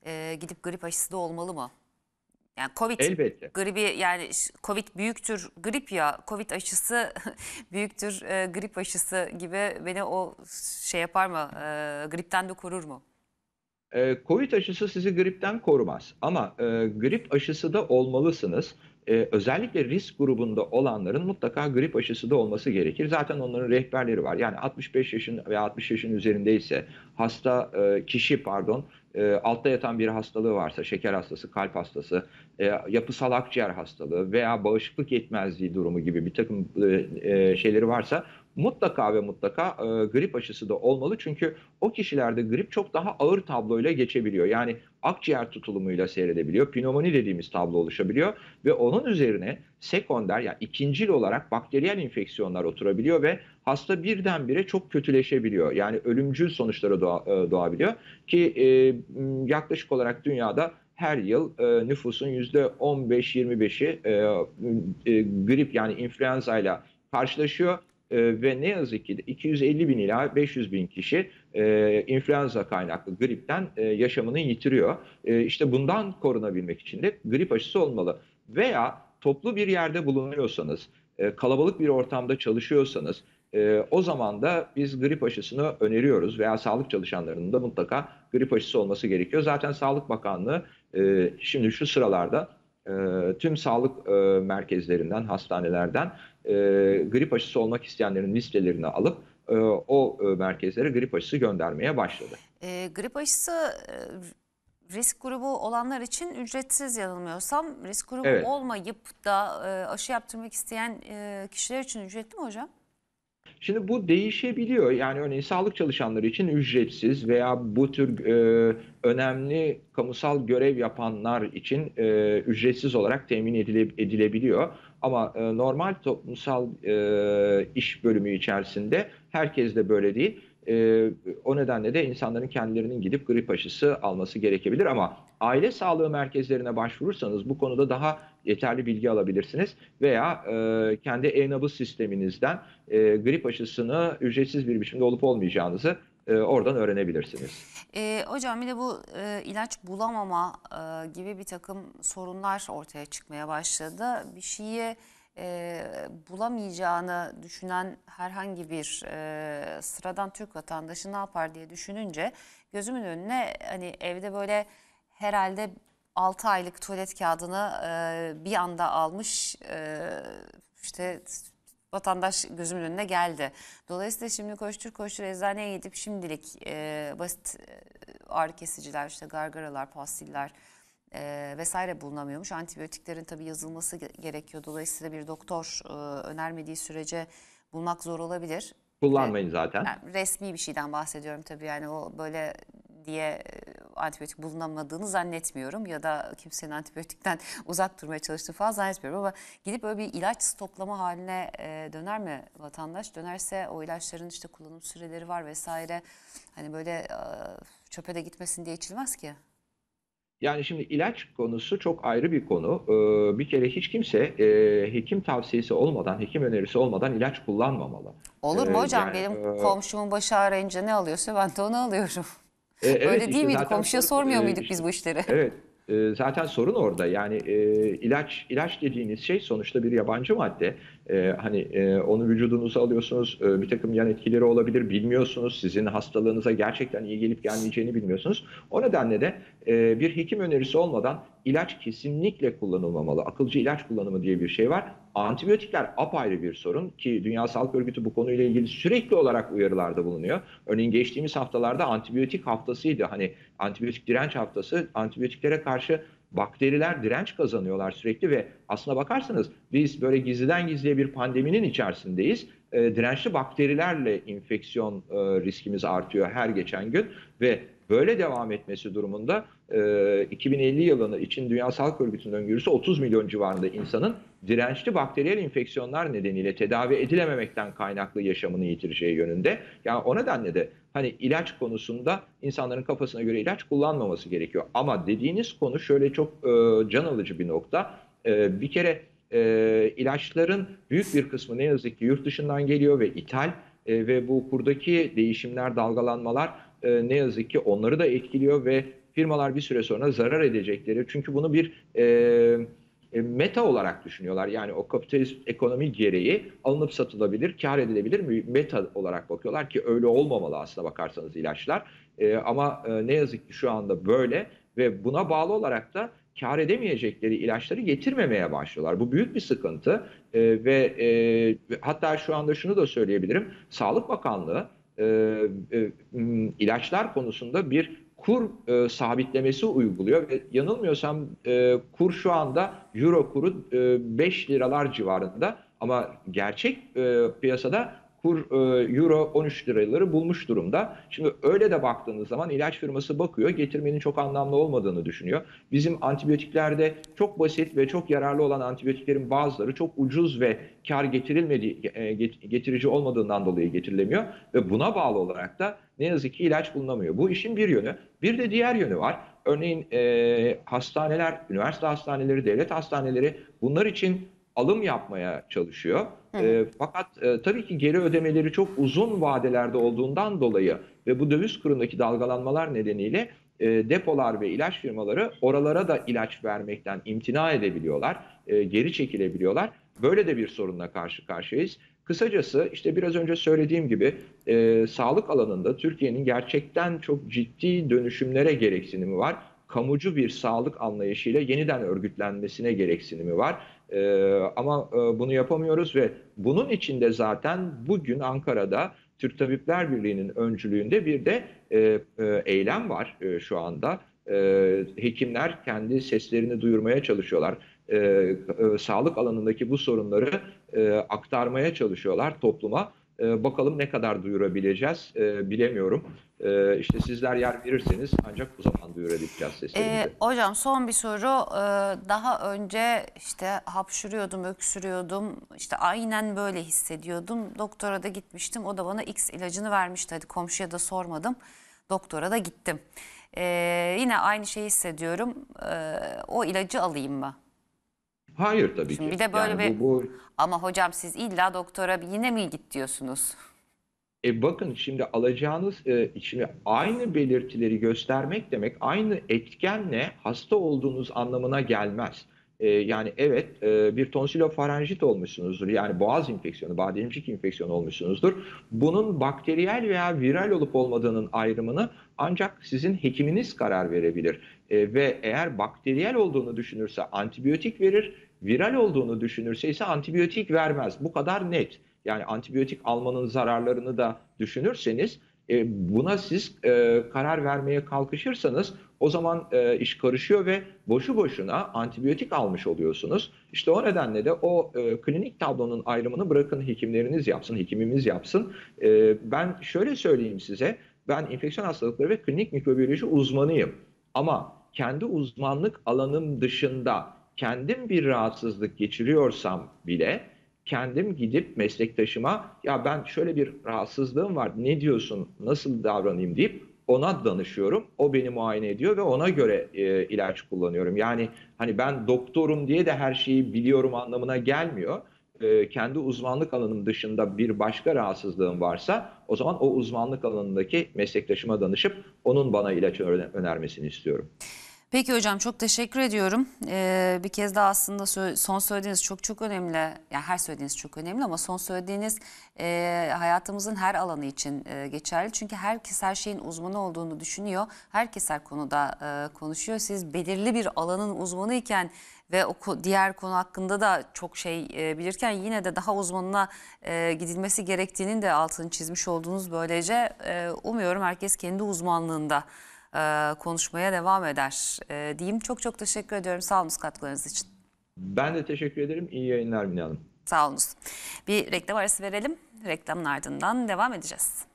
[SPEAKER 3] e, gidip grip aşısı da olmalı mı? Yani covid
[SPEAKER 12] Elbette.
[SPEAKER 3] gribi yani covid büyüktür grip ya covid aşısı büyüktür e, grip aşısı gibi beni o şey yapar mı e, gripten de korur mu?
[SPEAKER 12] E, Covid aşısı sizi gripten korumaz ama e, grip aşısı da olmalısınız. E, özellikle risk grubunda olanların mutlaka grip aşısı da olması gerekir. Zaten onların rehberleri var. Yani 65 yaşın veya 60 yaşın üzerindeyse hasta e, kişi pardon e, altta yatan bir hastalığı varsa şeker hastası, kalp hastası, e, yapısal akciğer hastalığı veya bağışıklık yetmezliği durumu gibi bir takım e, e, şeyleri varsa mutlaka ve mutlaka e, grip aşısı da olmalı. Çünkü o kişilerde grip çok daha ağır tabloyla geçebiliyor. Yani akciğer tutulumuyla seyredebiliyor. Pnömoni dediğimiz tablo oluşabiliyor ve onun üzerine sekonder yani ikincil olarak bakteriyel enfeksiyonlar oturabiliyor ve hasta birdenbire çok kötüleşebiliyor. Yani ölümcül sonuçları doğa, e, doğabiliyor ki e, yaklaşık olarak dünyada her yıl e, nüfusun %15-25'i e, e, grip yani influenza ile karşılaşıyor E, ve ne yazık ki de 250 bin ila 500 bin kişi e, influenza kaynaklı gripten e, yaşamını yitiriyor. E, işte bundan korunabilmek için de grip aşısı olmalı. Veya toplu bir yerde bulunuyorsanız, e, kalabalık bir ortamda çalışıyorsanız e, o zaman da biz grip aşısını öneriyoruz veya sağlık çalışanlarının da mutlaka grip aşısı olması gerekiyor. Zaten Sağlık Bakanlığı e, şimdi şu sıralarda e, tüm sağlık e, merkezlerinden, hastanelerden e, grip aşısı olmak isteyenlerin listelerini alıp e, o e, merkezlere grip aşısı göndermeye başladı.
[SPEAKER 3] E, grip aşısı e, risk grubu olanlar için ücretsiz yanılmıyorsam. Risk grubu
[SPEAKER 12] Evet.
[SPEAKER 3] olmayıp da e, aşı yaptırmak isteyen e, kişiler için ücretli mi hocam?
[SPEAKER 12] Şimdi bu değişebiliyor. Yani örneğin sağlık çalışanları için ücretsiz veya bu tür e, önemli kamusal görev yapanlar için e, ücretsiz olarak temin edile- edilebiliyor. Ama e, normal toplumsal e, iş bölümü içerisinde herkes de böyle değil. E, o nedenle de insanların kendilerinin gidip grip aşısı alması gerekebilir ama aile sağlığı merkezlerine başvurursanız bu konuda daha yeterli bilgi alabilirsiniz veya e, kendi e-nabız sisteminizden e, grip aşısını ücretsiz bir biçimde olup olmayacağınızı e, oradan öğrenebilirsiniz.
[SPEAKER 3] E, hocam bir de bu e, ilaç bulamama e, gibi bir takım sorunlar ortaya çıkmaya başladı. Bir şeyi e, bulamayacağını düşünen herhangi bir e, sıradan Türk vatandaşı ne yapar diye düşününce gözümün önüne hani evde böyle herhalde 6 aylık tuvalet kağıdını e, bir anda almış e, işte vatandaş gözümün önüne geldi. Dolayısıyla şimdi koştur koştur eczaneye gidip şimdilik e, basit ağrı kesiciler, işte gargaralar, pastiller e, vesaire bulunamıyormuş. Antibiyotiklerin tabii yazılması ge- gerekiyor. Dolayısıyla bir doktor e, önermediği sürece bulmak zor olabilir.
[SPEAKER 12] Kullanmayın zaten.
[SPEAKER 3] Yani resmi bir şeyden bahsediyorum tabii yani o böyle diye e, antibiyotik bulunamadığını zannetmiyorum ya da kimsenin antibiyotikten uzak durmaya çalıştığını falan zannetmiyorum ama gidip böyle bir ilaç stoklama haline e, döner mi vatandaş? Dönerse o ilaçların işte kullanım süreleri var vesaire hani böyle e, çöpe de gitmesin diye içilmez ki.
[SPEAKER 12] Yani şimdi ilaç konusu çok ayrı bir konu. Ee, bir kere hiç kimse e, hekim tavsiyesi olmadan, hekim önerisi olmadan ilaç kullanmamalı.
[SPEAKER 3] Olur mu
[SPEAKER 12] Ee,
[SPEAKER 3] hocam?
[SPEAKER 12] yani,
[SPEAKER 3] Benim
[SPEAKER 12] e,
[SPEAKER 3] komşumun başı ağrıyınca ne alıyorsa ben de onu alıyorum.
[SPEAKER 12] E, evet,
[SPEAKER 3] Öyle
[SPEAKER 12] işte
[SPEAKER 3] değil miydi?
[SPEAKER 12] zaten
[SPEAKER 3] Komşuya sormuyor
[SPEAKER 12] e,
[SPEAKER 3] muyduk
[SPEAKER 12] işte-
[SPEAKER 3] biz bu işleri?
[SPEAKER 12] Evet. E, Zaten sorun orada. Yani e, ilaç ilaç dediğiniz şey sonuçta bir yabancı madde. E, hani e, onu vücudunuza alıyorsunuz. e, bir takım yan etkileri olabilir. Bilmiyorsunuz. Sizin hastalığınıza gerçekten iyi gelip gelmeyeceğini bilmiyorsunuz. O nedenle de e, bir hekim önerisi olmadan ilaç kesinlikle kullanılmamalı. Akılcı ilaç kullanımı diye bir şey var. Antibiyotikler apayrı bir sorun ki Dünya Sağlık Örgütü bu konuyla ilgili sürekli olarak uyarılarda bulunuyor. Örneğin geçtiğimiz haftalarda antibiyotik haftasıydı. Hani antibiyotik direnç haftası. Antibiyotiklere karşı bakteriler direnç kazanıyorlar sürekli ve aslına bakarsanız biz böyle gizliden gizliye bir pandeminin içerisindeyiz. E, dirençli bakterilerle enfeksiyon e, riskimiz artıyor her geçen gün ve böyle devam etmesi durumunda e, 2050 yılını için Dünya Sağlık Örgütü'nün öngörüsü 30 milyon civarında insanın dirençli bakteriyel enfeksiyonlar nedeniyle tedavi edilememekten kaynaklı yaşamını yitireceği yönünde. Yani o nedenle de hani ilaç konusunda insanların kafasına göre ilaç kullanmaması gerekiyor. Ama dediğiniz konu şöyle çok e, can alıcı bir nokta. E, bir kere e, ilaçların büyük bir kısmı ne yazık ki yurt dışından geliyor ve ithal e, ve bu kurdaki değişimler, dalgalanmalar e, ne yazık ki onları da etkiliyor ve firmalar bir süre sonra zarar edecekleri. Çünkü bunu bir e, meta olarak düşünüyorlar. Yani o kapitalist ekonomi gereği alınıp satılabilir, kar edilebilir mi? Meta olarak bakıyorlar ki öyle olmamalı aslına bakarsanız ilaçlar. E, ama e, ne yazık ki şu anda böyle ve buna bağlı olarak da kar edemeyecekleri ilaçları getirmemeye başlıyorlar. Bu büyük bir sıkıntı e, ve e, hatta şu anda şunu da söyleyebilirim. Sağlık Bakanlığı e, e, ilaçlar konusunda bir kur e, sabitlemesi uyguluyor ve yanılmıyorsam e, kur şu anda euro kuru e, 5 liralar civarında. Ama gerçek e, piyasada kur e, euro 13 liraları bulmuş durumda. Şimdi öyle de baktığınız zaman ilaç firması bakıyor getirmenin çok anlamlı olmadığını düşünüyor. Bizim antibiyotiklerde çok basit ve çok yararlı olan antibiyotiklerin bazıları çok ucuz ve kar getirilmediği e, getirici olmadığından dolayı getirilemiyor ve buna bağlı olarak da ne yazık ki ilaç bulunamıyor. Bu işin bir yönü. Bir de diğer yönü var. Örneğin e, hastaneler, üniversite hastaneleri, devlet hastaneleri bunlar için alım yapmaya çalışıyor. E, fakat e, tabii ki geri ödemeleri çok uzun vadelerde olduğundan dolayı ve bu döviz kurundaki dalgalanmalar nedeniyle e, depolar ve ilaç firmaları oralara da ilaç vermekten imtina edebiliyorlar, e, geri çekilebiliyorlar. Böyle de bir sorunla karşı karşıyayız. Kısacası işte biraz önce söylediğim gibi e, sağlık alanında Türkiye'nin gerçekten çok ciddi dönüşümlere gereksinimi var. Kamucu bir sağlık anlayışıyla yeniden örgütlenmesine gereksinimi var. E, ama e, bunu yapamıyoruz ve bunun içinde zaten bugün Ankara'da Türk Tabipler Birliği'nin öncülüğünde bir de e, e, eylem var e, şu anda. E, hekimler kendi seslerini duyurmaya çalışıyorlar. E, e, sağlık alanındaki bu sorunları e, aktarmaya çalışıyorlar topluma. E, bakalım ne kadar duyurabileceğiz e, bilemiyorum. E, işte sizler yer verirseniz ancak o zaman duyurabileceğiz seslerimizi.
[SPEAKER 3] Ee, hocam son bir soru. Ee, daha önce işte hapşırıyordum, öksürüyordum. İşte aynen böyle hissediyordum. Doktora da gitmiştim. O da bana X ilacını vermişti. Hadi komşuya da sormadım. Doktora da gittim. Ee, yine aynı şeyi hissediyorum. Ee, o ilacı alayım mı?
[SPEAKER 12] Hayır tabii
[SPEAKER 3] Şimdi
[SPEAKER 12] ki.
[SPEAKER 3] bir de böyle
[SPEAKER 12] Yani
[SPEAKER 3] bir
[SPEAKER 12] bu, bu
[SPEAKER 3] ama hocam siz illa doktora yine mi git diyorsunuz?
[SPEAKER 12] E bakın şimdi alacağınız e, şimdi aynı belirtileri göstermek demek aynı etkenle hasta olduğunuz anlamına gelmez. E, yani evet e, bir tonsilofaranjit olmuşsunuzdur. Yani boğaz enfeksiyonu, bademcik enfeksiyonu olmuşsunuzdur. Bunun bakteriyel veya viral olup olmadığının ayrımını ancak sizin hekiminiz karar verebilir. E, ve eğer bakteriyel olduğunu düşünürse antibiyotik verir, viral olduğunu düşünürse ise antibiyotik vermez. Bu kadar net. Yani antibiyotik almanın zararlarını da düşünürseniz e, buna siz e, karar vermeye kalkışırsanız o zaman e, iş karışıyor ve boşu boşuna antibiyotik almış oluyorsunuz. İşte o nedenle de o e, klinik tablonun ayrımını bırakın hekimleriniz yapsın, hekimimiz yapsın. E, ben şöyle söyleyeyim size, ben enfeksiyon hastalıkları ve klinik mikrobiyoloji uzmanıyım. Ama kendi uzmanlık alanım dışında kendim bir rahatsızlık geçiriyorsam bile kendim gidip meslektaşıma ya ben şöyle bir rahatsızlığım var ne diyorsun nasıl davranayım deyip ona danışıyorum. O beni muayene ediyor ve ona göre e, ilaç kullanıyorum. Yani hani ben doktorum diye de her şeyi biliyorum anlamına gelmiyor. E, kendi uzmanlık alanım dışında bir başka rahatsızlığım varsa o zaman o uzmanlık alanındaki meslektaşıma danışıp onun bana ilaç önermesini istiyorum.
[SPEAKER 3] Peki hocam çok teşekkür ediyorum. Ee, bir kez daha aslında son söylediğiniz çok çok önemli. Yani her söylediğiniz çok önemli ama son söylediğiniz e, hayatımızın her alanı için e, geçerli. Çünkü herkes her şeyin uzmanı olduğunu düşünüyor. Herkes her konuda e, konuşuyor. Siz belirli bir alanın uzmanı iken ve o diğer konu hakkında da çok şey e, bilirken yine de daha uzmanına e, gidilmesi gerektiğinin de altını çizmiş olduğunuz böylece e, umuyorum herkes kendi uzmanlığında e, konuşmaya devam eder e, diyeyim. Çok çok teşekkür ediyorum. Sağ olunuz katkılarınız için.
[SPEAKER 12] Ben de teşekkür ederim. İyi yayınlar Mine Hanım.
[SPEAKER 3] Sağ olunuz. Bir reklam arası verelim. Reklamın ardından devam edeceğiz.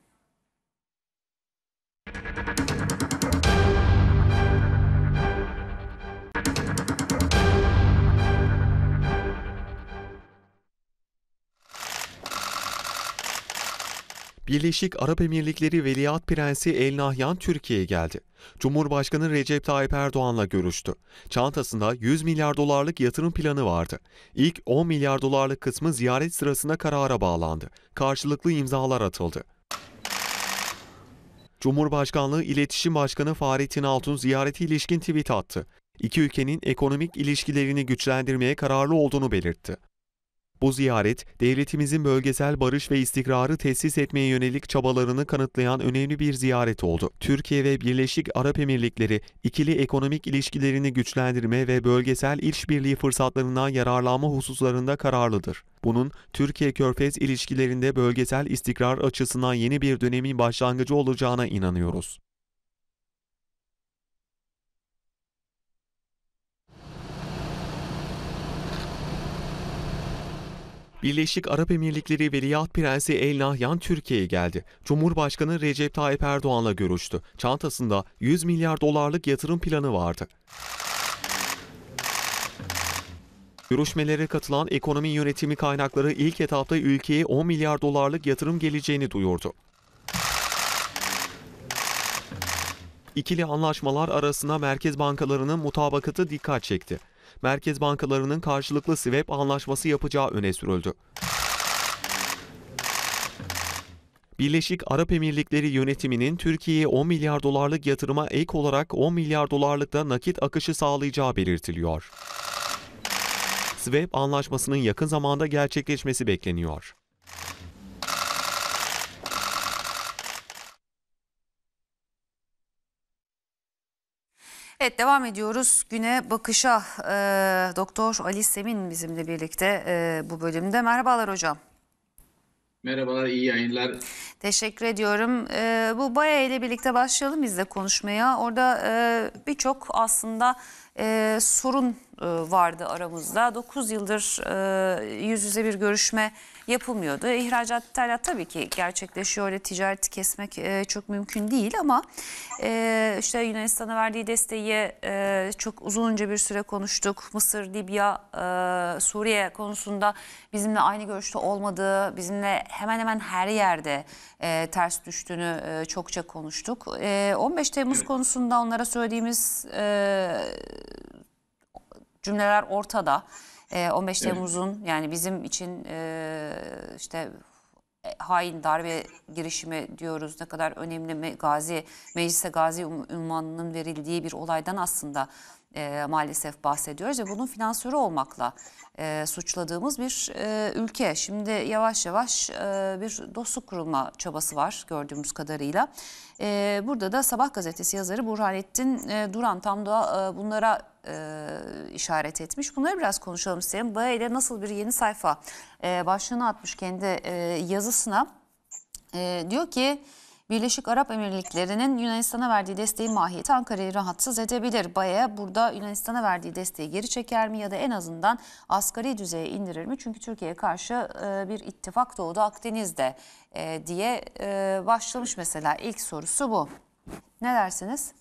[SPEAKER 4] Birleşik Arap Emirlikleri Veliaht Prensi El Nahyan Türkiye'ye geldi. Cumhurbaşkanı Recep Tayyip Erdoğan'la görüştü. Çantasında 100 milyar dolarlık yatırım planı vardı. İlk 10 milyar dolarlık kısmı ziyaret sırasında karara bağlandı. Karşılıklı imzalar atıldı. Cumhurbaşkanlığı İletişim Başkanı Fahrettin Altun ziyareti ilişkin tweet attı. İki ülkenin ekonomik ilişkilerini güçlendirmeye kararlı olduğunu belirtti. Bu ziyaret, devletimizin bölgesel barış ve istikrarı tesis etmeye yönelik çabalarını kanıtlayan önemli bir ziyaret oldu. Türkiye ve Birleşik Arap Emirlikleri ikili ekonomik ilişkilerini güçlendirme ve bölgesel işbirliği fırsatlarından yararlanma hususlarında kararlıdır. Bunun Türkiye-Körfez ilişkilerinde bölgesel istikrar açısından yeni bir dönemin başlangıcı olacağına inanıyoruz. Birleşik Arap Emirlikleri Veliaht Prensi El Nahyan Türkiye'ye geldi. Cumhurbaşkanı Recep Tayyip Erdoğan'la görüştü. Çantasında 100 milyar dolarlık yatırım planı vardı. Görüşmelere katılan ekonomi yönetimi kaynakları ilk etapta ülkeye 10 milyar dolarlık yatırım geleceğini duyurdu. İkili anlaşmalar arasında merkez bankalarının mutabakatı dikkat çekti. Merkez bankalarının karşılıklı swap anlaşması yapacağı öne sürüldü. Birleşik Arap Emirlikleri yönetiminin Türkiye'ye 10 milyar dolarlık yatırıma ek olarak 10 milyar dolarlık da nakit akışı sağlayacağı belirtiliyor. Swap anlaşmasının yakın zamanda gerçekleşmesi bekleniyor.
[SPEAKER 3] Evet devam ediyoruz güne bakışa. Ee, Doktor Ali Semin bizimle birlikte e, bu bölümde. Merhabalar hocam.
[SPEAKER 13] Merhabalar, iyi yayınlar.
[SPEAKER 3] Teşekkür ediyorum. Ee, bu Baya ile birlikte başlayalım biz de konuşmaya. Orada e, birçok aslında e, sorun e, vardı aramızda. 9 yıldır e, yüz yüze bir görüşme yapılmıyordu. İhracat ithalat tabii ki gerçekleşiyor. Öyle ticareti kesmek e, çok mümkün değil ama e, işte Yunanistan'a verdiği desteği e, çok uzunca bir süre konuştuk. Mısır, Libya, e, Suriye konusunda bizimle aynı görüşte olmadığı, bizimle hemen hemen her yerde e, ters düştüğünü e, çokça konuştuk. E, 15 Temmuz konusunda onlara söylediğimiz e, cümleler ortada. E, 15
[SPEAKER 13] Evet.
[SPEAKER 3] Temmuz'un yani bizim için e, işte e, hain darbe girişimi diyoruz ne kadar önemli me- gazi meclise gazi um- unvanının verildiği bir olaydan aslında e, maalesef bahsediyoruz ve bunun finansörü olmakla e, suçladığımız bir e, ülke. Şimdi yavaş yavaş e, bir dostluk kurulma çabası var gördüğümüz kadarıyla. E, burada da Sabah gazetesi yazarı Burhanettin e, Duran tam da e, bunlara e, işaret etmiş. Bunları biraz konuşalım isterim. Baya ile nasıl bir yeni sayfa e, başlığını atmış kendi e, yazısına. E, diyor ki Birleşik Arap Emirlikleri'nin Yunanistan'a verdiği desteğin mahiyeti Ankara'yı rahatsız edebilir. Baya burada Yunanistan'a verdiği desteği geri çeker mi ya da en azından asgari düzeye indirir mi? Çünkü Türkiye'ye karşı e, bir ittifak doğdu Akdeniz'de e, diye e, başlamış mesela. İlk sorusu bu. Ne dersiniz?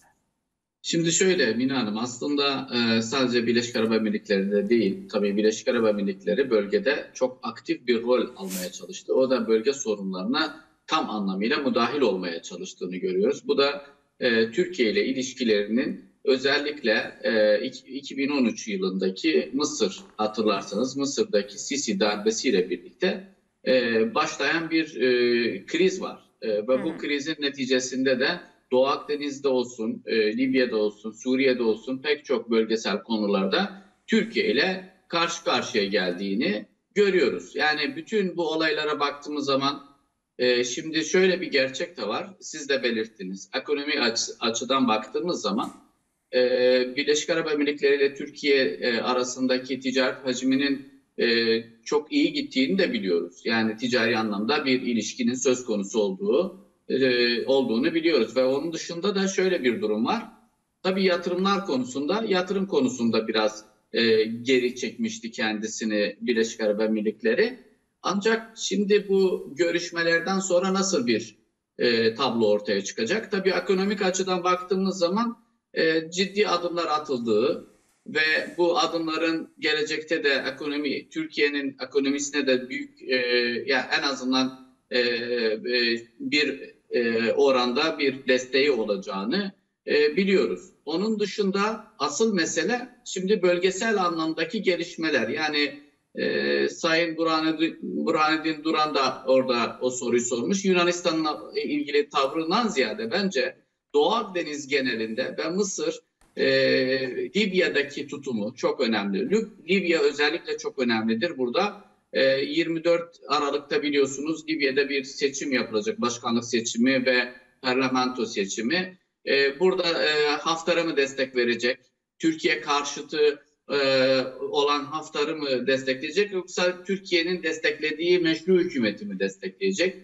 [SPEAKER 13] Şimdi şöyle Mina Hanım aslında sadece Birleşik Arap Emirlikleri'de değil, tabii Birleşik Arap Emirlikleri bölgede çok aktif bir rol almaya çalıştı. O da bölge sorunlarına tam anlamıyla müdahil olmaya çalıştığını görüyoruz. Bu da e, Türkiye ile ilişkilerinin özellikle e, ik- 2013 yılındaki Mısır hatırlarsanız Mısır'daki Sisi darbesiyle birlikte e, başlayan bir e, kriz var. E, ve bu krizin neticesinde de Doğu Akdeniz'de olsun, e, Libya'da olsun, Suriye'de olsun pek çok bölgesel konularda Türkiye ile karşı karşıya geldiğini görüyoruz. Yani bütün bu olaylara baktığımız zaman e, şimdi şöyle bir gerçek de var. Siz de belirttiniz. Ekonomi açı- açıdan baktığımız zaman e, Birleşik Arap Emirlikleri ile Türkiye e, arasındaki ticaret hacminin e, çok iyi gittiğini de biliyoruz. Yani ticari anlamda bir ilişkinin söz konusu olduğu olduğunu biliyoruz ve onun dışında da şöyle bir durum var. Tabii yatırımlar konusunda, yatırım konusunda biraz geri çekmişti kendisini Birleşik Arap Emirlikleri. Ancak şimdi bu görüşmelerden sonra nasıl bir e, tablo ortaya çıkacak? Tabii ekonomik açıdan baktığımız zaman e, ciddi adımlar atıldığı ve bu adımların gelecekte de ekonomi Türkiye'nin ekonomisine de büyük e, yani en azından e, e, bir e, oranda bir desteği olacağını e, biliyoruz. Onun dışında asıl mesele şimdi bölgesel anlamdaki gelişmeler. Yani e, Sayın Burhanedin, Duran da orada o soruyu sormuş. Yunanistan'la ilgili tavrından ziyade bence Doğu Akdeniz genelinde ve Mısır e, Libya'daki tutumu çok önemli. Lib- Libya özellikle çok önemlidir. Burada e, 24 Aralık'ta biliyorsunuz Libya'da bir seçim yapılacak. Başkanlık seçimi ve parlamento seçimi. E, burada e, Haftar'a mı destek verecek? Türkiye karşıtı e, olan Haftar'ı mı destekleyecek yoksa Türkiye'nin desteklediği meşru hükümeti mi destekleyecek?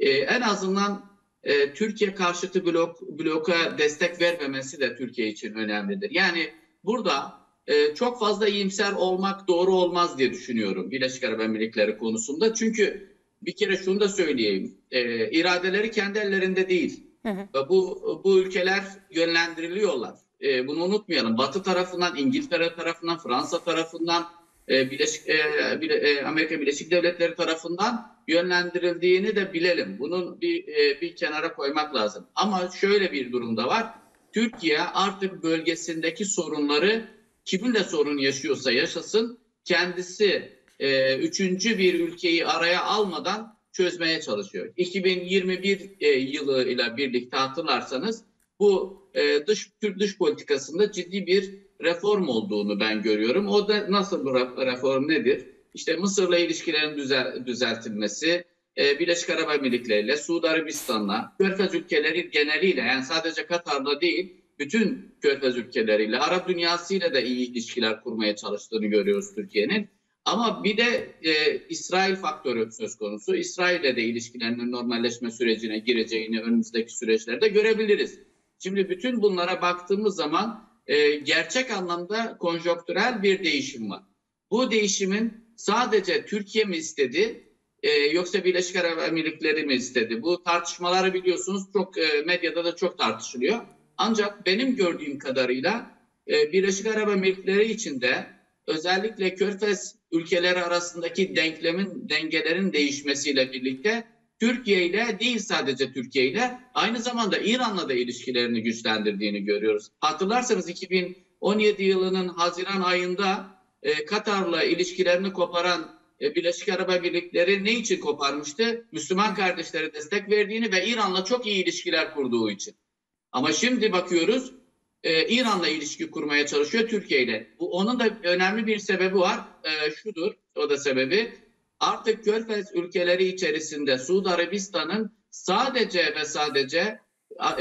[SPEAKER 13] E, en azından e, Türkiye karşıtı blok bloka destek vermemesi de Türkiye için önemlidir. Yani burada e, çok fazla iyimser olmak doğru olmaz diye düşünüyorum Birleşik Arap Emirlikleri konusunda. Çünkü bir kere şunu da söyleyeyim. E, iradeleri kendi ellerinde değil. Ve Bu bu ülkeler yönlendiriliyorlar. E, bunu unutmayalım. Batı tarafından, İngiltere tarafından, Fransa tarafından, e, Birleşik, e, Bile- e, Amerika Birleşik Devletleri tarafından yönlendirildiğini de bilelim. Bunu bir e, bir kenara koymak lazım. Ama şöyle bir durumda var. Türkiye artık bölgesindeki sorunları kiminle sorun yaşıyorsa yaşasın kendisi e, üçüncü bir ülkeyi araya almadan çözmeye çalışıyor. 2021 e, yılı ile birlikte hatırlarsanız bu e, dış dış politikasında ciddi bir reform olduğunu ben görüyorum. O da nasıl re- reform nedir? İşte Mısır'la ilişkilerin düzel- düzeltilmesi, e, Birleşik Arap Emirlikleri ile, Suudi Arabistan'la, Körfez ülkeleri geneliyle yani sadece Katar'la değil bütün Körfez ülkeleriyle, Arap dünyasıyla da iyi ilişkiler kurmaya çalıştığını görüyoruz Türkiye'nin. Ama bir de e, İsrail faktörü söz konusu. İsrail'le de ilişkilerinin normalleşme sürecine gireceğini önümüzdeki süreçlerde görebiliriz. Şimdi bütün bunlara baktığımız zaman e, gerçek anlamda konjonktürel bir değişim var. Bu değişimin sadece Türkiye mi istedi e, yoksa Birleşik Arap Emirlikleri mi istedi? Bu tartışmaları biliyorsunuz çok e, medyada da çok tartışılıyor. Ancak benim gördüğüm kadarıyla e, Birleşik Arap Emirlikleri içinde özellikle Körfez ülkeleri arasındaki denklemin dengelerin değişmesiyle birlikte Türkiye ile değil sadece Türkiye ile aynı zamanda İran'la da ilişkilerini güçlendirdiğini görüyoruz. Hatırlarsanız 2017 yılının Haziran ayında e, Katar'la ilişkilerini koparan e, Birleşik Arap Emirlikleri ne için koparmıştı? Müslüman kardeşlere destek verdiğini ve İran'la çok iyi ilişkiler kurduğu için. Ama şimdi bakıyoruz e, İran'la ilişki kurmaya çalışıyor Türkiye ile. Bu, onun da önemli bir sebebi var. E, şudur, o da sebebi. Artık Körfez ülkeleri içerisinde Suudi Arabistan'ın sadece ve sadece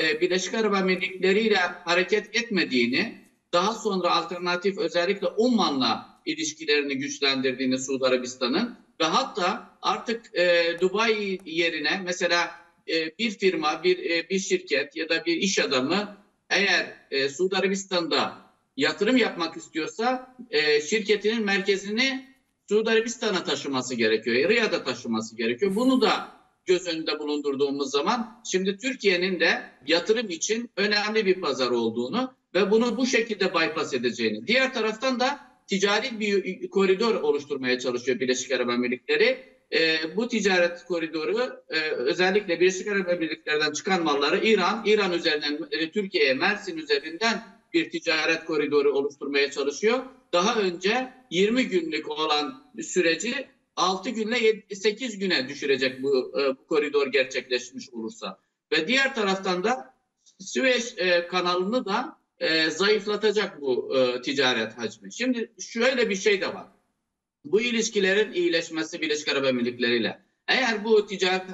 [SPEAKER 13] e, Birleşik Arap Emirlikleri ile hareket etmediğini, daha sonra alternatif özellikle Umman'la ilişkilerini güçlendirdiğini Suudi Arabistan'ın ve hatta artık e, Dubai yerine mesela e, bir firma, bir e, bir şirket ya da bir iş adamı eğer e, Suudi Arabistan'da yatırım yapmak istiyorsa e, şirketinin merkezini Suudi Arabistan'a taşıması gerekiyor. Riyad'a taşıması gerekiyor. Bunu da göz önünde bulundurduğumuz zaman şimdi Türkiye'nin de yatırım için önemli bir pazar olduğunu ve bunu bu şekilde bypass edeceğini. Diğer taraftan da ticari bir koridor oluşturmaya çalışıyor Birleşik Arap Emirlikleri. E, bu ticaret koridoru e, özellikle Birleşik Arap Emirlikleri'den çıkan malları İran, İran üzerinden e, Türkiye'ye, Mersin üzerinden bir ticaret koridoru oluşturmaya çalışıyor. Daha önce 20 günlük olan süreci 6 günle 8 güne düşürecek bu, e, bu koridor gerçekleşmiş olursa. Ve diğer taraftan da Süveyş e, kanalını da e, zayıflatacak bu ticaret hacmi. Şimdi şöyle bir şey de var. Bu ilişkilerin iyileşmesi Birleşik Arap Emirlikleri ile eğer bu ticaret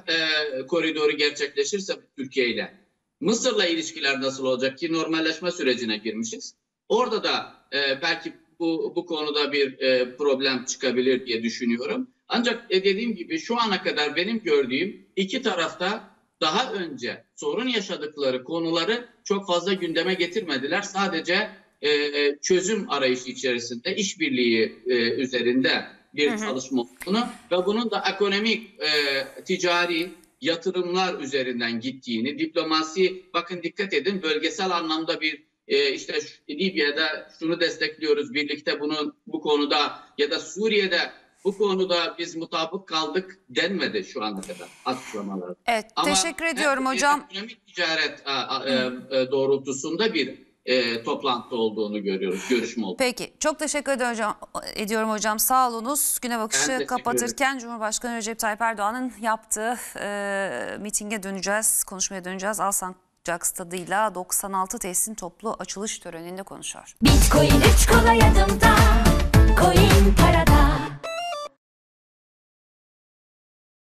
[SPEAKER 13] koridoru gerçekleşirse Türkiye ile Mısır'la ilişkiler nasıl olacak ki normalleşme sürecine girmişiz. Orada da e, belki bu, bu konuda bir e, problem çıkabilir diye düşünüyorum. Ancak e, dediğim gibi şu ana kadar benim gördüğüm iki tarafta daha önce sorun yaşadıkları konuları çok fazla gündeme getirmediler. Sadece e, e, çözüm arayışı içerisinde işbirliği e, üzerinde bir
[SPEAKER 14] Hı hı.
[SPEAKER 13] çalışma olduğunu ve bunun da ekonomik, e, ticari yatırımlar üzerinden gittiğini, diplomasi bakın dikkat edin bölgesel anlamda bir e, işte Libya'da şunu destekliyoruz birlikte bunu bu konuda ya da Suriye'de bu konuda biz mutabık kaldık denmedi şu ana kadar açıklamalarda.
[SPEAKER 3] Evet,
[SPEAKER 13] Ama
[SPEAKER 3] teşekkür ediyorum hocam.
[SPEAKER 13] Ekonomik ticaret e, e, doğrultusunda bir e, toplantı olduğunu görüyoruz, görüşme olduğunu.
[SPEAKER 3] Peki çok teşekkür ediyorum hocam, ediyorum hocam. Sağ olunuz. Güne bakışı kapatırken Cumhurbaşkanı Recep Tayyip Erdoğan'ın yaptığı e, mitinge döneceğiz, konuşmaya döneceğiz. Alsancak stadıyla 96 tesisin toplu açılış töreninde konuşuyor.
[SPEAKER 1] Bitcoin üç kolay adımda Coin para